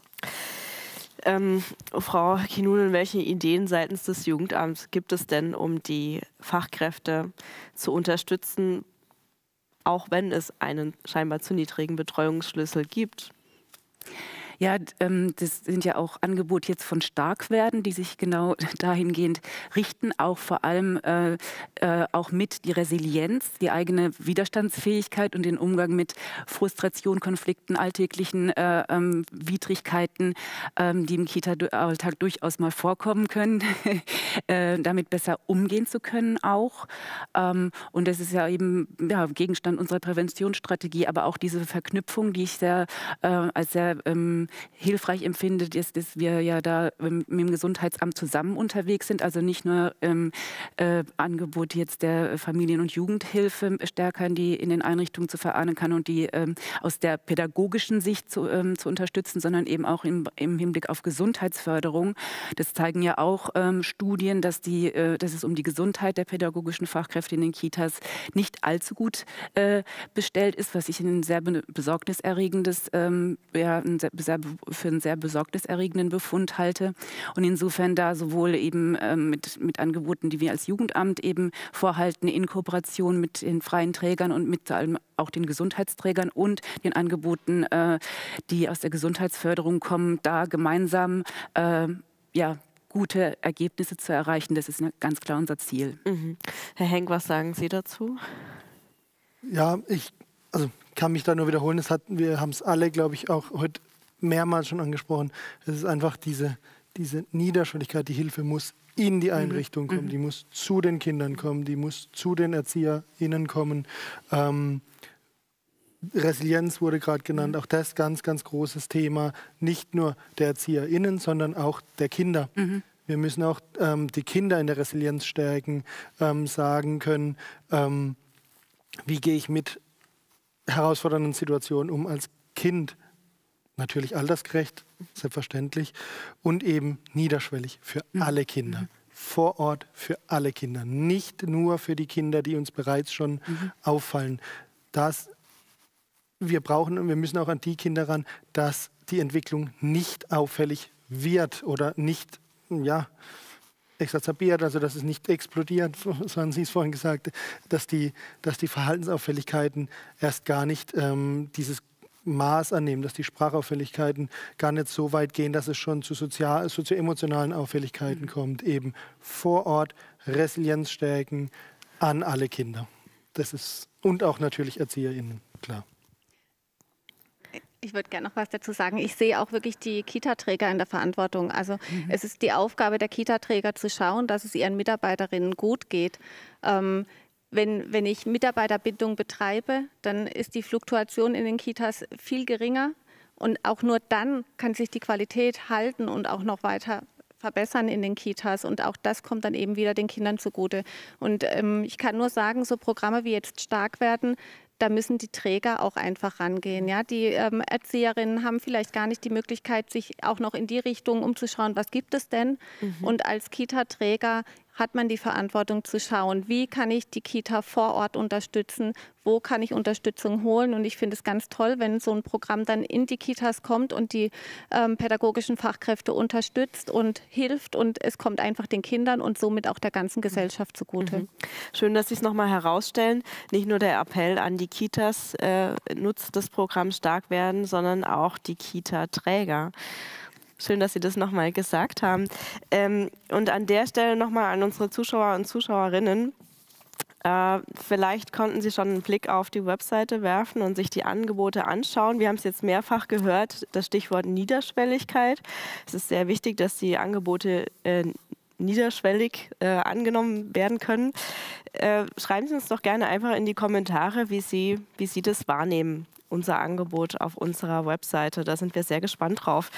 Ähm, Frau Kinunen, welche Ideen seitens des Jugendamts gibt es denn, um die Fachkräfte zu unterstützen, auch wenn es einen scheinbar zu niedrigen Betreuungsschlüssel gibt? Ja, ähm, das sind ja auch Angebote jetzt von Starkwerden, die sich genau dahingehend richten, auch vor allem äh, äh, auch mit die Resilienz, die eigene Widerstandsfähigkeit und den Umgang mit Frustration, Konflikten, alltäglichen äh, ähm, Widrigkeiten, ähm, die im Kita-Alltag durchaus mal vorkommen können, äh, damit besser umgehen zu können auch. Ähm, und das ist ja eben ja, Gegenstand unserer Präventionsstrategie, aber auch diese Verknüpfung, die ich sehr äh, als sehr ähm, hilfreich empfindet, ist, dass wir ja da mit dem Gesundheitsamt zusammen unterwegs sind. Also nicht nur ähm, äh, Angebote jetzt der Familien- und Jugendhilfe stärker in, die, in den Einrichtungen zu verankern kann und die ähm, aus der pädagogischen Sicht zu, ähm, zu unterstützen, sondern eben auch im, im, Hinblick auf Gesundheitsförderung. Das zeigen ja auch ähm, Studien, dass, die, äh, dass es um die Gesundheit der pädagogischen Fachkräfte in den Kitas nicht allzu gut äh, bestellt ist, was ich ein sehr besorgniserregendes, ähm, ja, ein sehr, sehr für einen sehr besorgniserregenden Befund halte. Und insofern da sowohl eben ähm, mit, mit Angeboten, die wir als Jugendamt eben vorhalten, in Kooperation mit den freien Trägern und mit allem auch den Gesundheitsträgern und den Angeboten, äh, die aus der Gesundheitsförderung kommen, da gemeinsam äh, ja, gute Ergebnisse zu erreichen. Das ist ganz klar unser Ziel. Mhm. Herr Henk, was sagen Sie dazu? Ja, ich also kann mich da nur wiederholen. Das hat, wir haben es alle, glaube ich, auch heute mehrmals schon angesprochen. Es ist einfach diese, diese Niederschwelligkeit, die Hilfe muss in die mhm. Einrichtung kommen, mhm. die muss zu den Kindern kommen, die muss zu den ErzieherInnen kommen. Ähm, Resilienz wurde gerade genannt, mhm. auch das ganz, ganz großes Thema, nicht nur der ErzieherInnen, sondern auch der Kinder. Mhm. Wir müssen auch ähm, die Kinder in der Resilienz stärken, ähm, sagen können, ähm, wie gehe ich mit herausfordernden Situationen um als Kind natürlich altersgerecht, selbstverständlich, und eben niederschwellig für mhm. alle Kinder. Mhm. Vor Ort für alle Kinder, nicht nur für die Kinder, die uns bereits schon mhm. auffallen. Das, wir brauchen und wir müssen auch an die Kinder ran, dass die Entwicklung nicht auffällig wird oder nicht, ja, exacerbiert, also dass es nicht explodiert, so haben Sie es vorhin gesagt, dass die, dass die Verhaltensauffälligkeiten erst gar nicht ähm, dieses Maß annehmen, dass die Sprachauffälligkeiten gar nicht so weit gehen, dass es schon zu sozial, sozioemotionalen Auffälligkeiten mhm. kommt. Eben vor Ort Resilienz stärken an alle Kinder. Das ist und auch natürlich ErzieherInnen, klar. Ich würde gerne noch was dazu sagen. Ich sehe auch wirklich die Kita-Träger in der Verantwortung. Also mhm. es ist die Aufgabe der Kita-Träger zu schauen, dass es ihren Mitarbeiterinnen gut geht. Ähm, wenn, wenn ich Mitarbeiterbindung betreibe, dann ist die Fluktuation in den Kitas viel geringer. Und auch nur dann kann sich die Qualität halten und auch noch weiter verbessern in den Kitas. Und auch das kommt dann eben wieder den Kindern zugute. Und ähm, ich kann nur sagen, so Programme wie jetzt stark werden, da müssen die Träger auch einfach rangehen. Ja? Die ähm, Erzieherinnen haben vielleicht gar nicht die Möglichkeit, sich auch noch in die Richtung umzuschauen, was gibt es denn? Mhm. Und als Kita-Träger hat man die Verantwortung zu schauen, wie kann ich die Kita vor Ort unterstützen, wo kann ich Unterstützung holen. Und ich finde es ganz toll, wenn so ein Programm dann in die Kitas kommt und die ähm, pädagogischen Fachkräfte unterstützt und hilft. Und es kommt einfach den Kindern und somit auch der ganzen Gesellschaft zugute. Mhm. Schön, dass Sie es nochmal herausstellen. Nicht nur der Appell an die Kitas, äh, nutzt das Programm stark werden, sondern auch die Kita-Träger. Schön, dass Sie das nochmal gesagt haben. Ähm, und an der Stelle nochmal an unsere Zuschauer und Zuschauerinnen. Äh, vielleicht konnten Sie schon einen Blick auf die Webseite werfen und sich die Angebote anschauen. Wir haben es jetzt mehrfach gehört, das Stichwort Niederschwelligkeit. Es ist sehr wichtig, dass die Angebote äh, niederschwellig äh, angenommen werden können. Äh, schreiben Sie uns doch gerne einfach in die Kommentare, wie Sie, wie Sie das wahrnehmen unser Angebot auf unserer Webseite. Da sind wir sehr gespannt drauf.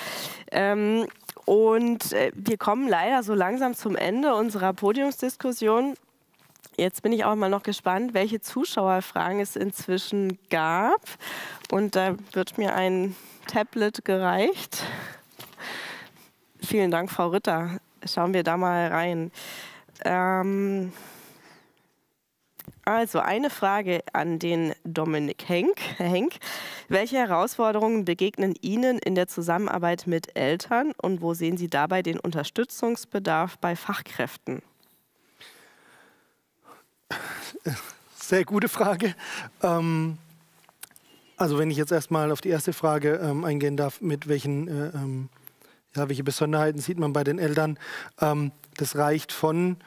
Ähm, und äh, wir kommen leider so langsam zum Ende unserer Podiumsdiskussion. Jetzt bin ich auch mal noch gespannt, welche Zuschauerfragen es inzwischen gab. Und da wird mir ein Tablet gereicht. Vielen Dank, Frau Ritter. Schauen wir da mal rein. Ähm also eine Frage an den Dominik Henk. Henk, welche Herausforderungen begegnen Ihnen in der Zusammenarbeit mit Eltern und wo sehen Sie dabei den Unterstützungsbedarf bei Fachkräften? Sehr gute Frage. Ähm, also wenn ich jetzt erstmal auf die erste Frage ähm, eingehen darf, mit welchen, äh, ähm, ja, welche Besonderheiten sieht man bei den Eltern? Ähm, das reicht von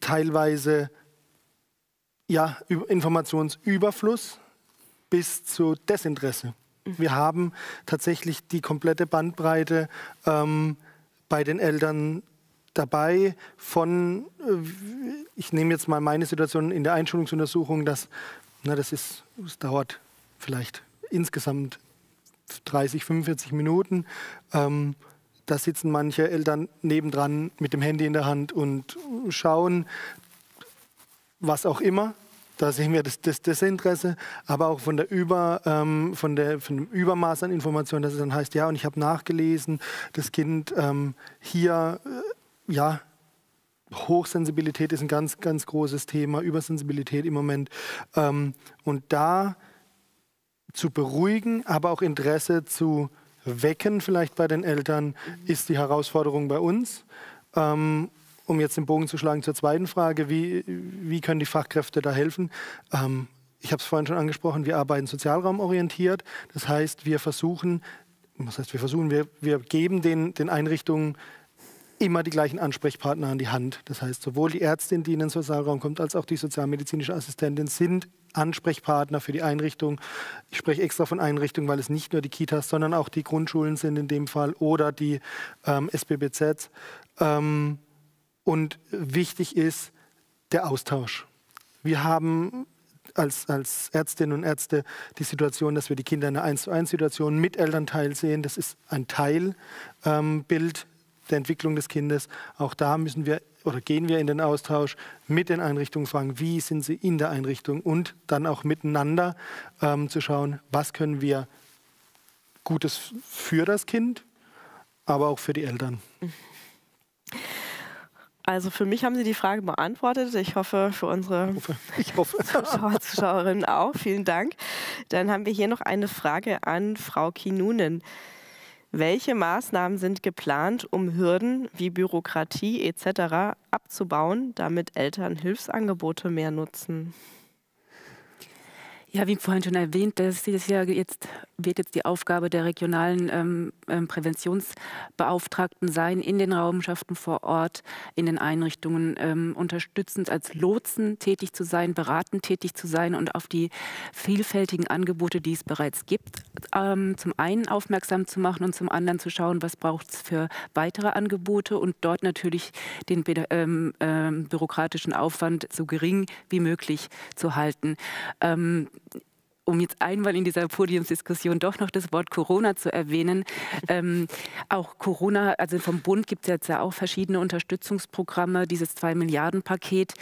teilweise ja, Informationsüberfluss bis zu Desinteresse. Mhm. Wir haben tatsächlich die komplette Bandbreite ähm, bei den Eltern dabei von, äh, ich nehme jetzt mal meine Situation in der Einschulungsuntersuchung, dass, na, das ist, es dauert vielleicht insgesamt 30, 45 Minuten. Ähm, da sitzen manche Eltern nebendran mit dem Handy in der Hand und schauen, was auch immer. Da sehen wir das, Desinteresse, aber auch von, der Über, ähm, von, der, von dem Übermaß an Informationen, dass es dann heißt, ja, und ich habe nachgelesen, das Kind ähm, hier äh, ja, Hochsensibilität ist ein ganz, ganz großes Thema, Übersensibilität im Moment. Ähm, und da zu beruhigen, aber auch Interesse zu wecken, vielleicht bei den Eltern, ist die Herausforderung bei uns. Ähm, um jetzt den Bogen zu schlagen zur zweiten Frage, wie, wie können die Fachkräfte da helfen? Ähm, ich habe es vorhin schon angesprochen, wir arbeiten sozialraumorientiert. Das heißt, wir versuchen, was heißt wir versuchen, wir, wir geben den, den Einrichtungen immer die gleichen Ansprechpartner an die Hand. Das heißt, sowohl die Ärztin, die in den Sozialraum kommt, als auch die sozialmedizinische Assistentin sind Ansprechpartner für die Einrichtung. Ich spreche extra von Einrichtungen, weil es nicht nur die Kitas, sondern auch die Grundschulen sind in dem Fall oder die ähm, SBBZ. Ähm, und wichtig ist der Austausch. Wir haben als, als Ärztinnen und Ärzte die Situation, dass wir die Kinder in einer 1 zu 1 Situation mit Elternteil sehen. Das ist ein Teilbild ähm, der Entwicklung des Kindes. Auch da müssen wir oder gehen wir in den Austausch mit den Einrichtungen, fragen, wie sind sie in der Einrichtung und dann auch miteinander ähm, zu schauen, was können wir Gutes für das Kind, aber auch für die Eltern. Also für mich haben Sie die Frage beantwortet. Ich hoffe für unsere hoffe. Zuschauer, Zuschauerinnen auch. Vielen Dank. Dann haben wir hier noch eine Frage an Frau Kinunen. Welche Maßnahmen sind geplant, um Hürden wie Bürokratie etc. abzubauen, damit Eltern Hilfsangebote mehr nutzen? Ja, wie vorhin schon erwähnt, das ist ja jetzt, wird jetzt die Aufgabe der regionalen ähm, ähm, Präventionsbeauftragten sein, in den Raumschaften vor Ort, in den Einrichtungen ähm, unterstützend als Lotsen tätig zu sein, beratend tätig zu sein und auf die vielfältigen Angebote, die es bereits gibt, ähm, zum einen aufmerksam zu machen und zum anderen zu schauen, was braucht es für weitere Angebote und dort natürlich den ähm, ähm, bürokratischen Aufwand so gering wie möglich zu halten um jetzt einmal in dieser Podiumsdiskussion doch noch das Wort Corona zu erwähnen. Ähm, auch Corona, also vom Bund gibt es jetzt ja auch verschiedene Unterstützungsprogramme, dieses 2-Milliarden-Paket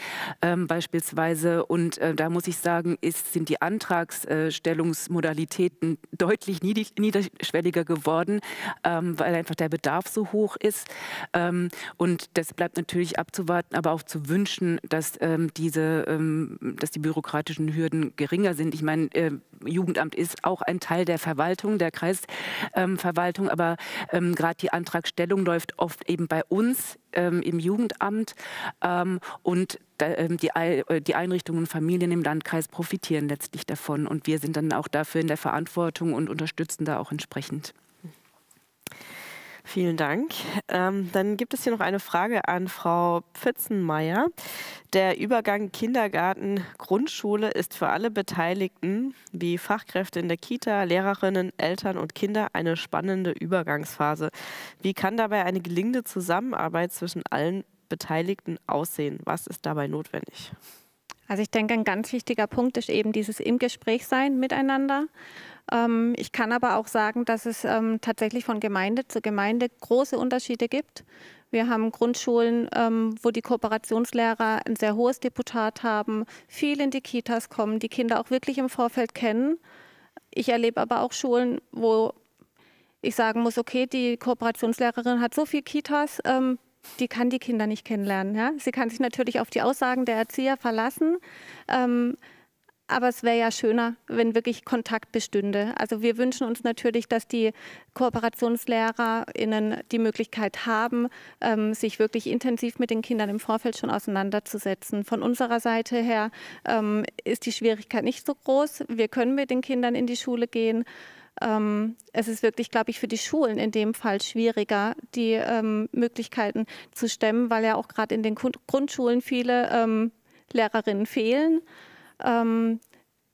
ähm, beispielsweise. Und äh, da muss ich sagen, ist, sind die Antragstellungsmodalitäten deutlich niederschwelliger geworden, ähm, weil einfach der Bedarf so hoch ist. Ähm, und das bleibt natürlich abzuwarten, aber auch zu wünschen, dass, ähm, diese, ähm, dass die bürokratischen Hürden geringer sind. Ich meine, äh, Jugendamt ist auch ein Teil der Verwaltung, der Kreisverwaltung, ähm, aber ähm, gerade die Antragstellung läuft oft eben bei uns ähm, im Jugendamt. Ähm, und ähm, die, äh, die Einrichtungen und Familien im Landkreis profitieren letztlich davon. Und wir sind dann auch dafür in der Verantwortung und unterstützen da auch entsprechend. Vielen Dank. Ähm, dann gibt es hier noch eine Frage an Frau Pfitzenmeier. Der Übergang Kindergarten-Grundschule ist für alle Beteiligten, wie Fachkräfte in der Kita, Lehrerinnen, Eltern und Kinder, eine spannende Übergangsphase. Wie kann dabei eine gelingende Zusammenarbeit zwischen allen Beteiligten aussehen? Was ist dabei notwendig? Also ich denke, ein ganz wichtiger Punkt ist eben dieses im Gespräch sein miteinander. Ähm, ich kann aber auch sagen, dass es ähm, tatsächlich von Gemeinde zu Gemeinde große Unterschiede gibt Wir haben Grundschulen, ähm, wo die Kooperationslehrer ein sehr hohes Deputat haben, viel in die Kitas kommen, die Kinder auch wirklich im Vorfeld kennen. Ich erlebe aber auch Schulen, wo ich sagen muss, okay, die Kooperationslehrerin hat so viele Kitas, die kann die Kinder nicht kennenlernen. Ja? Sie kann sich natürlich auf die Aussagen der Erzieher verlassen. Aber es wäre ja schöner, wenn wirklich Kontakt bestünde. Also wir wünschen uns natürlich, dass die KooperationslehrerInnen die Möglichkeit haben, ähm, sich wirklich intensiv mit den Kindern im Vorfeld schon auseinanderzusetzen. Von unserer Seite her ähm, ist die Schwierigkeit nicht so groß. Wir können mit den Kindern in die Schule gehen. Ähm, es ist wirklich, glaube ich, für die Schulen in dem Fall schwieriger, die ähm, Möglichkeiten zu stemmen, weil ja auch gerade in den Grundschulen viele ähm, Lehrerinnen fehlen. Ähm,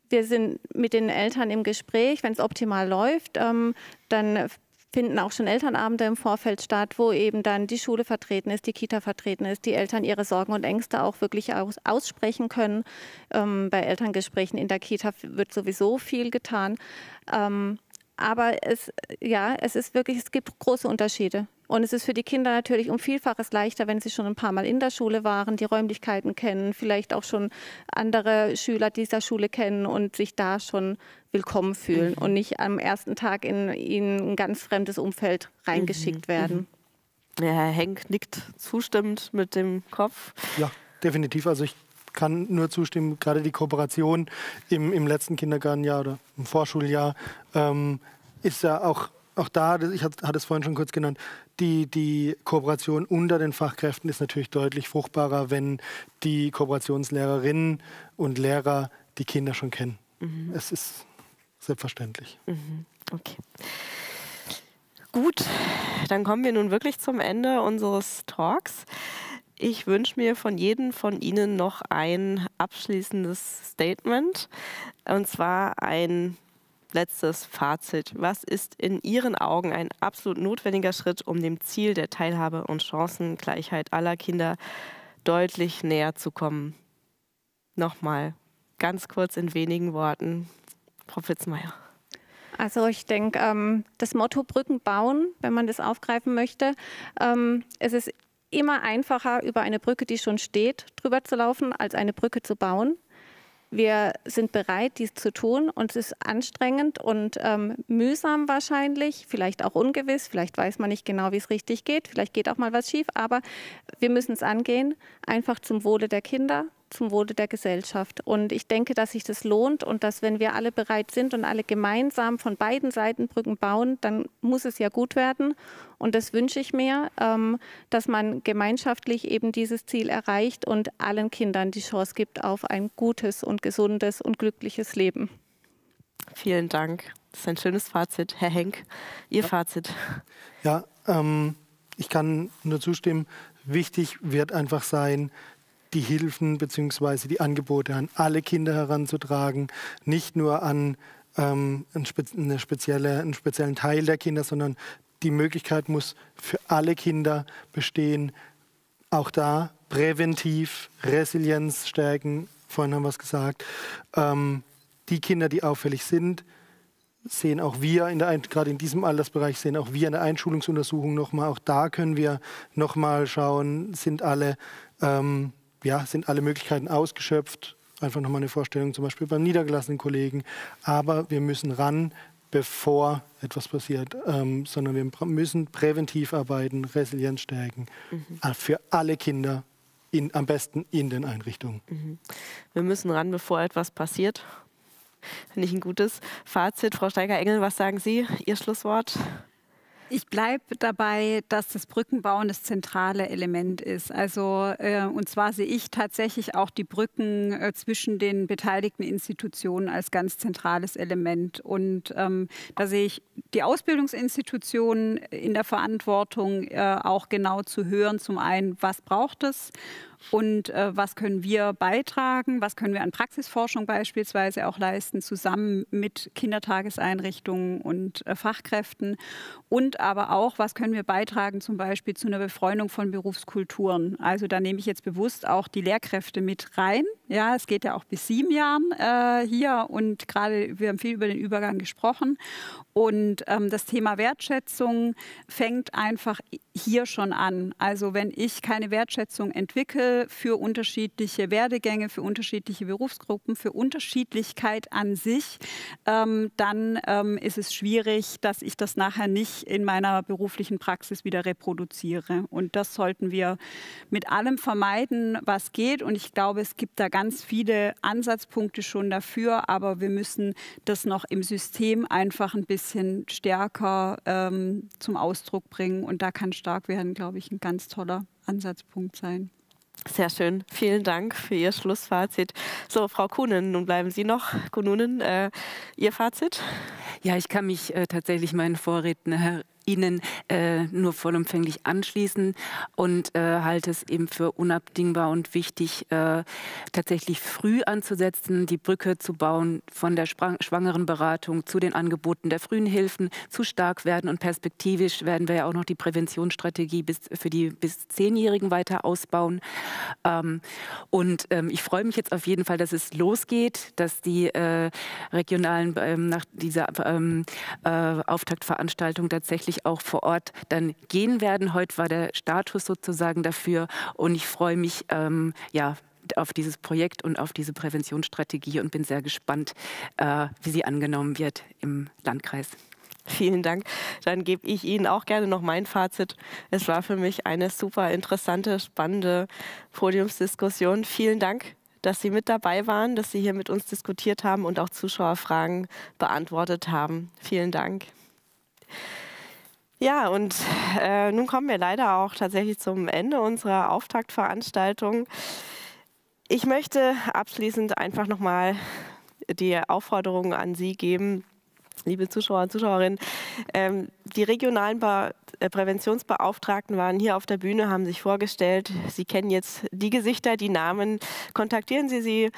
wir sind mit den Eltern im Gespräch, wenn es optimal läuft, ähm, dann finden auch schon Elternabende im Vorfeld statt, wo eben dann die Schule vertreten ist, die Kita vertreten ist, die Eltern ihre Sorgen und Ängste auch wirklich aus, aussprechen können. Ähm, bei Elterngesprächen in der Kita wird sowieso viel getan. Ähm, aber es, ja, es ist wirklich, es gibt große Unterschiede. Und es ist für die Kinder natürlich um Vielfaches leichter, wenn sie schon ein paar Mal in der Schule waren, die Räumlichkeiten kennen, vielleicht auch schon andere Schüler dieser Schule kennen und sich da schon willkommen fühlen mhm. und nicht am ersten Tag in, in ein ganz fremdes Umfeld reingeschickt mhm. werden. Mhm. Ja, Herr Henk nickt zustimmend mit dem Kopf. Ja, definitiv. Also ich kann nur zustimmen, gerade die Kooperation im, im letzten Kindergartenjahr oder im Vorschuljahr ähm, ist ja auch, auch da, ich hatte es vorhin schon kurz genannt, die, die Kooperation unter den Fachkräften ist natürlich deutlich fruchtbarer, wenn die Kooperationslehrerinnen und Lehrer die Kinder schon kennen. Mhm. Es ist selbstverständlich. Mhm. Okay. Gut, dann kommen wir nun wirklich zum Ende unseres Talks. Ich wünsche mir von jedem von Ihnen noch ein abschließendes Statement, und zwar ein letztes Fazit. Was ist in Ihren Augen ein absolut notwendiger Schritt, um dem Ziel der Teilhabe und Chancengleichheit aller Kinder deutlich näher zu kommen? Nochmal ganz kurz in wenigen Worten, Frau Fitzmeier. Also ich denke, ähm, das Motto Brücken bauen, wenn man das aufgreifen möchte, ähm, es ist immer einfacher, über eine Brücke, die schon steht, drüber zu laufen, als eine Brücke zu bauen. Wir sind bereit, dies zu tun. Und es ist anstrengend und ähm, mühsam wahrscheinlich, vielleicht auch ungewiss, vielleicht weiß man nicht genau, wie es richtig geht, vielleicht geht auch mal was schief, aber wir müssen es angehen, einfach zum Wohle der Kinder, zum Wohle der Gesellschaft. Und ich denke, dass sich das lohnt und dass, wenn wir alle bereit sind und alle gemeinsam von beiden Seiten Brücken bauen, dann muss es ja gut werden. Und das wünsche ich mir, ähm, dass man gemeinschaftlich eben dieses Ziel erreicht und allen Kindern die Chance gibt auf ein gutes und gesundes und glückliches Leben. Vielen Dank. Das ist ein schönes Fazit. Herr Henk, Ihr ja. Fazit. Ja, ähm, ich kann nur zustimmen. Wichtig wird einfach sein, die Hilfen bzw. die Angebote an alle Kinder heranzutragen, nicht nur an ähm, eine spezielle, einen speziellen Teil der Kinder, sondern die Möglichkeit muss für alle Kinder bestehen, auch da präventiv Resilienz stärken. Vorhin haben wir es gesagt. Ähm, die Kinder, die auffällig sind, sehen auch wir, in der, gerade in diesem Altersbereich, sehen auch wir in der Einschulungsuntersuchung nochmal. Auch da können wir nochmal schauen, sind alle ähm, ja, sind alle Möglichkeiten ausgeschöpft. Einfach nochmal eine Vorstellung, zum Beispiel beim niedergelassenen Kollegen. Aber wir müssen ran, bevor etwas passiert, ähm, sondern wir müssen präventiv arbeiten, Resilienz stärken. Mhm. Äh, für alle Kinder, in, am besten in den Einrichtungen. Mhm. Wir müssen ran, bevor etwas passiert. Finde ich ein gutes Fazit. Frau Steiger-Engel, was sagen Sie? Ihr Schlusswort? Ich bleibe dabei, dass das Brückenbauen das zentrale Element ist. Also äh, und zwar sehe ich tatsächlich auch die Brücken äh, zwischen den beteiligten Institutionen als ganz zentrales Element. Und ähm, da sehe ich die Ausbildungsinstitutionen in der Verantwortung, äh, auch genau zu hören. Zum einen, was braucht es? Und äh, was können wir beitragen, was können wir an Praxisforschung beispielsweise auch leisten, zusammen mit Kindertageseinrichtungen und äh, Fachkräften und aber auch, was können wir beitragen zum Beispiel zu einer Befreundung von Berufskulturen. Also da nehme ich jetzt bewusst auch die Lehrkräfte mit rein. Ja, es geht ja auch bis sieben Jahren äh, hier und gerade wir haben viel über den Übergang gesprochen und ähm, das Thema Wertschätzung fängt einfach hier schon an. Also wenn ich keine Wertschätzung entwickle für unterschiedliche Werdegänge, für unterschiedliche Berufsgruppen, für Unterschiedlichkeit an sich, ähm, dann ähm, ist es schwierig, dass ich das nachher nicht in meiner beruflichen Praxis wieder reproduziere. Und das sollten wir mit allem vermeiden, was geht. Und ich glaube, es gibt da ganz viele Ansatzpunkte schon dafür, aber wir müssen das noch im System einfach ein bisschen stärker ähm, zum Ausdruck bringen. Und da kann stark werden, glaube ich, ein ganz toller Ansatzpunkt sein. Sehr schön. Vielen Dank für Ihr Schlussfazit. So, Frau Kuhnen, nun bleiben Sie noch. Kuhnen, äh, Ihr Fazit? Ja, ich kann mich äh, tatsächlich meinen Vorredner Ihnen äh, nur vollumfänglich anschließen und äh, halte es eben für unabdingbar und wichtig, äh, tatsächlich früh anzusetzen, die Brücke zu bauen von der Schwangerenberatung zu den Angeboten der frühen Hilfen, zu stark werden und perspektivisch werden wir ja auch noch die Präventionsstrategie bis, für die bis Zehnjährigen weiter ausbauen. Ähm, und ähm, ich freue mich jetzt auf jeden Fall, dass es losgeht, dass die äh, regionalen ähm, nach dieser ähm, äh, Auftaktveranstaltung tatsächlich wirklich auch vor Ort dann gehen werden. Heute war der Status sozusagen dafür und ich freue mich, ähm, ja, auf dieses Projekt und auf diese Präventionsstrategie und bin sehr gespannt, äh, wie sie angenommen wird im Landkreis. Vielen Dank. Dann gebe ich Ihnen auch gerne noch mein Fazit. Es war für mich eine super interessante, spannende Podiumsdiskussion. Vielen Dank, dass Sie mit dabei waren, dass Sie hier mit uns diskutiert haben und auch Zuschauerfragen beantwortet haben. Vielen Dank. Ja, und äh, nun kommen wir leider auch tatsächlich zum Ende unserer Auftaktveranstaltung. Ich möchte abschließend einfach nochmal die Aufforderung an Sie geben, liebe Zuschauer und Zuschauerinnen. Ähm, die regionalen Be äh, Präventionsbeauftragten waren hier auf der Bühne, haben sich vorgestellt. Sie kennen jetzt die Gesichter, die Namen. Kontaktieren Sie sie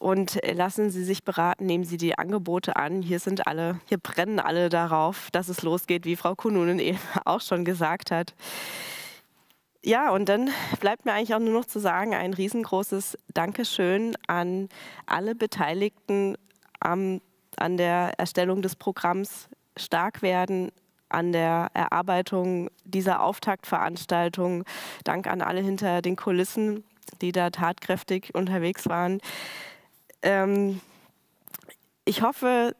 und lassen Sie sich beraten, nehmen Sie die Angebote an. Hier sind alle, hier brennen alle darauf, dass es losgeht, wie Frau Kununen eben auch schon gesagt hat. Ja, und dann bleibt mir eigentlich auch nur noch zu sagen, ein riesengroßes Dankeschön an alle Beteiligten am, an der Erstellung des Programms Stark werden, an der Erarbeitung dieser Auftaktveranstaltung. Dank an alle hinter den Kulissen, die da tatkräftig unterwegs waren. Ähm, ich hoffe,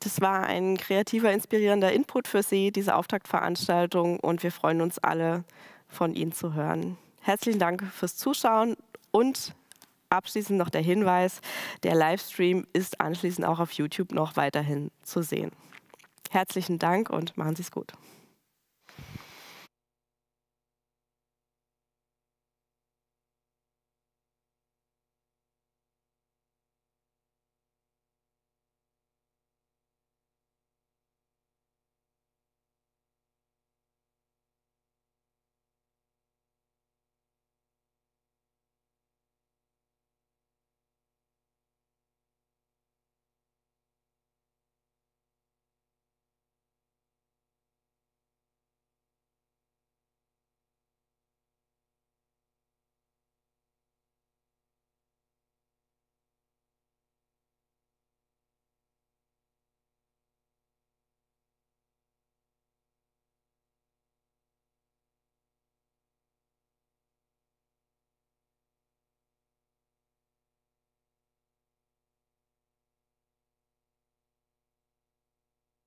das war ein kreativer, inspirierender Input für Sie, diese Auftaktveranstaltung, und wir freuen uns alle, von Ihnen zu hören. Herzlichen Dank fürs Zuschauen und abschließend noch der Hinweis, der Livestream ist anschließend auch auf YouTube noch weiterhin zu sehen. Herzlichen Dank und machen Sie es gut.